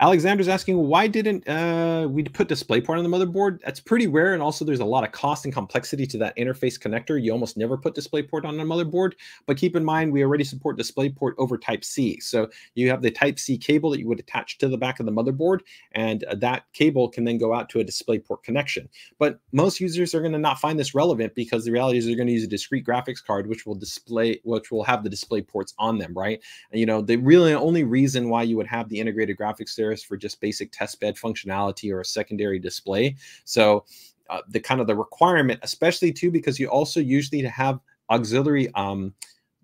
[SPEAKER 1] Alexander's asking why didn't uh, we put DisplayPort on the motherboard? That's pretty rare, and also there's a lot of cost and complexity to that interface connector. You almost never put DisplayPort on a motherboard. But keep in mind, we already support DisplayPort over Type C. So you have the Type C cable that you would attach to the back of the motherboard, and uh, that cable can then go out to a DisplayPort connection. But most users are going to not find this relevant because the reality is they're going to use a discrete graphics card, which will display, which will have the display ports on them, right? And, you know, the really only reason why you would have the integrated graphics there for just basic test bed functionality or a secondary display. So uh, the kind of the requirement, especially too, because you also usually to have auxiliary um,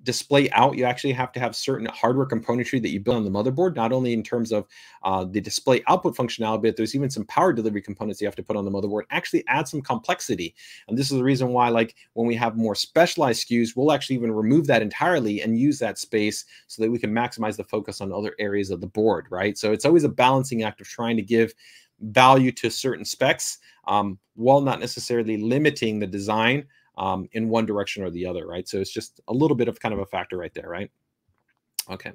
[SPEAKER 1] display out, you actually have to have certain hardware componentry that you build on the motherboard, not only in terms of uh, the display output functionality, but there's even some power delivery components you have to put on the motherboard, actually add some complexity. And this is the reason why, like, when we have more specialized SKUs, we'll actually even remove that entirely and use that space so that we can maximize the focus on other areas of the board, right? So it's always a balancing act of trying to give value to certain specs um, while not necessarily limiting the design um, in one direction or the other, right? So it's just a little bit of kind of a factor right there, right? Okay.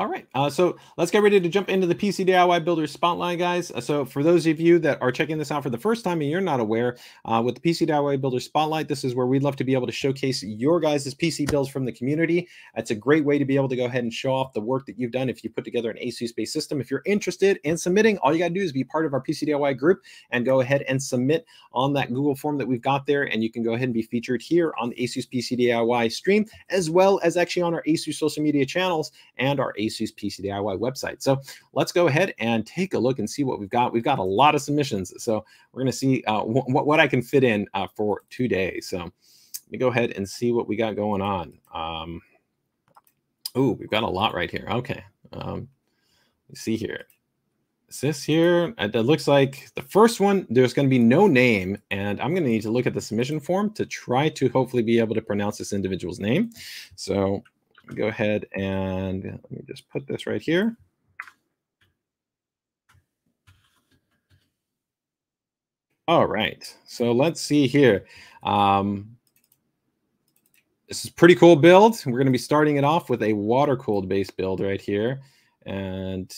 [SPEAKER 1] All right, uh, so let's get ready to jump into the PC DIY Builder Spotlight, guys. Uh, so for those of you that are checking this out for the first time and you're not aware, uh, with the PC DIY Builder Spotlight, this is where we'd love to be able to showcase your guys' PC builds from the community. It's a great way to be able to go ahead and show off the work that you've done if you put together an ASUS-based system. If you're interested in submitting, all you got to do is be part of our PC DIY group and go ahead and submit on that Google form that we've got there, and you can go ahead and be featured here on the ASUS PC DIY stream, as well as actually on our ASUS social media channels and our ASUS ASUS PC DIY website. So let's go ahead and take a look and see what we've got. We've got a lot of submissions. So we're going to see uh, what, I can fit in uh, for today. So let me go ahead and see what we got going on. Um, oh, we've got a lot right here. Okay. Um, let's see here. Is this here? It looks like the first one, there's going to be no name, and I'm going to need to look at the submission form to try to hopefully be able to pronounce this individual's name. So go ahead and let me just put this right here. All right, so let's see here. Um, this is pretty cool build. We're going to be starting it off with a water cooled base build right here. And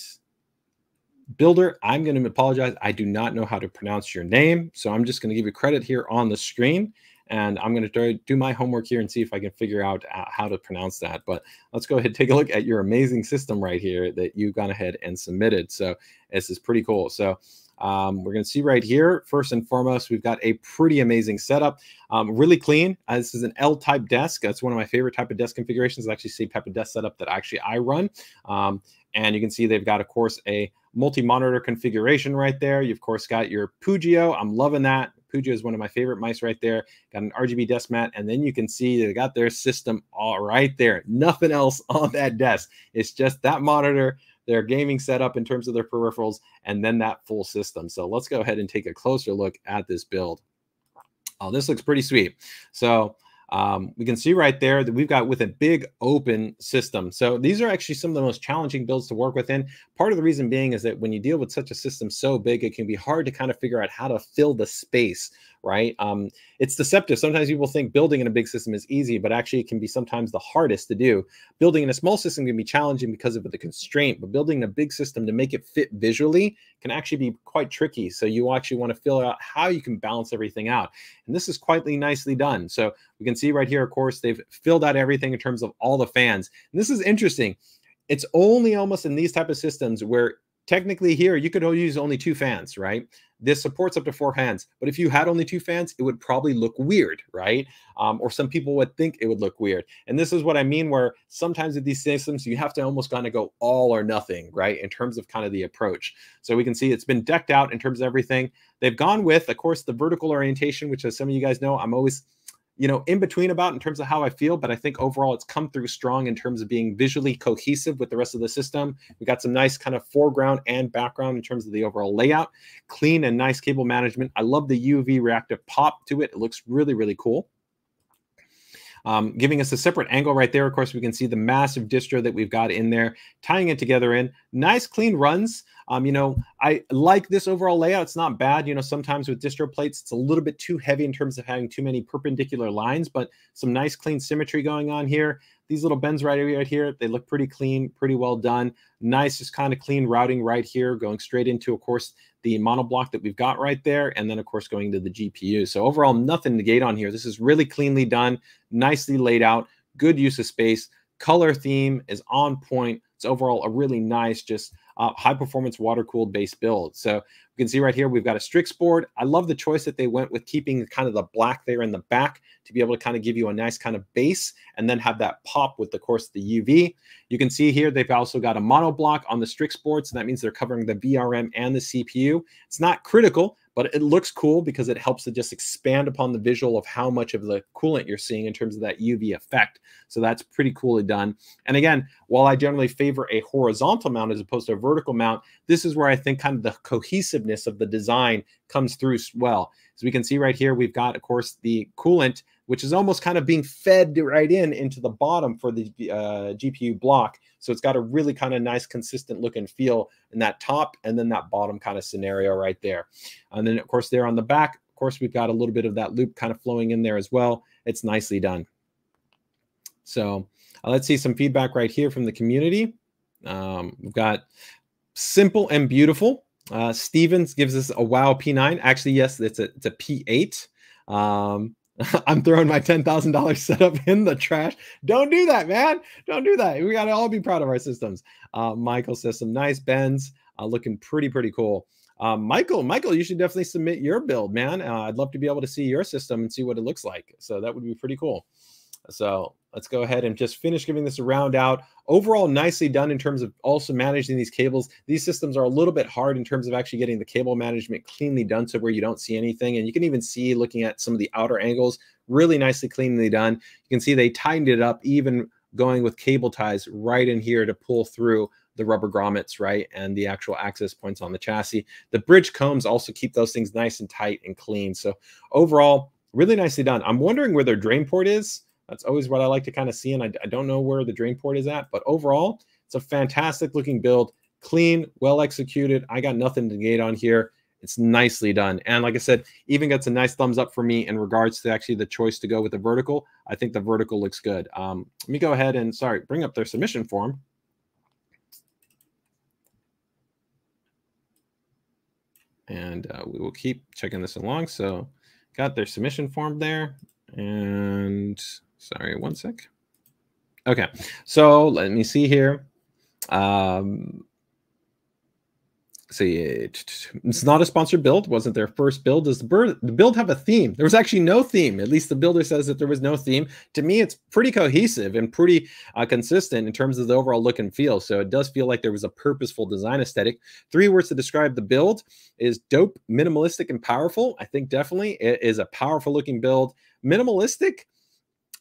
[SPEAKER 1] builder, I'm going to apologize. I do not know how to pronounce your name. So I'm just going to give you credit here on the screen and I'm going to do my homework here and see if I can figure out uh, how to pronounce that. But let's go ahead and take a look at your amazing system right here that you've gone ahead and submitted. So this is pretty cool. So um, we're going to see right here, first and foremost, we've got a pretty amazing setup. Um, really clean. Uh, this is an L-type desk. That's one of my favorite type of desk configurations. It's actually same type of desk setup that actually I run. Um, and you can see they've got, of course, a multi-monitor configuration right there. You've, of course, got your Pugio. I'm loving that. Pugio is one of my favorite mice right there. Got an RGB desk mat, and then you can see they got their system all right there. Nothing else <laughs> on that desk. It's just that monitor, their gaming setup in terms of their peripherals, and then that full system. So let's go ahead and take a closer look at this build. Oh, this looks pretty sweet. So um, we can see right there that we've got with a big open system. So these are actually some of the most challenging builds to work within. Part of the reason being is that when you deal with such a system so big, it can be hard to kind of figure out how to fill the space right? Um, it's deceptive. Sometimes people think building in a big system is easy, but actually it can be sometimes the hardest to do. Building in a small system can be challenging because of the constraint, but building a big system to make it fit visually can actually be quite tricky. So you actually want to figure out how you can balance everything out. And this is quite nicely done. So we can see right here, of course, they've filled out everything in terms of all the fans. And this is interesting. It's only almost in these type of systems where technically here you could use only two fans, right? This supports up to four fans, but if you had only two fans, it would probably look weird, right? Um, or some people would think it would look weird. And this is what I mean, where sometimes with these systems, you have to almost kind of go all or nothing, right? In terms of kind of the approach. So we can see it's been decked out in terms of everything. They've gone with, of course, the vertical orientation, which as some of you guys know, I'm always you know, in between about in terms of how I feel, but I think overall it's come through strong in terms of being visually cohesive with the rest of the system. We got some nice kind of foreground and background in terms of the overall layout, clean and nice cable management. I love the UV reactive pop to it. It looks really, really cool um, giving us a separate angle right there. Of course, we can see the massive distro that we've got in there, tying it together in nice clean runs. Um, you know, I like this overall layout. It's not bad. You know, sometimes with distro plates, it's a little bit too heavy in terms of having too many perpendicular lines, but some nice clean symmetry going on here. These little bends right, right here, they look pretty clean, pretty well done. Nice, just kind of clean routing right here, going straight into, of course, the monoblock that we've got right there, and then of course going to the GPU. So overall, nothing to gate on here. This is really cleanly done, nicely laid out, good use of space. Color theme is on point. It's overall a really nice, just uh, high performance water cooled base build. So you can see right here, we've got a Strix board. I love the choice that they went with keeping kind of the black there in the back to be able to kind of give you a nice kind of base and then have that pop with, the course, of the UV. You can see here, they've also got a mono block on the Strix board. So that means they're covering the VRM and the CPU. It's not critical, but it looks cool because it helps to just expand upon the visual of how much of the coolant you're seeing in terms of that UV effect. So that's pretty coolly done. And again, while I generally favor a horizontal mount as opposed to a vertical mount, this is where I think kind of the cohesiveness of the design comes through well. As we can see right here, we've got, of course, the coolant, which is almost kind of being fed right in into the bottom for the uh, GPU block. So it's got a really kind of nice, consistent look and feel in that top and then that bottom kind of scenario right there. And then, of course, there on the back, of course, we've got a little bit of that loop kind of flowing in there as well. It's nicely done. So uh, let's see some feedback right here from the community. Um, we've got simple and beautiful. Uh, Stevens gives us a wow P9. Actually, yes, it's a it's a P8. Um, <laughs> I'm throwing my $10,000 setup in the trash. Don't do that, man. Don't do that. We got to all be proud of our systems. Uh, Michael says some nice bends, uh, looking pretty, pretty cool. Um, Michael, Michael, you should definitely submit your build, man. Uh, I'd love to be able to see your system and see what it looks like. So that would be pretty cool. So let's go ahead and just finish giving this a round out. Overall, nicely done in terms of also managing these cables. These systems are a little bit hard in terms of actually getting the cable management cleanly done so where you don't see anything. And you can even see looking at some of the outer angles, really nicely cleanly done. You can see they tightened it up, even going with cable ties right in here to pull through the rubber grommets, right? And the actual access points on the chassis. The bridge combs also keep those things nice and tight and clean. So overall, really nicely done. I'm wondering where their drain port is. That's always what I like to kind of see. And I, I don't know where the drain port is at, but overall, it's a fantastic looking build, clean, well executed. I got nothing to gate on here. It's nicely done. And like I said, even gets a nice thumbs up for me in regards to actually the choice to go with the vertical. I think the vertical looks good. Um, let me go ahead and, sorry, bring up their submission form. And uh, we will keep checking this along. So got their submission form there. And Sorry, one sec. Okay, so let me see here. Um, see, it's not a sponsored build. wasn't their first build. Does the, bird, the build have a theme? There was actually no theme. At least the builder says that there was no theme. To me, it's pretty cohesive and pretty uh, consistent in terms of the overall look and feel. So it does feel like there was a purposeful design aesthetic. Three words to describe the build is dope, minimalistic, and powerful. I think definitely it is a powerful looking build. Minimalistic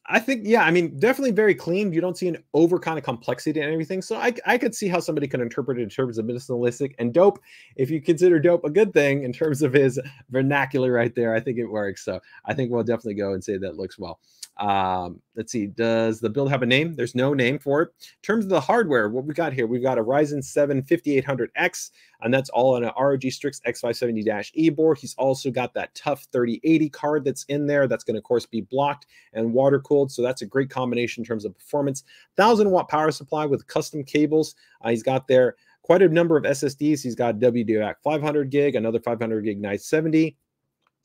[SPEAKER 1] I think, yeah, I mean, definitely very clean. You don't see an over kind of complexity and everything. So I, I could see how somebody could interpret it in terms of minimalistic and dope. If you consider dope a good thing in terms of his vernacular right there, I think it works. So I think we'll definitely go and say that looks well. Um, let's see, does the build have a name? There's no name for it. In terms of the hardware, what we got here, we've got a Ryzen 7 5800X, and that's all on an ROG Strix X570-E board. He's also got that TUF 3080 card that's in there. That's going to, of course, be blocked and water cooled. So that's a great combination in terms of performance. 1000 watt power supply with custom cables. Uh, he's got there quite a number of SSDs. He's got WD 500 gig, another 500 gig Nice 70,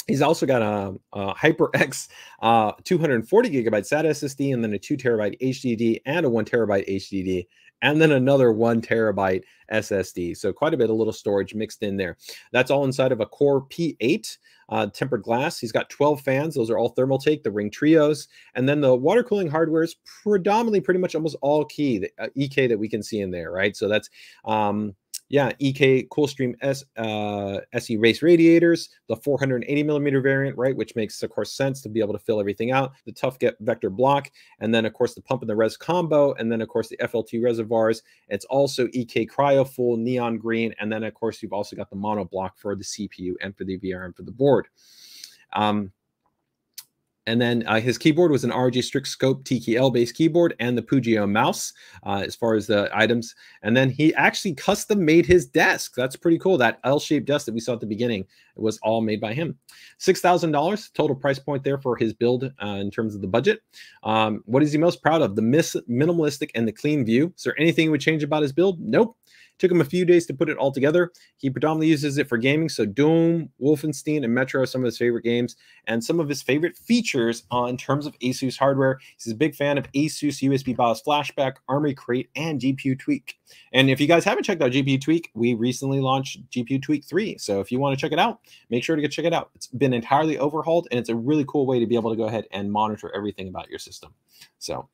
[SPEAKER 1] He's also got a, a HyperX uh, 240 gigabyte SATA SSD, and then a two terabyte HDD and a one terabyte HDD, and then another one terabyte SSD. So quite a bit of little storage mixed in there. That's all inside of a Core P8 uh, tempered glass. He's got 12 fans. Those are all Thermaltake, the Riing Trios, and then the water cooling hardware is predominantly pretty much almost all key the, uh, EK that we can see in there, right? So that's um, yeah, EK Coolstream S uh, SE race radiators, the 480 millimeter variant, right, which makes of course sense to be able to fill everything out. The TUF Get Vector block, and then of course the pump and the res combo, and then of course the FLT reservoirs. It's also EK CryoFuel Neon Green, and then of course you've also got the mono block for the CPU and for the VR and for the board. Um, and then uh, his keyboard was an ROG Strix Scope TKL based keyboard and the Pugio mouse uh, as far as the items. And then he actually custom made his desk. That's pretty cool. That L shaped desk that we saw at the beginning was all made by him. $6,000 total price point there for his build uh, in terms of the budget. Um, what is he most proud of? The minimalistic and the clean view. Is there anything would change about his build? Nope. Took him a few days to put it all together. He predominantly uses it for gaming. So Doom, Wolfenstein, and Metro are some of his favorite games and some of his favorite features on in terms of Asus hardware. He's a big fan of Asus USB BIOS Flashback, Armoury Crate, and GPU Tweak. And if you guys haven't checked out GPU Tweak, we recently launched GPU Tweak 3. So if you want to check it out, make sure to go check it out. It's been entirely overhauled and it's a really cool way to be able to go ahead and monitor everything about your system. So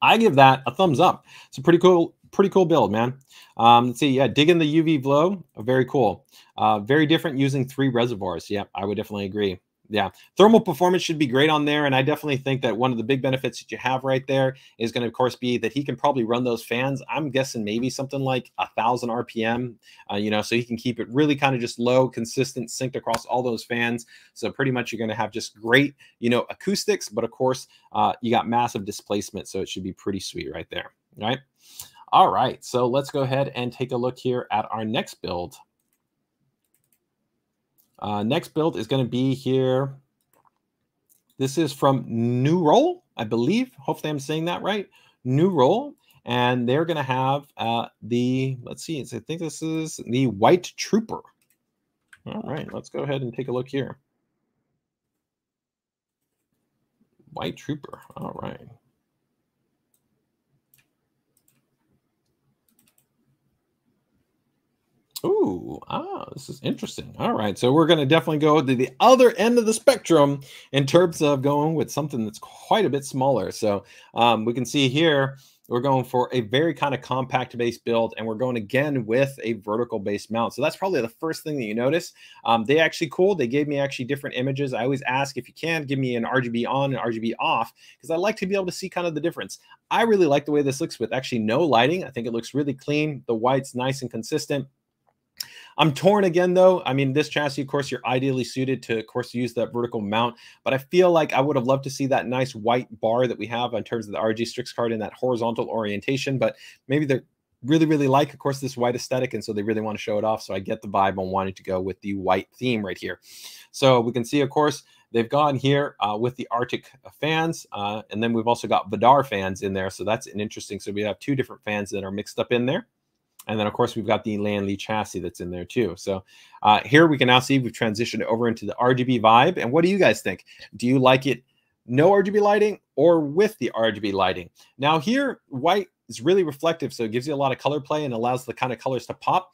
[SPEAKER 1] I give that a thumbs up. It's a pretty cool, pretty cool build, man. Um, let's see, yeah, digging the UV glow, very cool. Uh, very different using three reservoirs. Yeah, I would definitely agree yeah, thermal performance should be great on there. And I definitely think that one of the big benefits that you have right there is going to, of course, be that he can probably run those fans. I'm guessing maybe something like a thousand RPM, uh, you know, so he can keep it really kind of just low, consistent, synced across all those fans. So pretty much you're going to have just great, you know, acoustics, but of course, uh, you got massive displacement. So it should be pretty sweet right there. Right. All right. So let's go ahead and take a look here at our next build. Uh, next build is going to be here. This is from Neural, I believe. Hopefully, I'm saying that right. Neural, and they're going to have uh, the. Let's see. I think this is the White Trooper. All right, let's go ahead and take a look here. White Trooper. All right. Ooh, ah, this is interesting. All right, so we're going to definitely go to the other end of the spectrum in terms of going with something that's quite a bit smaller. So um, we can see here we're going for a very kind of compact base build, and we're going again with a vertical base mount. So that's probably the first thing that you notice. Um, they actually cool. They gave me actually different images. I always ask if you can give me an RGB on and RGB off because I like to be able to see kind of the difference. I really like the way this looks with actually no lighting. I think it looks really clean. The white's nice and consistent. I'm torn again, though. I mean, this chassis, of course, you're ideally suited to, of course, use that vertical mount. But I feel like I would have loved to see that nice white bar that we have in terms of the RG Strix card in that horizontal orientation. But maybe they're really, really like, of course, this white aesthetic. And so they really want to show it off. So I get the vibe on wanting to go with the white theme right here. So we can see, of course, they've gone here uh, with the Arctic fans. Uh, and then we've also got Vidar fans in there. So that's an interesting. So we have two different fans that are mixed up in there. And then, of course, we've got the Lian Li chassis that's in there too. So uh, here we can now see we've transitioned over into the RGB vibe. And what do you guys think? Do you like it no RGB lighting or with the RGB lighting? Now here, white is really reflective, so it gives you a lot of color play and allows the kind of colors to pop.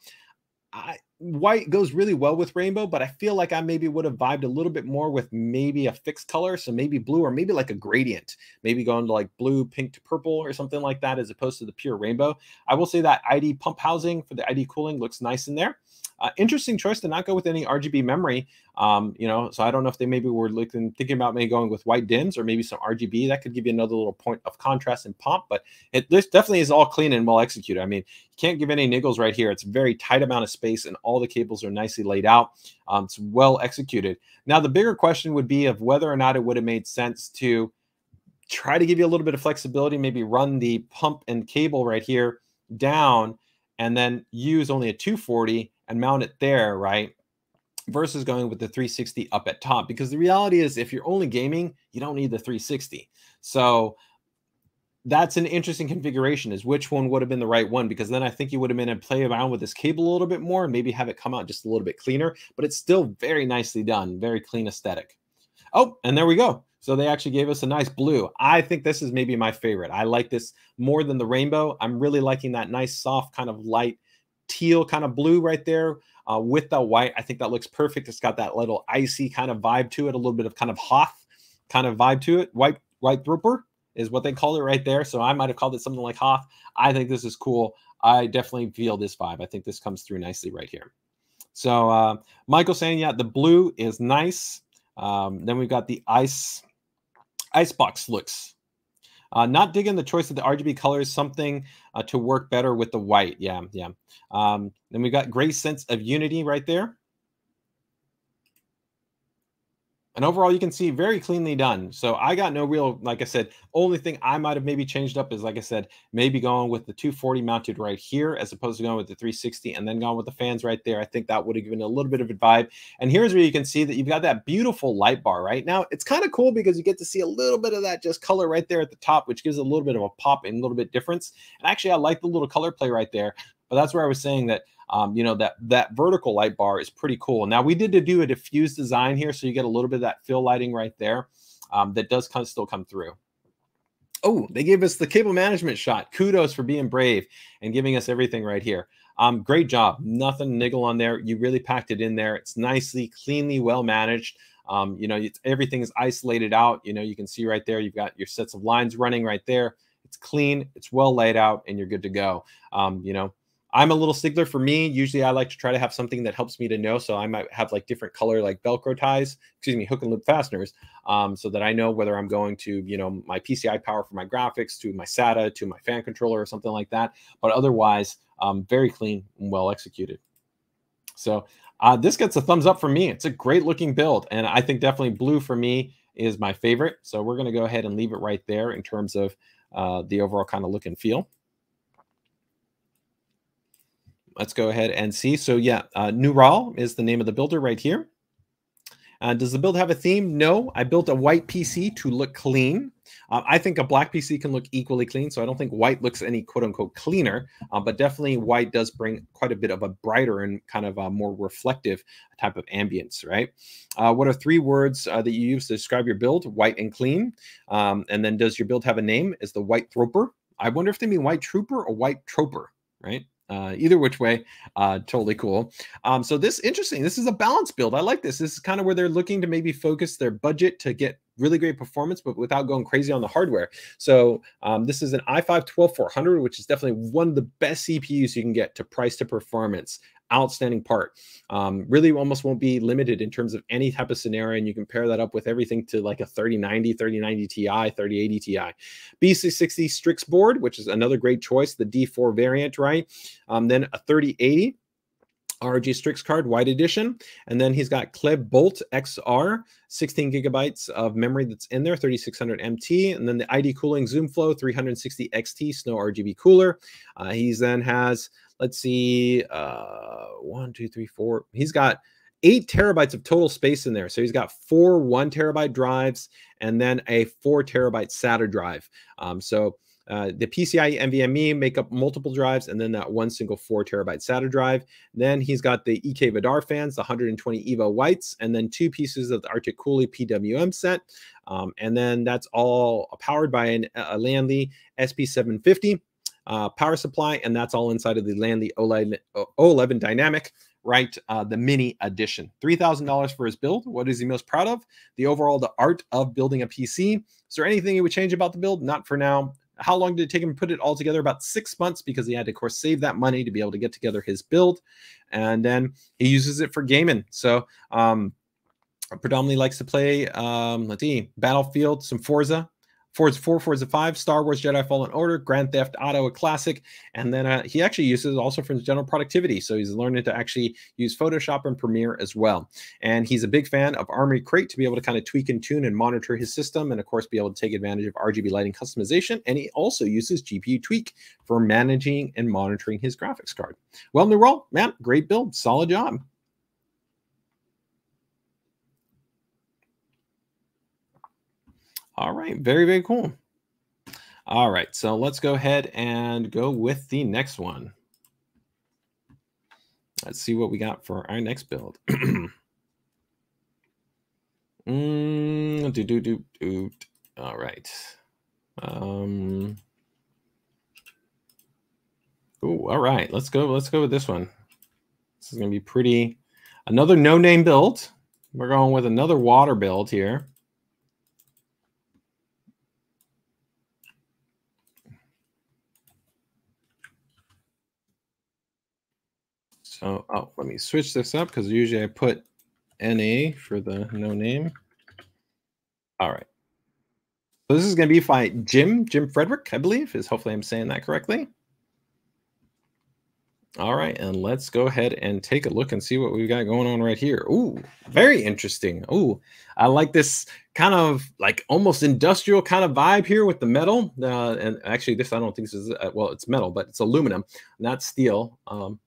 [SPEAKER 1] I, white goes really well with rainbow, but I feel like I maybe would have vibed a little bit more with maybe a fixed color. So maybe blue or maybe like a gradient, maybe going to like blue, pink to purple or something like that, as opposed to the pure rainbow. I will say that ID pump housing for the ID cooling looks nice in there. Uh, interesting choice to not go with any RGB memory. Um, you know, so I don't know if they maybe were looking thinking about maybe going with white DIMMs or maybe some RGB that could give you another little point of contrast and pomp. But it this definitely is all clean and well executed. I mean, you can't give any niggles right here. It's a very tight amount of space and all the cables are nicely laid out. Um, it's well executed. Now the bigger question would be of whether or not it would have made sense to try to give you a little bit of flexibility, maybe run the pump and cable right here down and then use only a 240 and mount it there, right? Versus going with the 360 up at top. Because the reality is, if you're only gaming, you don't need the 360. So that's an interesting configuration is which one would have been the right one because then I think you would have been able to play around with this cable a little bit more and maybe have it come out just a little bit cleaner, but it's still very nicely done, very clean aesthetic. Oh, and there we go. So they actually gave us a nice blue. I think this is maybe my favorite. I like this more than the rainbow. I'm really liking that nice, soft, kind of light teal kind of blue right there uh, with the white. I think that looks perfect. It's got that little icy kind of vibe to it, a little bit of kind of Hoth kind of vibe to it. White white trooper is what they call it right there. So I might have called it something like Hoth. I think this is cool. I definitely feel this vibe. I think this comes through nicely right here. So uh, Michael saying, yeah, the blue is nice. Um, then we've got the ice Icebox looks. Uh, not digging the choice of the RGB colors, something uh, to work better with the white. Yeah, yeah. Um, then we got great sense of unity right there. And overall, you can see very cleanly done. So I got no real, like I said, only thing I might have maybe changed up is, like I said, maybe going with the 240 mounted right here as opposed to going with the 360 and then going with the fans right there. I think that would have given a little bit of a vibe. And here's where you can see that you've got that beautiful light bar right now. It's kind of cool because you get to see a little bit of that just color right there at the top, which gives a little bit of a pop and a little bit difference. And actually, I like the little color play right there. But that's where I was saying that um, you know that that vertical light bar is pretty cool. Now we did to do a diffuse design here, so you get a little bit of that fill lighting right there um, that does come, still come through. Oh, they gave us the cable management shot. Kudos for being brave and giving us everything right here. Um, great job. Nothing niggle on there. You really packed it in there. It's nicely, cleanly, well managed. Um, you know, everything is isolated out. You know, you can see right there, you've got your sets of lines running right there. It's clean, it's well laid out, and you're good to go. Um, you know, I'm a little stickler for me. Usually I like to try to have something that helps me to know. So I might have like different color, like Velcro ties, excuse me, hook and loop fasteners, um, so that I know whether I'm going to, you know, my PCI power for my graphics, to my SATA, to my fan controller or something like that. But otherwise, um, very clean and well executed. So uh, this gets a thumbs up for me. It's a great looking build. And I think definitely blue for me is my favorite. So we're going to go ahead and leave it right there in terms of uh, the overall kind of look and feel let's go ahead and see. So yeah, uh, Neural is the name of the builder right here. Uh, does the build have a theme? No. I built a white PC to look clean. Uh, I think a black PC can look equally clean, so I don't think white looks any quote unquote cleaner, uh, but definitely white does bring quite a bit of a brighter and kind of a more reflective type of ambience, right? Uh, what are three words uh, that you use to describe your build? White and clean. Um, and then does your build have a name? Is the white throper? I wonder if they mean white trooper or white troper, right? Uh, either which way uh, totally cool. Um, so this interesting this is a balance build i like this this is kind of where they're looking to maybe focus their budget to get really great performance but without going crazy on the hardware so um, this is an i5 12400 which is definitely one of the best cpus you can get to price to performance outstanding part. Um, really almost won't be limited in terms of any type of scenario. And you can pair that up with everything to like a 3090, 3090 Ti, 3080 Ti. B660 Strix board, which is another great choice, the D4 variant, right? Um, then a 3080. ROG Strix card, white edition. And then he's got Klevv Bolt XR, 16 gigabytes of memory that's in there, 3600 MT. And then the ID Cooling Zoom Flow 360 XT Snow RGB cooler. Uh, he then has let's see, uh, one, two, three, four. He's got eight terabytes of total space in there. So he's got four one terabyte drives and then a four terabyte SATA drive. Um, so uh, the PCI NVMe make up multiple drives, and then that one single four terabyte SATA drive. Then he's got the EK Vidar fans, the 120 EVO whites, and then two pieces of the Arctic Cooley PWM set. Um, and then that's all powered by an, a Lian Li SP750 uh, power supply, and that's all inside of the Lian Li O11 Dynamic, right? Uh, the mini edition. $3,000 for his build. What is he most proud of? The overall, the art of building a PC. Is there anything he would change about the build? Not for now. How long did it take him to put it all together? About six months because he had to, of course, save that money to be able to get together his build. And then he uses it for gaming. So, um, predominantly likes to play, um, let's see, Battlefield, some Forza, Forza 4, Forza 5, Star Wars Jedi Fallen Order, Grand Theft Auto, a classic. And then uh, he actually uses also for his general productivity. So he's learning to actually use Photoshop and Premiere as well. And he's a big fan of Armoury Crate to be able to kind of tweak and tune and monitor his system. And of course, be able to take advantage of RGB lighting customization. And he also uses GPU Tweak for managing and monitoring his graphics card. Well, New World, man, great build. Solid job. All right, very, very cool. All right, so let's go ahead and go with the next one. Let's see what we got for our next build. <clears throat> mm, do, do, do, do. All right. Um, oh, all right. Let's go. Let's go with this one. This is going to be pretty. Another no-name build. We're going with another water build here. So, oh, let me switch this up because usually I put NA for the no name. All right. So this is going to be by Jim, Jim Frederick, I believe, is hopefully I'm saying that correctly. All right, and let's go ahead and take a look and see what we've got going on right here. Ooh, very interesting. Ooh, I like this kind of like almost industrial kind of vibe here with the metal. Uh, and actually, this I don't think this is uh, well, it's metal, but it's aluminum, not steel. Um,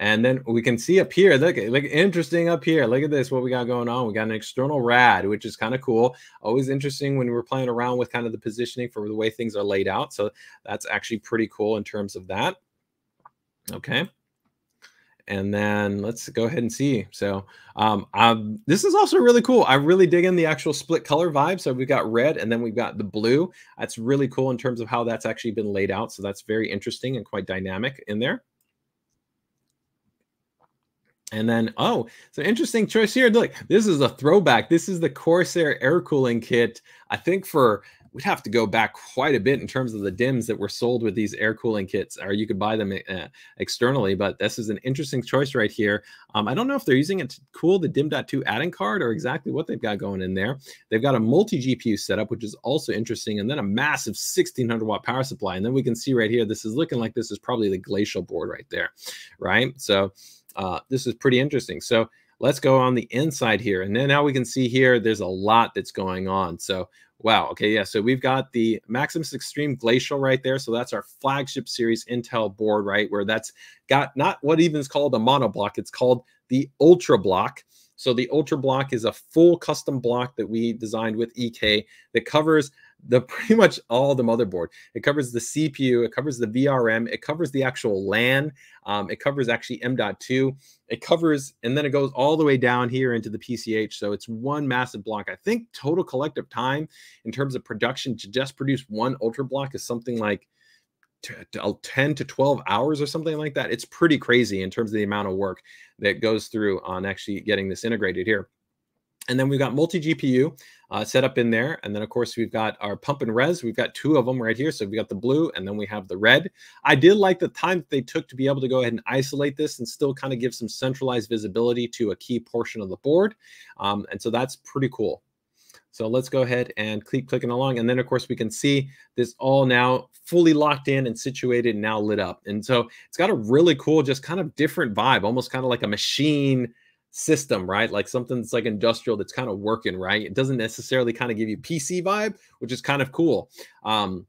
[SPEAKER 1] and then we can see up here, look, look interesting up here. Look at this, what we got going on. We got an external rad, which is kind of cool. Always interesting when we're playing around with kind of the positioning for the way things are laid out. So that's actually pretty cool in terms of that. Okay. And then let's go ahead and see. So um, um, this is also really cool. I really dig in the actual split color vibe. So we've got red and then we've got the blue. That's really cool in terms of how that's actually been laid out. So that's very interesting and quite dynamic in there. And then, oh, so interesting choice here. Look, this is a throwback. This is the Corsair air cooling kit. I think for we'd have to go back quite a bit in terms of the DIMMs that were sold with these air cooling kits, or you could buy them uh, externally. But this is an interesting choice right here. Um, I don't know if they're using it to cool the DIMM.2 add-in card or exactly what they've got going in there. They've got a multi GPU setup, which is also interesting, and then a massive 1600 watt power supply. And then we can see right here, this is looking like this is probably the glacial board right there, right? So uh, this is pretty interesting. So let's go on the inside here. And then now we can see here, there's a lot that's going on. So, wow. Okay. Yeah. So we've got the Maximus Extreme Glacial right there. So that's our flagship series Intel board, right? Where that's got not what even is called a monoblock. It's called the Ultra Block. So the Ultra Block is a full custom block that we designed with EK that covers the <laughs> pretty much all the motherboard. It covers the CPU, it covers the VRM, it covers the actual LAN, um, it covers actually M.2, it covers, and then it goes all the way down here into the PCH. So it's one massive block. I think total collective time in terms of production to just produce one ultra block is something like 10 to 12 hours or something like that. It's pretty crazy in terms of the amount of work that goes through on actually getting this integrated here. And then we've got multi GPU uh, set up in there. And then, of course, we've got our pump and res. We've got two of them right here. So we've got the blue and then we have the red. I did like the time that they took to be able to go ahead and isolate this and still kind of give some centralized visibility to a key portion of the board. Um, and so that's pretty cool. So let's go ahead and keep clicking along. And then, of course, we can see this all now fully locked in and situated and now lit up. And so it's got a really cool, just kind of different vibe, almost kind of like a machine system, right? Like something that's like industrial that's kind of working, right? It doesn't necessarily kind of give you PC vibe, which is kind of cool. Um,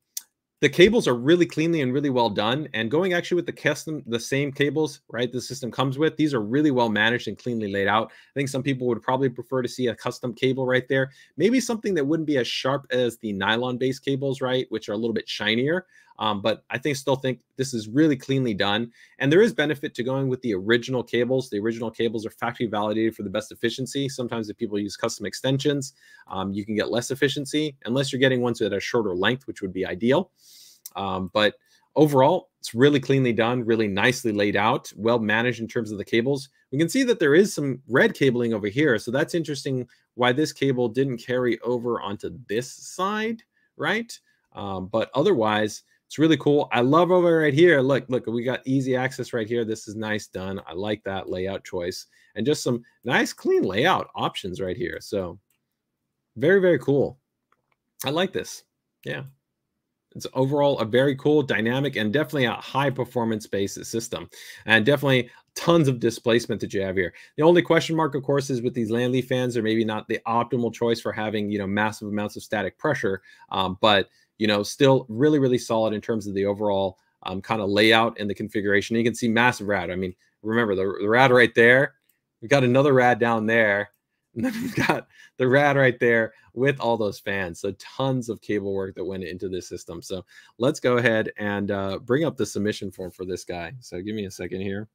[SPEAKER 1] the cables are really cleanly and really well done. And going actually with the custom, the same cables, right? The system comes with, these are really well managed and cleanly laid out. I think some people would probably prefer to see a custom cable right there. Maybe something that wouldn't be as sharp as the nylon based cables, right? Which are a little bit shinier. Um, but I think still think this is really cleanly done. And there is benefit to going with the original cables. The original cables are factory validated for the best efficiency. Sometimes if people use custom extensions, um, you can get less efficiency unless you're getting ones that are shorter length, which would be ideal. Um, but overall, it's really cleanly done, really nicely laid out, well managed in terms of the cables. We can see that there is some red cabling over here. So that's interesting why this cable didn't carry over onto this side, right? Um, but otherwise, It's really cool. I love over right here. Look, look, we got easy access right here. This is nice done. I like that layout choice and just some nice clean layout options right here. So very, very cool. I like this. Yeah. It's overall a very cool, dynamic, and definitely a high performance based system. And definitely tons of displacement that you have here. The only question mark, of course, is with these Lian Li fans are maybe not the optimal choice for having, you know, massive amounts of static pressure. Um, but, you know, still really, really solid in terms of the overall um, kind of layout and the configuration. You can see massive rad. I mean, remember the, the rad right there. We've got another rad down there. <laughs> And then we've got the rad right there with all those fans. So tons of cable work that went into this system. So let's go ahead and uh, bring up the submission form for this guy. So give me a second here.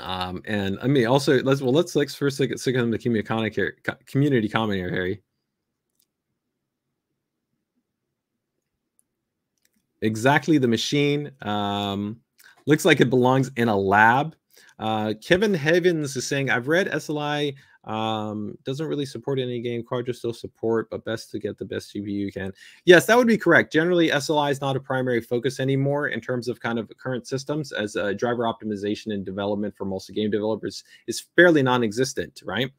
[SPEAKER 1] Um, and I mean, also let's well, let's let's first look at the community community comment here, Harry. Exactly the machine. Um, looks like it belongs in a lab. Uh, Kevin Heavens is saying, I've read SLI um, doesn't really support any game. Quadra still support, but best to get the best GPU you can. Yes, that would be correct. Generally, SLI is not a primary focus anymore in terms of kind of current systems, as uh, driver optimization and development for most game developers is fairly non-existent, right?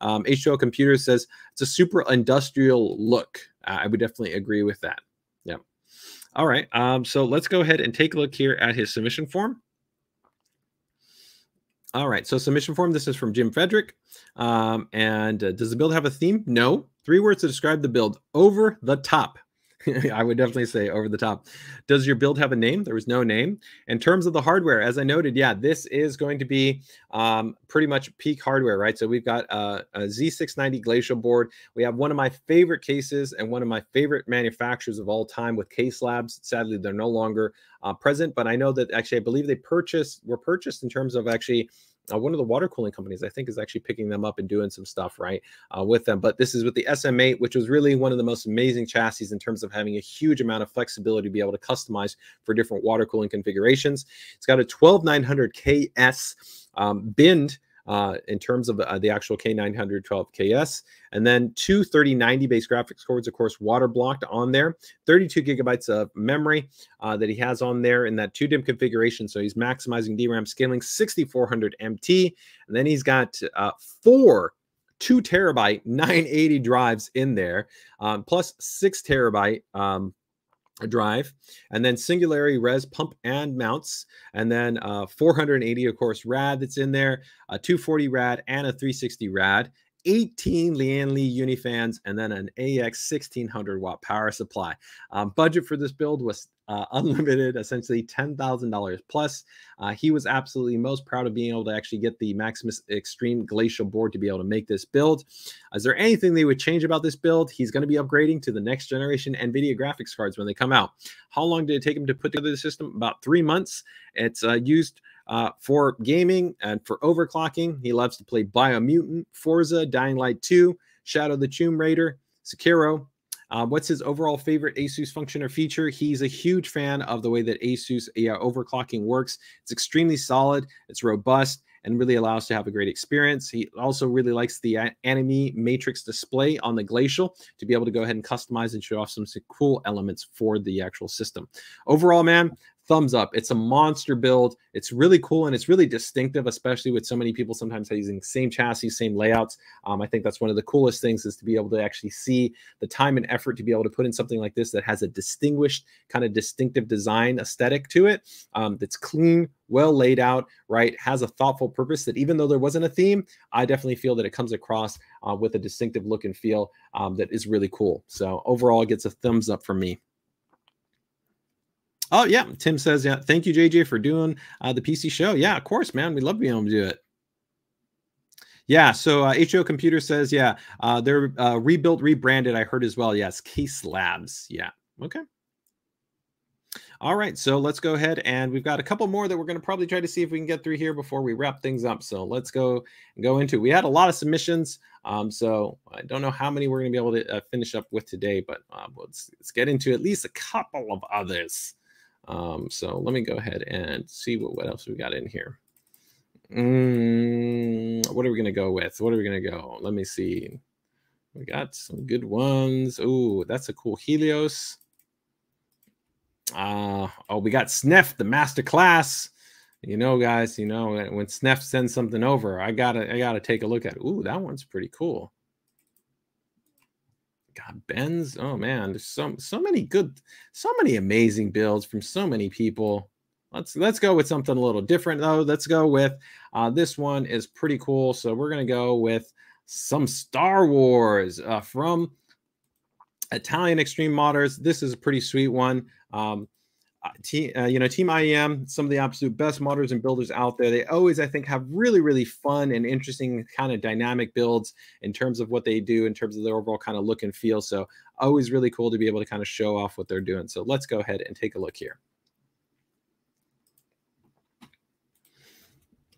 [SPEAKER 1] Um, H2O Computer says it's a super industrial look. Uh, I would definitely agree with that. All right. Um, so let's go ahead and take a look here at his submission form. All right, so submission form. This is from Jim Frederick. Um, and uh, does the build have a theme? No. Three words to describe the build over the top. <laughs> I would definitely say over the top. Does your build have a name? There was no name. In terms of the hardware, as I noted, yeah, this is going to be um, pretty much peak hardware, right? So we've got a a Z690 Glacial board. We have one of my favorite cases and one of my favorite manufacturers of all time with Case Labs. Sadly, they're no longer uh, present, but I know that actually, I believe they purchased, were purchased in terms of actually uh, one of the water cooling companies, I think, is actually picking them up and doing some stuff right uh, with them. But this is with the SM8, which was really one of the most amazing chassis in terms of having a huge amount of flexibility to be able to customize for different water cooling configurations. It's got a 12900 KS um, bend uh, in terms of uh, the actual K912KS. And then two 3090 base graphics cards, of course, water blocked on there. 32 gigabytes of memory uh, that he has on there in that two DIMM configuration. So he's maximizing DRAM scaling 6400 MT. And then he's got uh, four two terabyte 980 drives in there, um, plus six terabyte um, drive, and then Singularity Res pump and mounts, and then uh, 480, of course, rad that's in there, a 240 rad and a 360 rad, 18 Lian Li Unifans, and then an AX 1600 watt power supply. Um, budget for this build was uh, <laughs> unlimited, essentially $10,000 plus. Uh, he was absolutely most proud of being able to actually get the Maximus Extreme Glacial board to be able to make this build. Is there anything they would change about this build? He's going to be upgrading to the next generation NVIDIA graphics cards when they come out. How long did it take him to put together the system? About three months. It's uh, used uh, for gaming and for overclocking. He loves to play Biomutant, Forza, Dying Light 2, Shadow the Tomb Raider, Sekiro. Uh, what's his overall favorite Asus function or feature? He's a huge fan of the way that Asus yeah, overclocking works. It's extremely solid, it's robust, and really allows to have a great experience. He also really likes the anime matrix display on the Glacial to be able to go ahead and customize and show off some cool elements for the actual system. Overall, man, thumbs up. It's a monster build. It's really cool and it's really distinctive, especially with so many people sometimes using same chassis, same layouts. Um, I think that's one of the coolest things is to be able to actually see the time and effort to be able to put in something like this that has a distinguished kind of distinctive design aesthetic to it. Um, that's clean, well laid out, right? Has a thoughtful purpose that even though there wasn't a theme, I definitely feel that it comes across uh, with a distinctive look and feel um, that is really cool. So overall, it gets a thumbs up from me. Oh yeah, Tim says yeah. Thank you, JJ, for doing uh, the PC show. Yeah, of course, man. We love being able to do it. Yeah, so uh, HO Computer says yeah, uh, they're uh, rebuilt, rebranded. I heard as well. Yes, Case Labs. Yeah. Okay. All right, so let's go ahead and we've got a couple more that we're going to probably try to see if we can get through here before we wrap things up. So let's go and go into. We had a lot of submissions, um, so I don't know how many we're going to be able to uh, finish up with today, but uh, let's let's get into at least a couple of others. Um, so let me go ahead and see what, what else we got in here. Mm, what are we going to go with? What are we going to go? Let me see. We got some good ones. Oh, that's a cool Helios. Uh, oh, we got Sneff, the master class. You know, guys, you know, when Sneff sends something over, I gotta I gotta take a look at it. Ooh, that one's pretty cool. God, Benz. Oh man, there's so so many good, so many amazing builds from so many people. Let's let's go with something a little different though. Let's go with uh, this one is pretty cool. So we're gonna go with some Star Wars uh, from Italian Extreme Modders. This is a pretty sweet one. Um, team, uh, you know, Team IEM, some of the absolute best modders and builders out there. They always, I think, have really, really fun and interesting kind of dynamic builds in terms of what they do, in terms of their overall kind of look and feel. So, always really cool to be able to kind of show off what they're doing. So, let's go ahead and take a look here.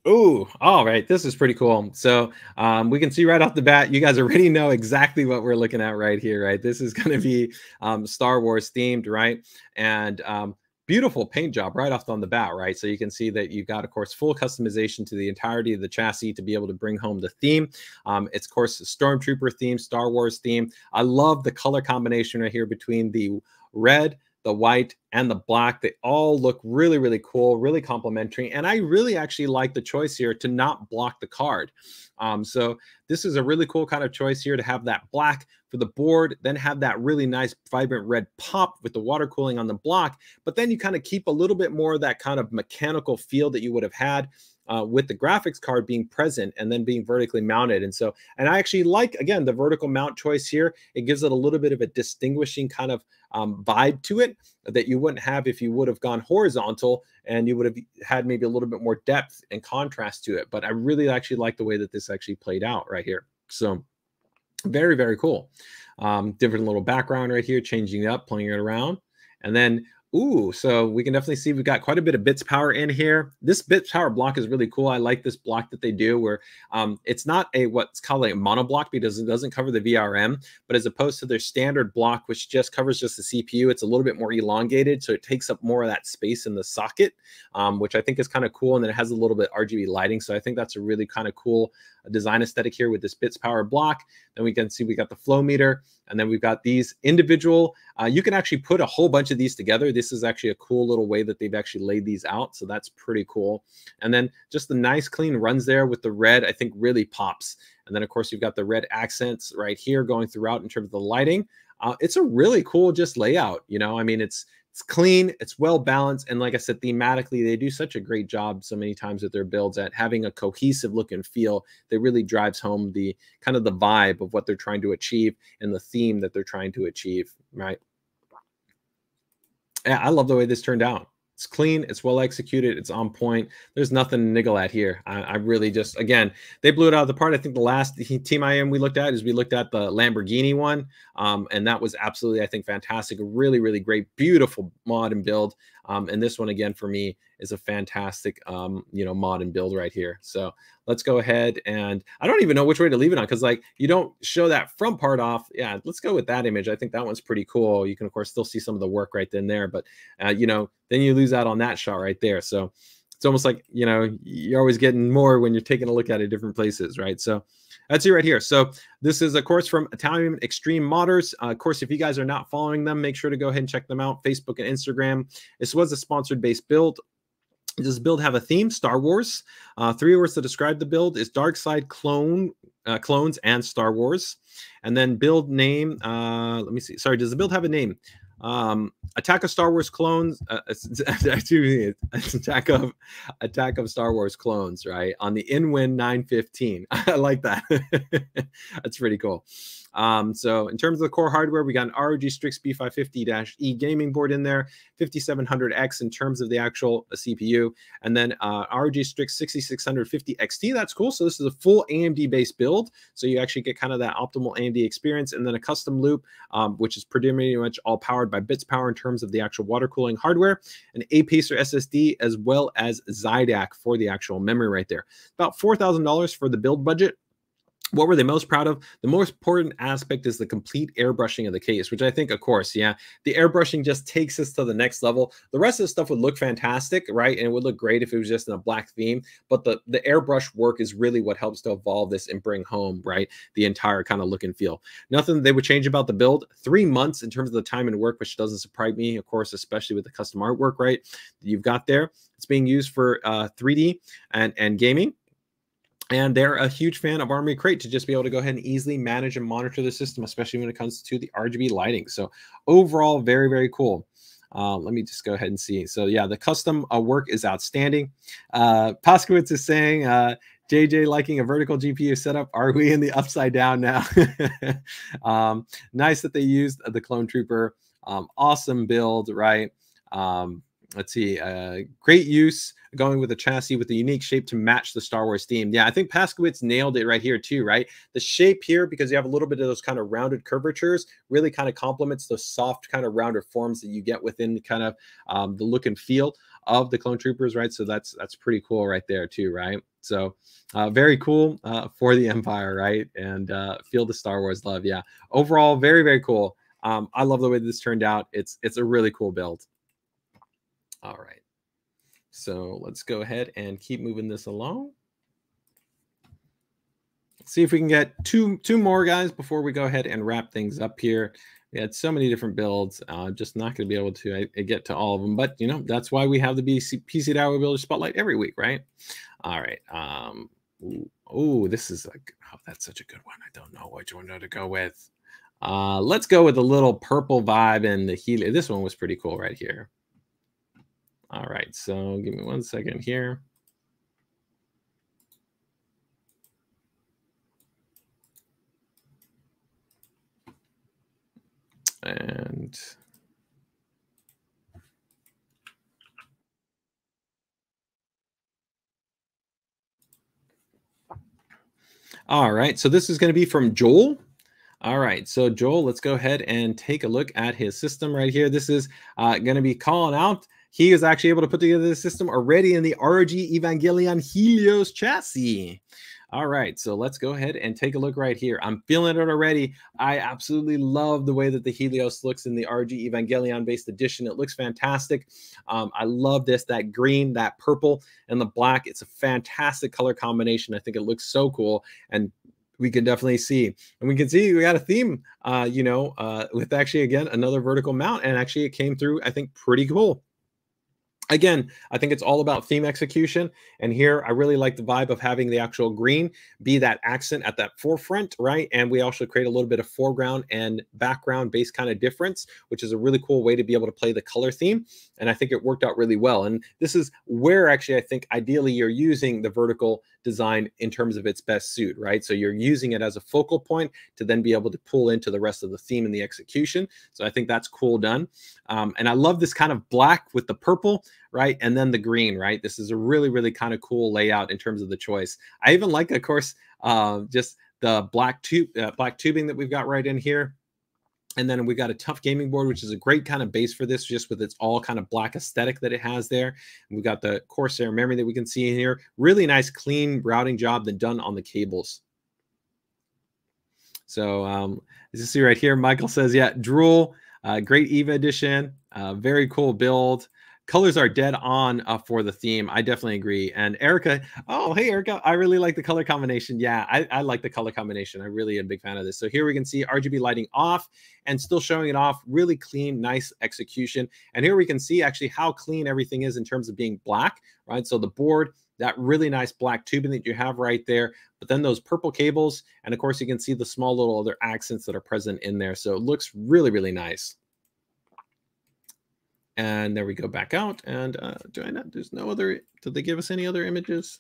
[SPEAKER 1] Oh, all right. This is pretty cool. So um, we can see right off the bat, you guys already know exactly what we're looking at right here, right? This is going to be um, Star Wars themed, right? And um, beautiful paint job right off on the bat, right? So you can see that you've got, of course, full customization to the entirety of the chassis to be able to bring home the theme. Um, it's, of course, Stormtrooper theme, Star Wars theme. I love the color combination right here between the red, the white and the black they all look really really cool really complementary and i really actually like the choice here to not block the card. Um, so this is a really cool kind of choice here to have that black for the board then have that really nice vibrant red pop with the water cooling on the block but then you kind of keep a little bit more of that kind of mechanical feel that you would have had uh, with the graphics card being present and then being vertically mounted. And so, and I actually like, again, the vertical mount choice here. It gives it a little bit of a distinguishing kind of um, vibe to it that you wouldn't have if you would have gone horizontal and you would have had maybe a little bit more depth and contrast to it. But I really actually like the way that this actually played out right here. So very, very cool. Um, different little background right here, changing it up, playing it around. And then Ooh, so we can definitely see we've got quite a bit of Bitspower in here. This Bitspower block is really cool. I like this block that they do where um, it's not a what's called a mono block because it doesn't cover the VRM, but as opposed to their standard block, which just covers just the CPU, it's a little bit more elongated. So it takes up more of that space in the socket, um, which I think is kind of cool. And then it has a little bit RGB lighting. So I think that's a really kind of cool design aesthetic here with this Bitspower block. Then we can see we got the flow meter. And then we've got these individual. Uh, you can actually put a whole bunch of these together. This is actually a cool little way that they've actually laid these out. So that's pretty cool. And then just the nice clean runs there with the red, I think really pops. And then of course you've got the red accents right here going throughout in terms of the lighting. Uh, it's a really cool just layout. You know, I mean, it's it's clean, it's well balanced, and like I said, thematically, they do such a great job so many times with their builds at having a cohesive look and feel that really drives home the kind of the vibe of what they're trying to achieve and the theme that they're trying to achieve, right? Yeah, I love the way this turned out. It's clean, it's well executed, it's on point. There's nothing to niggle at here. I, I, really just, again, they blew it out of the park. I think the last team IEM we looked at is we looked at the Lamborghini one, um, and that was absolutely, I think, fantastic. A really, really great, beautiful mod and build. Um, and this one again for me is a fantastic, um, you know, mod and build right here. So let's go ahead and I don't even know which way to leave it on because like you don't show that front part off. Yeah, let's go with that image. I think that one's pretty cool. You can of course still see some of the work right then there, but uh, you know, then you lose out on that shot right there. So it's almost like you know you're always getting more when you're taking a look at it different places, right? So that's it right here. So this is a course from Italian Extreme Modders. Uh, of course, if you guys are not following them, make sure to go ahead and check them out, Facebook and Instagram. This was a sponsored base build. Does build have a theme? Star Wars. Uh, three words to describe the build is Dark Side Clone uh, clones and Star Wars. And then build name. Uh, let me see. Sorry, does the build have a name? Um, Attack of Star Wars clones. Uh, <laughs> attack of Attack of Star Wars clones. Right on the InWin 915. <laughs> I like that. <laughs> That's pretty cool. Um, so in terms of the core hardware, we got an ROG Strix B550-E gaming board in there, 5700X in terms of the actual uh, CPU, and then uh, ROG Strix 6650 XT. That's cool. So this is a full AMD-based build. So you actually get kind of that optimal AMD experience, and then a custom loop, um, which is pretty much all powered by Bitspower in terms of the actual water cooling hardware, an Apacer SSD, as well as Zadak for the actual memory right there. About $4,000 for the build budget. What were they most proud of? The most important aspect is the complete airbrushing of the case, which I think, of course, yeah, the airbrushing just takes us to the next level. The rest of the stuff would look fantastic, right? And it would look great if it was just in a black theme. But the, the airbrush work is really what helps to evolve this and bring home, right, the entire kind of look and feel. Nothing they would change about the build. Three months in terms of the time and work, which doesn't surprise me, of course, especially with the custom artwork, right? You've got there. It's being used for uh, 3D and, and gaming and they're a huge fan of Armoury Crate to just be able to go ahead and easily manage and monitor the system, especially when it comes to the RGB lighting. So overall, very, very cool. Uh, let me just go ahead and see. So yeah, the custom uh, work is outstanding. Uh, Paskowitz is saying, uh, JJ liking a vertical GPU setup. Are we in the upside down now? <laughs> um, nice that they used the Clone Trooper. Um, awesome build, right? Um, let's see, uh, great use going with a chassis with a unique shape to match the Star Wars theme. Yeah, I think Paskowitz nailed it right here too, right? The shape here, because you have a little bit of those kind of rounded curvatures, really kind of complements those soft kind of rounder forms that you get within kind of um, the look and feel of the clone troopers, right? So that's that's pretty cool right there too, right? So uh, very cool uh, for the Empire, right? And uh, feel the Star Wars love. Yeah, overall, very very cool. Um, I love the way this turned out. It's it's a really cool build. All right. So let's go ahead and keep moving this along. see if we can get two two more guys before we go ahead and wrap things up here. We had so many different builds. Uh, just not going to be able to I, I get to all of them, but you know that's why we have the BC, PC DIY Builder Spotlight every week, right? All right. Um, oh, this is like oh, that's such a good one. I don't know which one to go with. Uh, let's go with a little purple vibe and the helium. This one was pretty cool right here. All right, so give me one second here. And all right, so this is going to be from Joel. All right, so Joel, let's go ahead and take a look at his system right here. This is uh, going to be calling out he is actually able to put together the system already in the ROG Evangelion Helios chassis. All right, so let's go ahead and take a look right here. I'm feeling it already. I absolutely love the way that the Helios looks in the RG Evangelion based edition. It looks fantastic. Um, I love this, that green, that purple, and the black. It's a fantastic color combination. I think it looks so cool. And we can definitely see. And we can see we got a theme, uh, you know, uh, with actually, again, another vertical mount. And actually, it came through, I think, pretty cool again i think it's all about theme execution and here i really like the vibe of having the actual green be that accent at that forefront right? And we also create a little bit of foreground and background based kind of difference which is a really cool way to be able to play the color theme and i think it worked out really well. And this is where actually i think ideally you're using the vertical design in terms of its best suit right so you're using it as a focal point to then be able to pull into the rest of the theme and the execution so i think that's cool done um, and i love this kind of black with the purple right? And then the green, right? This is a really, really kind of cool layout in terms of the choice. I even like, of course, uh, just the black tube, uh, black tubing that we've got right in here. And then we got a TUF Gaming board, which is a great kind of base for this, just with its all kind of black aesthetic that it has there. And we've got the Corsair memory that we can see in here. Really nice, clean routing job that done on the cables. So um, as you see right here, Michael says, yeah, Drool, uh, great EVA edition, uh, very cool build colors are dead on uh, for the theme. I definitely agree. And Erica, oh, hey, Erica, I really like the color combination. Yeah, I, I like the color combination. I really am a big fan of this. So here we can see RGB lighting off and still showing it off. Really clean, nice execution. And here we can see actually how clean everything is in terms of being black, right? So the board, that really nice black tubing that you have right there, but then those purple cables. And of course, you can see the small little other accents that are present in there. So it looks really, really nice. And there we go back out. And uh, do I not? There's no other. Did they give us any other images?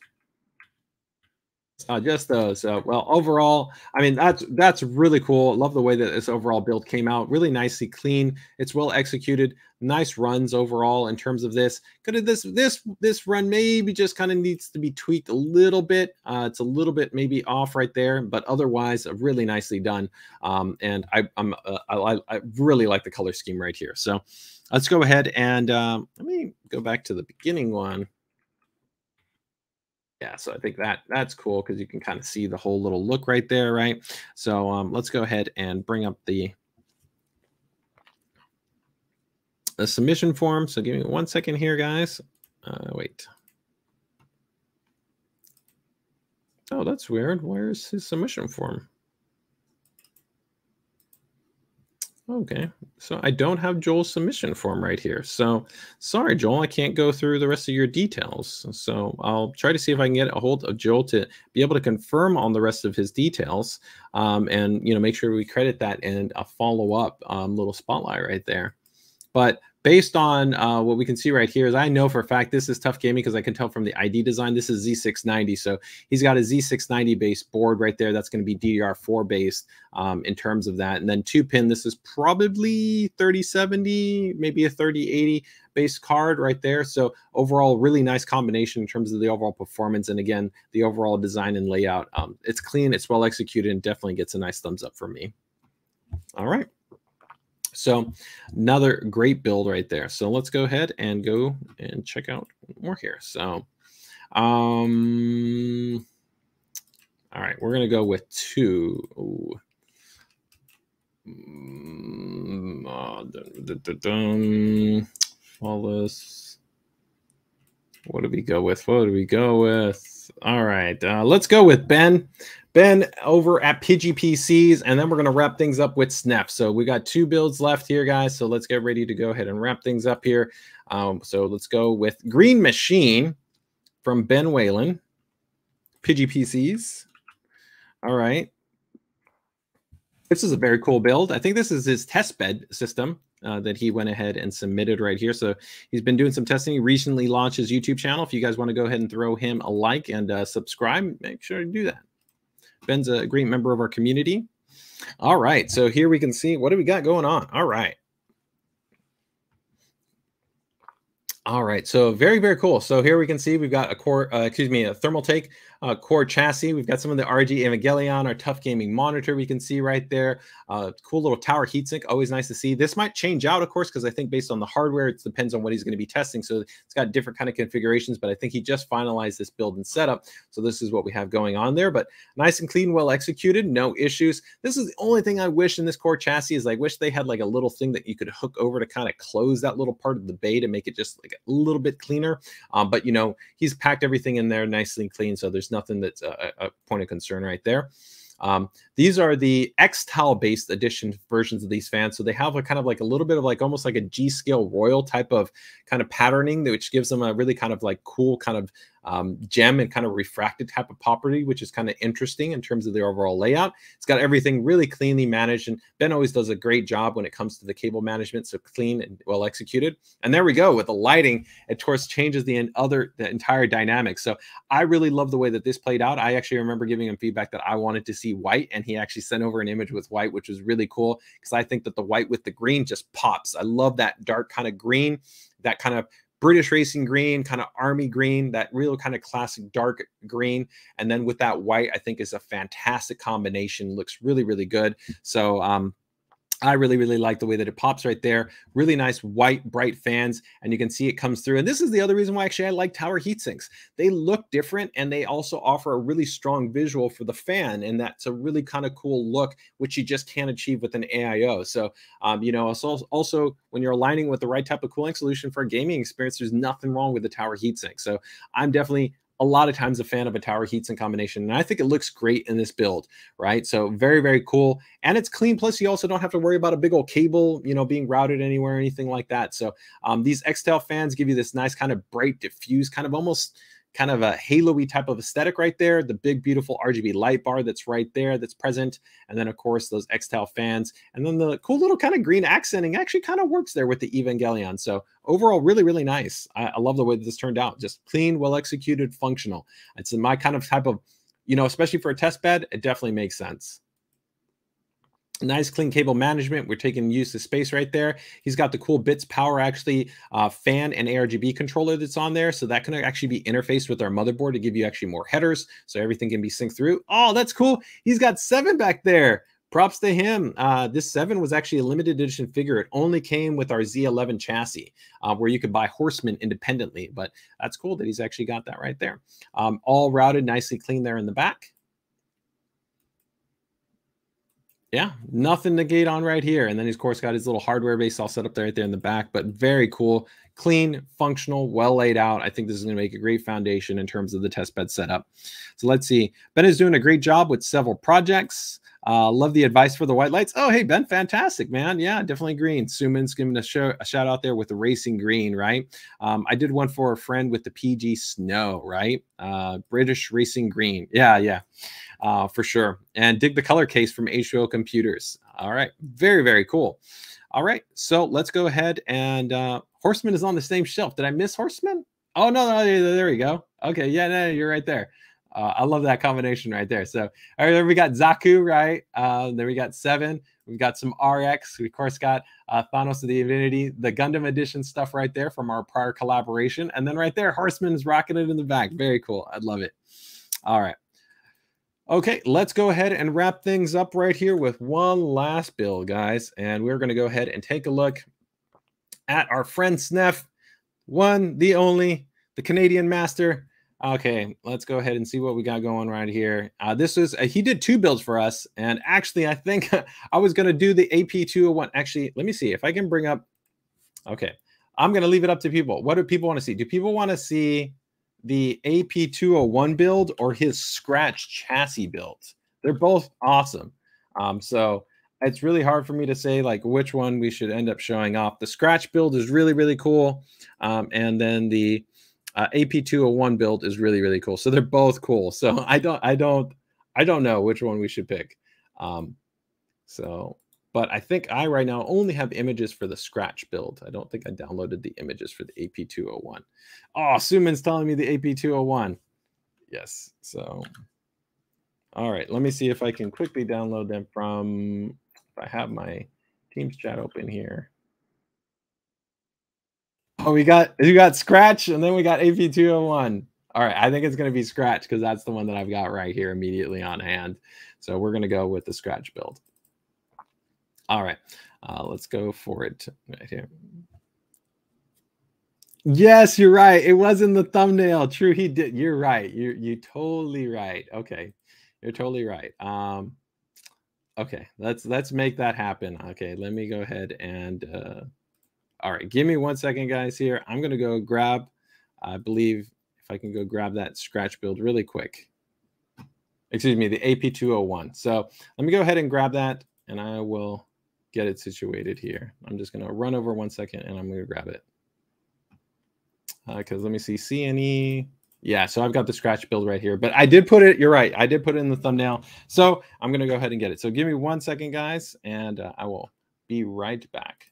[SPEAKER 1] Uh, just those. Uh, well, overall, I mean that's that's really cool. Love the way that this overall build came out. Really nicely clean. It's well executed. Nice runs overall in terms of this. Could this this this run maybe just kind of needs to be tweaked a little bit. Uh, it's a little bit maybe off right there, but otherwise uh, really nicely done. Um, and I I'm uh, I, I really like the color scheme right here. So let's go ahead and um, let me go back to the beginning one. Yeah, so I think that that's cool because you can kind of see the whole little look right there, right? So um, let's go ahead and bring up the the submission form. So give me one second here, guys. Uh, wait. Oh, that's weird. Where's his submission form? Okay, so I don't have Joel's submission form right here. So sorry, Joel, I can't go through the rest of your details. So I'll try to see if I can get a hold of Joel to be able to confirm on the rest of his details, um, and you know make sure we credit that and a follow up um, little spotlight right there. But based on uh, what we can see right here is I know for a fact this is TUF Gaming because I can tell from the ID design this is Z690. So he's got a Z690 based board right there. That's going to be DDR4 based um, in terms of that. And then two pin, this is probably 3070, maybe a 3080 base card right there. So overall, really nice combination in terms of the overall performance. And again, the overall design and layout. Um, it's clean, it's well executed, and definitely gets a nice thumbs up from me. All right. So another great build right there. So let's go ahead and go and check out more here. So, um, all right, we're going to go with two. Mm, uh, dun, dun, dun, Wallace. What do we go with? What do we go with? All right, uh, let's go with Ben. Ben over at Pidgey PCs, and then we're going to wrap things up with Snef. So we got two builds left here, guys. So let's get ready to go ahead and wrap things up here. Um, so let's go with Green Machine from Ben Whalen, Pidgey PCs. All right. This is a very cool build. I think this is his test bed system uh, that he went ahead and submitted right here. So he's been doing some testing. He recently launched his YouTube channel. If you guys want to go ahead and throw him a like and uh, subscribe, make sure to do that. Ben's a great member of our community. All right, so here we can see what do we got going on. All right. All right, so very, very cool. So here we can see we've got a core, uh, excuse me, a thermal Thermaltake uh, core chassis. We've got some of the RG Evangelion, our TUF Gaming monitor we can see right there. Uh, cool little tower heatsink, always nice to see. This might change out, of course, because I think based on the hardware, it depends on what he's going to be testing. So it's got different kind of configurations, but I think he just finalized this build and setup. So this is what we have going on there, but nice and clean, well executed, no issues. This is the only thing I wish in this core chassis is I wish they had like a little thing that you could hook over to kind of close that little part of the bay to make it just like a little bit cleaner. Um, but you know, he's packed everything in there nicely and clean. So there's nothing that's a, a point of concern right there. Um, these are the X-Tal based edition versions of these fans. So they have a kind of like a little bit of like almost like a G scale royal type of kind of patterning, which gives them a really kind of like cool kind of um, gem and kind of refracted type of property, which is kind of interesting in terms of the overall layout. It's got everything really cleanly managed, and Ben always does a great job when it comes to the cable management. So clean and well executed. And there we go with the lighting. It of course changes the other the entire dynamic. So I really love the way that this played out. I actually remember giving him feedback that I wanted to see white, and he actually sent over an image with white, which was really cool because I think that the white with the green just pops. I love that dark kind of green that kind of British racing green, kind of army green, that real kind of classic dark green. And then with that white, I think is a fantastic combination. Looks really, really good. So um, I really, really like the way that it pops right there. Really nice white, bright fans, and you can see it comes through. And this is the other reason why actually I like tower heat sinks. They look different and they also offer a really strong visual for the fan. And that's a really kind of cool look, which you just can't achieve with an AIO. So, um, you know, also, also when you're aligning with the right type of cooling solution for a gaming experience, there's nothing wrong with the tower heat sink. So I'm definitely a lot of times a fan of a tower heatsink combination. And I think it looks great in this build, right? So very, very cool. And it's clean. Plus, you also don't have to worry about a big old cable, you know, being routed anywhere or anything like that. So um, these X-Tal fans give you this nice kind of bright, diffuse, kind of almost – kind of a halo-y type of aesthetic right there. The big, beautiful RGB light bar that's right there that's present. And then, of course, those X-Tal fans. And then the cool little kind of green accenting actually kind of works there with the Evangelion. So overall, really, really nice. I, I love the way that this turned out. Just clean, well-executed, functional. It's in my kind of type of, you know, especially for a test bed, it definitely makes sense nice clean cable management we're taking use of space right there he's got the cool Bitspower actually uh, fan and argb controller that's on there so that can actually be interfaced with our motherboard to give you actually more headers so everything can be synced through oh that's cool he's got seven back there props to him. Uh, this seven was actually a limited edition figure. It only came with our Z11 chassis, uh, where you could buy Horseman independently. But that's cool that he's actually got that right there. Um, all routed, nicely clean there in the back. Yeah, nothing to gate on right here. And then he's, of course, got his little hardware base all set up there right there in the back, but very cool, clean, functional, well laid out. I think this is going to make a great foundation in terms of the test bed setup. So let's see. Ben is doing a great job with several projects. Uh, love the advice for the white lights. Oh, hey, Ben, fantastic, man. Yeah, definitely green. Suman's giving a, show, a shout out there with the racing green, right? Um, I did one for a friend with the PG snow, right? Uh, British racing green. Yeah, yeah uh, for sure. And dig the color case from H2O Computers. All right, very, very cool. All right, so let's go ahead and uh, Horseman is on the same shelf. Did I miss Horseman? Oh, no, no, there we go. Okay, yeah, no, you're right there. Uh, I love that combination right there. So, all right, we got Zaku, right? Uh, then we got Seven. We've got some RX. We, of course, got uh, Thanos of the Infinity, the Gundam Edition stuff right there from our prior collaboration. And then right there, Horseman is rocking it in the back. Very cool. I love it. All right. Okay, let's go ahead and wrap things up right here with one last build, guys. And we're going to go ahead and take a look at our friend Sneff, one, the only, the Canadian master. Okay, let's go ahead and see what we got going right here. Uh, this is, uh, he did two builds for us. And actually, I think <laughs> I was going to do the AP201. Actually, let me see if I can bring up. Okay, I'm going to leave it up to people. What do people want to see? Do people want to see the AP201 build or his scratch chassis build. They're both awesome. Um, so it's really hard for me to say like which one we should end up showing off. The scratch build is really, really cool. Um, and then the uh, AP201 build is really, really cool. So they're both cool. So I don't, I don't, I don't know which one we should pick. Um, so but I think I right now only have images for the scratch build. I don't think I downloaded the images for the AP201. Oh, Suman's telling me the AP201. Yes. So, all right. Let me see if I can quickly download them from, if I have my Teams chat open here. Oh, we got, we got scratch and then we got AP201. All right. I think it's going to be scratch because that's the one that I've got right here immediately on hand. So we're going to go with the scratch build. All right, uh, let's go for it right here. Yes, you're right. It was in the thumbnail. True, he did. You're right. You're you totally right. Okay, you're totally right. Um, okay, let's let's make that happen. Okay, let me go ahead and. Uh, all right, give me one second, guys. Here, I'm gonna go grab. I believe if I can go grab that scratch build really quick. Excuse me, the AP201. So let me go ahead and grab that, and I will get it situated here. I'm just going to run over one second and I'm going to grab it. Because uh, let me see, CNE. Yeah, so I've got the scratch build right here, but I did put it, you're right, I did put it in the thumbnail. So I'm going to go ahead and get it. So give me one second, guys, and uh, I will be right back.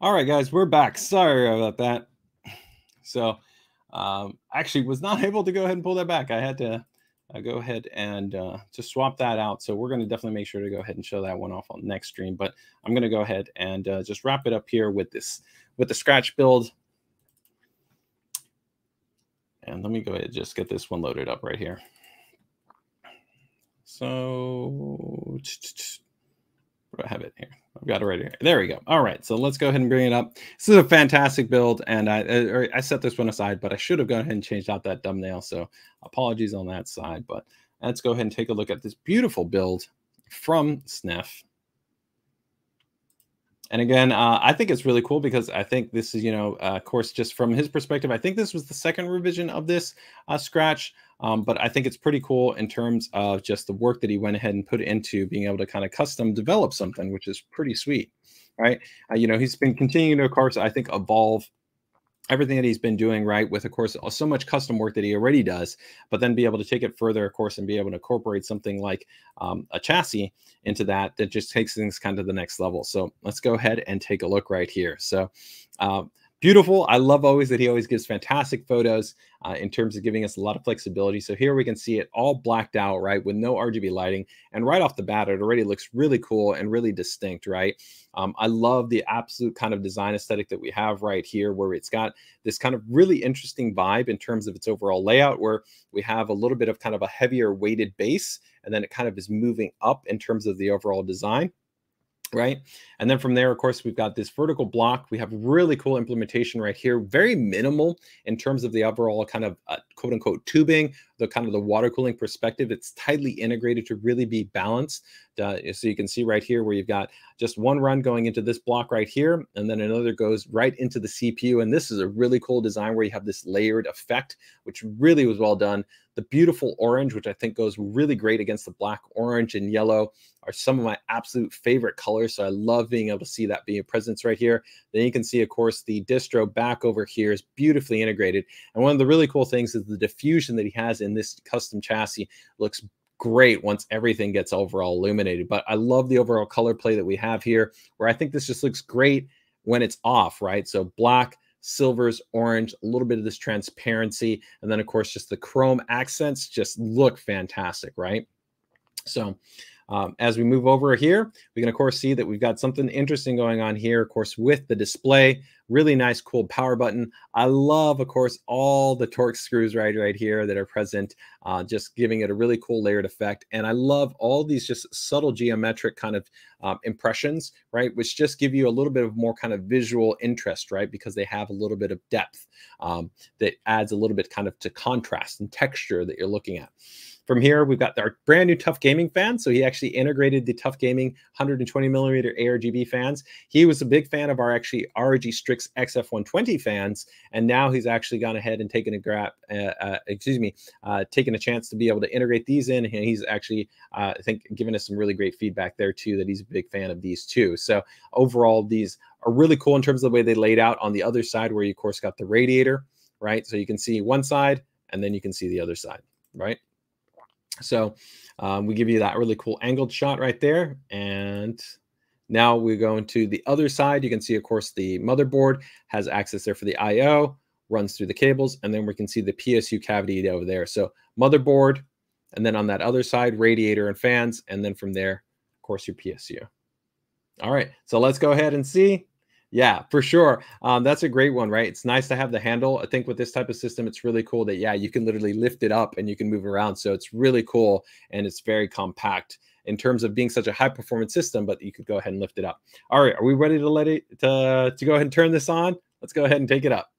[SPEAKER 1] All right, guys, we're back. Sorry about that. So, um, actually, was not <laughs> able to go ahead and pull that back. I had to uh, go ahead and uh, just swap that out. So we're going to definitely make sure to go ahead and show that one off on next stream. But I'm going to go ahead and uh, just wrap it up here with this with the scratch build. And let me go ahead and just get this one loaded up right here. So I have it here? I've got it right here. There we go. All right, so let's go ahead and bring it up. This is a fantastic build, and I I, I set this one aside, but I should have gone ahead and changed out that thumbnail. So apologies on that side, but let's go ahead and take a look at this beautiful build from Snef. And again, uh, I think it's really cool because I think this is, you know, uh, of course, just from his perspective, I think this was the second revision of this uh, scratch. Um, but I think it's pretty cool in terms of just the work that he went ahead and put into being able to kind of custom develop something, which is pretty sweet, right? Uh, you know, he's been continuing to, of course, I think, evolve everything that he's been doing right with of course so much custom work that he already does but then be able to take it further of course and be able to incorporate something like um, a chassis into that that just takes things kind of the next level so let's go ahead and take a look right here so uh, beautiful. I love always that he always gives fantastic photos uh, in terms of giving us a lot of flexibility. So here we can see it all blacked out, right, with no RGB lighting. And right off the bat, it already looks really cool and really distinct, right? Um, I love the absolute kind of design aesthetic that we have right here, where it's got this kind of really interesting vibe in terms of its overall layout, where we have a little bit of kind of a heavier weighted base, and then it kind of is moving up in terms of the overall design right? And then from there, of course, we've got this vertical block. We have really cool implementation right here, very minimal in terms of the overall kind of uh, quote unquote tubing, the kind of the water cooling perspective. It's tightly integrated to really be balanced. Uh, so you can see right here where you've got just one run going into this block right here, and then another goes right into the CPU. And this is a really cool design where you have this layered effect, which really was well done. The beautiful orange, which I think goes really great against the black, orange, and yellow, are some of my absolute favorite colors. So I love being able to see that being a presence right here. Then you can see, of course, the distro back over here is beautifully integrated. And one of the really cool things is the diffusion that he has in this custom chassis looks great once everything gets overall illuminated. But I love the overall color play that we have here, where I think this just looks great when it's off, right? So black, silvers, orange, a little bit of this transparency, and then of course just the chrome accents just look fantastic, right? So um, as we move over here, we can of course see that we've got something interesting going on here, of course, with the display. Really nice, cool power button. I love, of course, all the Torx screws right, right here that are present, uh, just giving it a really cool layered effect. And I love all these just subtle geometric kind of um, impressions, right, which just give you a little bit of more kind of visual interest, right, because they have a little bit of depth um, that adds a little bit kind of to contrast and texture that you're looking at. From here, we've got our brand new TUF Gaming fan. So he actually integrated the TUF Gaming 120 millimeter ARGB fans. He was a big fan of our actually ROG Strix XF120 fans, and now he's actually gone ahead and taken a grab, uh, uh, excuse me, uh, taken a chance to be able to integrate these in. And he's actually, uh, I think, given us some really great feedback there too. That he's a big fan of these too. So overall, these are really cool in terms of the way they laid out. On the other side, where you of course got the radiator, right? So you can see one side, and then you can see the other side, right? So um, we give you that really cool angled shot right there. And now we go into the other side. You can see, of course, the motherboard has access there for the I.O., runs through the cables, and then we can see the PSU cavity over there. So motherboard, and then on that other side, radiator and fans, and then from there, of course, your PSU. All right, so let's go ahead and see yeah, for sure. Um, that's a great one, right? It's nice to have the handle. I think with this type of system, it's really cool that, yeah, you can literally lift it up and you can move around. So it's really cool and it's very compact in terms of being such a high performance system, but you could go ahead and lift it up. All right, are we ready to let it to, to go ahead and turn this on? Let's go ahead and take it up.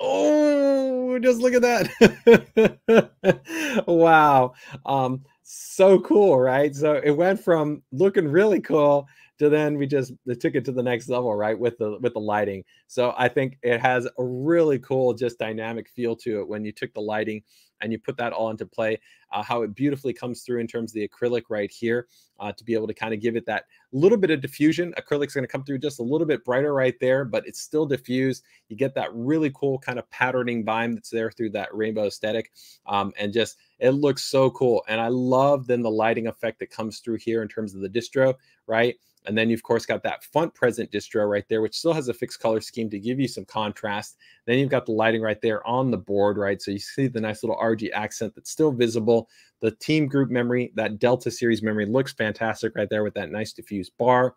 [SPEAKER 1] Oh, just look at that. <laughs> wow. Um, so cool, right? So it went from looking really cool to then we just took it to the next level right with the with the lighting. So i think it has a really cool just dynamic feel to it when you took the lighting and you put that all into play, uh, how it beautifully comes through in terms of the acrylic right here uh, to be able to kind of give it that little bit of diffusion. Acrylic's going to come through just a little bit brighter right there, but it's still diffused. You get that really cool kind of patterning vibe that's there through that rainbow aesthetic. Um, and just, it looks so cool. And I love then the lighting effect that comes through here in terms of the distro, right? And then you've of course got that front present distro right there, which still has a fixed color scheme to give you some contrast. Then you've got the lighting right there on the board, right? So you see the nice little RG accent that's still visible. The team group memory, that Delta series memory looks fantastic right there with that nice diffused bar.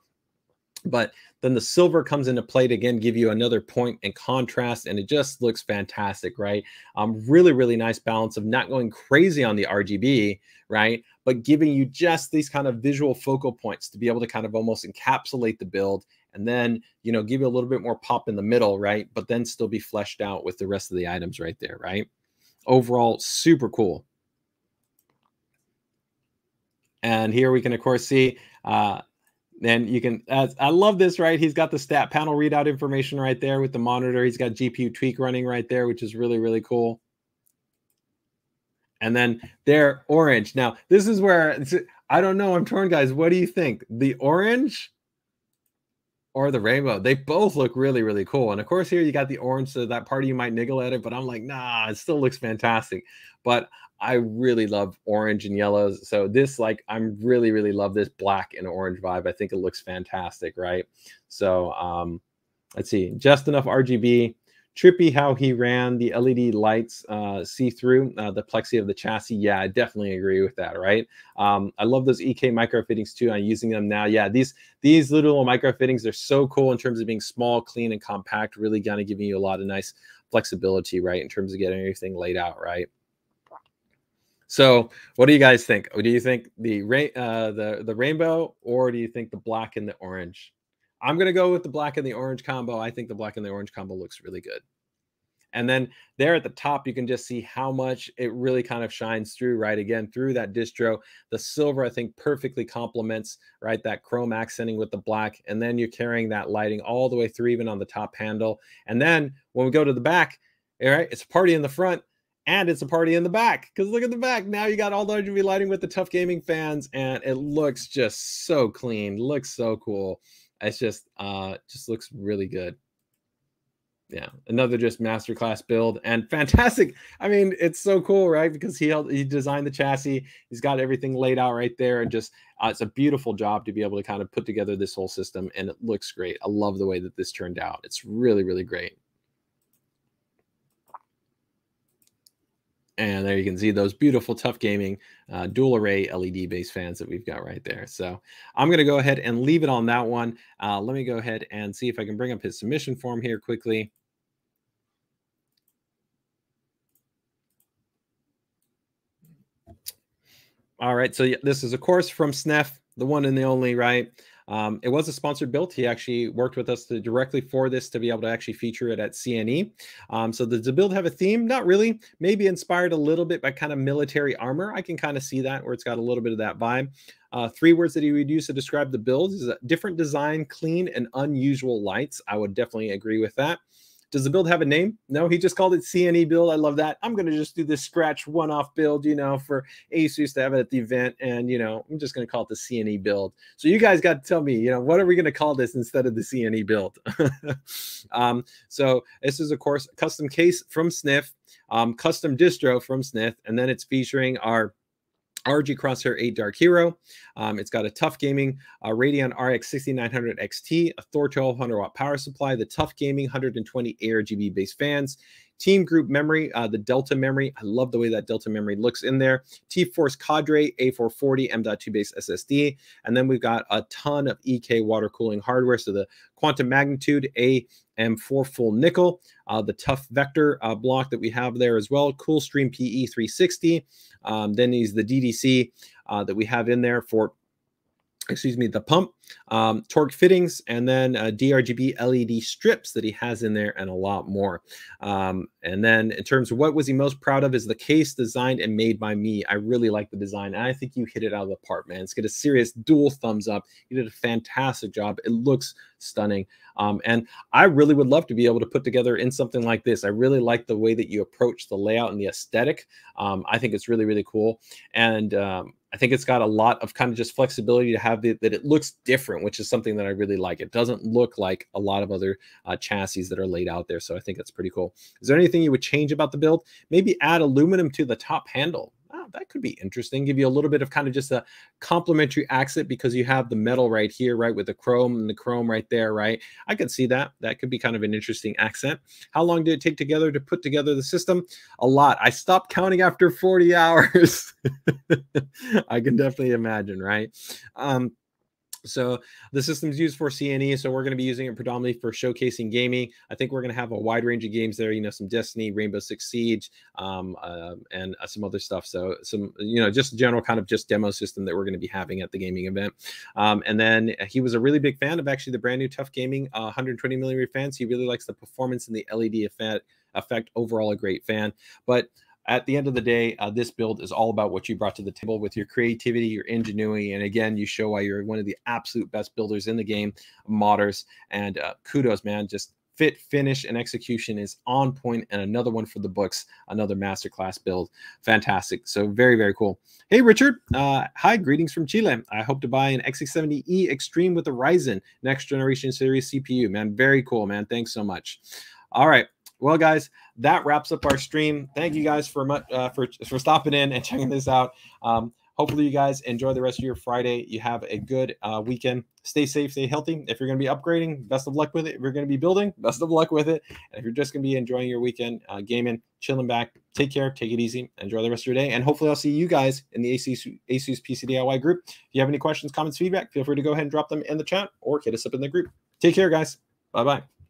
[SPEAKER 1] But then the silver comes into play to again give you another point and contrast, and it just looks fantastic, right? Um, really, really nice balance of not going crazy on the RGB, right? But giving you just these kind of visual focal points to be able to kind of almost encapsulate the build and then you know give you a little bit more pop in the middle, right? But then still be fleshed out with the rest of the items right there, right? Overall, super cool. And here we can, of course, see uh, and you can, I love this, right? He's got the stat panel readout information right there with the monitor. He's got GPU tweak running right there, which is really, really cool. And then they're orange. Now, this is where I don't know. I'm torn, guys. What do you think? The orange or the rainbow? They both look really, really cool. And of course, here you got the orange. So that part of you might niggle at it, but I'm like, nah, it still looks fantastic. But I really love orange and yellows. So this, like, I'm really, really love this black and orange vibe. I think it looks fantastic, right? So um, let's see, just enough RGB. Trippy how he ran the LED lights uh, see through uh, the plexi of the chassis. Yeah, I definitely agree with that. Right. Um, I love those EK micro fittings too. I'm using them now. Yeah, these these little micro fittings are so cool in terms of being small, clean, and compact. Really kind of giving you a lot of nice flexibility, right, in terms of getting everything laid out right. So, what do you guys think? Do you think the uh, the the rainbow, or do you think the black and the orange? I'm gonna go with the black and the orange combo. I think the black and the orange combo looks really good. And then there at the top, you can just see how much it really kind of shines through, right? Again, through that distro. The silver, I think, perfectly complements, right? That chrome accenting with the black. And then you're carrying that lighting all the way through, even on the top handle. And then when we go to the back, all right, it's a party in the front and it's a party in the back because look at the back now you got all the RGB lighting with the TUF Gaming fans and it looks just so clean looks so cool it's just uh just looks really good. Yeah another just masterclass build and fantastic. I mean it's so cool right? Because he he designed the chassis he's got everything laid out right there and just uh, it's a beautiful job to be able to kind of put together this whole system and it looks great. I love the way that this turned out. It's really really great And there you can see those beautiful TUF Gaming uh, dual array LED based fans that we've got right there. So I'm going to go ahead and leave it on that one. Uh, let me go ahead and see if I can bring up his submission form here quickly. All right, so this is a course from Snef, the one and the only, right? Um, it was a sponsored build. He actually worked with us to directly for this to be able to actually feature it at CNE. Um, so does the build have a theme? Not really. Maybe inspired a little bit by kind of military armor. I can kind of see that where it's got a little bit of that vibe. Uh, three words that he would use to describe the build is a different design, clean, and unusual lights. I would definitely agree with that. Does the build have a name? No, he just called it CNE build. I love that. I'm going to just do this scratch one off build, you know, for Asus to have it at the event. And, you know, I'm just going to call it the CNE build. So you guys got to tell me, you know, what are we going to call this instead of the CNE build? <laughs> um, so this is, of course, custom case from Snef, um, custom distro from Snef, and then it's featuring our ROG Crosshair 8 Dark Hero. Um, it's got a TUF Gaming uh, Radeon RX 6900 XT, a Thor 1200 watt power supply, the TUF Gaming 120 ARGB based fans, Team Group memory, uh, the Delta memory. I love the way that Delta memory looks in there. T Force Cardea A440 M.2 base SSD. And then we've got a ton of EK water cooling hardware. So the Quantum Magnitude AM4 full nickel, uh, the TUF Vector uh, block that we have there as well, Coolstream PE 360. Um, then he's the DDC uh, that we have in there for excuse me, the pump, um, torque fittings, and then uh, DRGB LED strips that he has in there, and a lot more. Um, and then in terms of what was he most proud of is the case designed and made by me. I really like the design, and I think you hit it out of the park, man. It's got a serious dual thumbs up. You did a fantastic job. It looks stunning. Um, and I really would love to be able to put together in something like this. I really like the way that you approach the layout and the aesthetic. Um, I think it's really, really cool. And um, I think it's got a lot of kind of just flexibility to have the, that it looks different, which is something that I really like. It doesn't look like a lot of other uh, chassis that are laid out there. So I think that's pretty cool. Is there anything you would change about the build? Maybe add aluminum to the top handle that could be interesting. Give you a little bit of kind of just a complementary accent because you have the metal right here, right, with the chrome and the chrome right there, right? I could see that. That could be kind of an interesting accent. How long did it take together to put together the system? A lot. I stopped counting after 40 <laughs> hours. I can definitely imagine, right? Um, so the system's used for CNE, so we're going to be using it predominantly for showcasing gaming. I think we're going to have a wide range of games there. You know, some Destiny, Rainbow Six Siege, um, uh, and uh, some other stuff. So some, you know, just general kind of just demo system that we're going to be having at the gaming event. Um, and then he was a really big fan of actually the brand new TUF Gaming uh, 120 millimeter fans. He really likes the performance and the LED effect. Effect overall, a great fan, but at the end of the day, uh, this build is all about what you brought to the table with your creativity, your ingenuity, and again, you show why you're one of the absolute best builders in the game, modders. And uh, kudos, man! Just fit, finish, and execution is on point, and another one for the books, another masterclass build. Fantastic! So very, very cool. Hey, Richard. Uh, hi, greetings from Chile. I hope to buy an X670E Extreme with the Ryzen next generation series CPU. Man, very cool, man. Thanks so much. All right. Well, guys, that wraps up our stream. Thank you guys for much uh, for for stopping in and <laughs> checking this out. Um, hopefully, you guys enjoy the rest of your Friday. You have a good uh, weekend. Stay safe, stay healthy. If you're going to be upgrading, best of luck with it. If you're going to be building, best of luck with it. And if you're just going to be enjoying your weekend, uh, gaming, chilling back, take care, take it easy, enjoy the rest of your day. And hopefully, I'll see you guys in the ASUS, ASUS PC DIY group. If you have any questions, comments, feedback, feel free to go ahead and drop them in the chat or hit us up in the group. Take care, guys. Bye bye.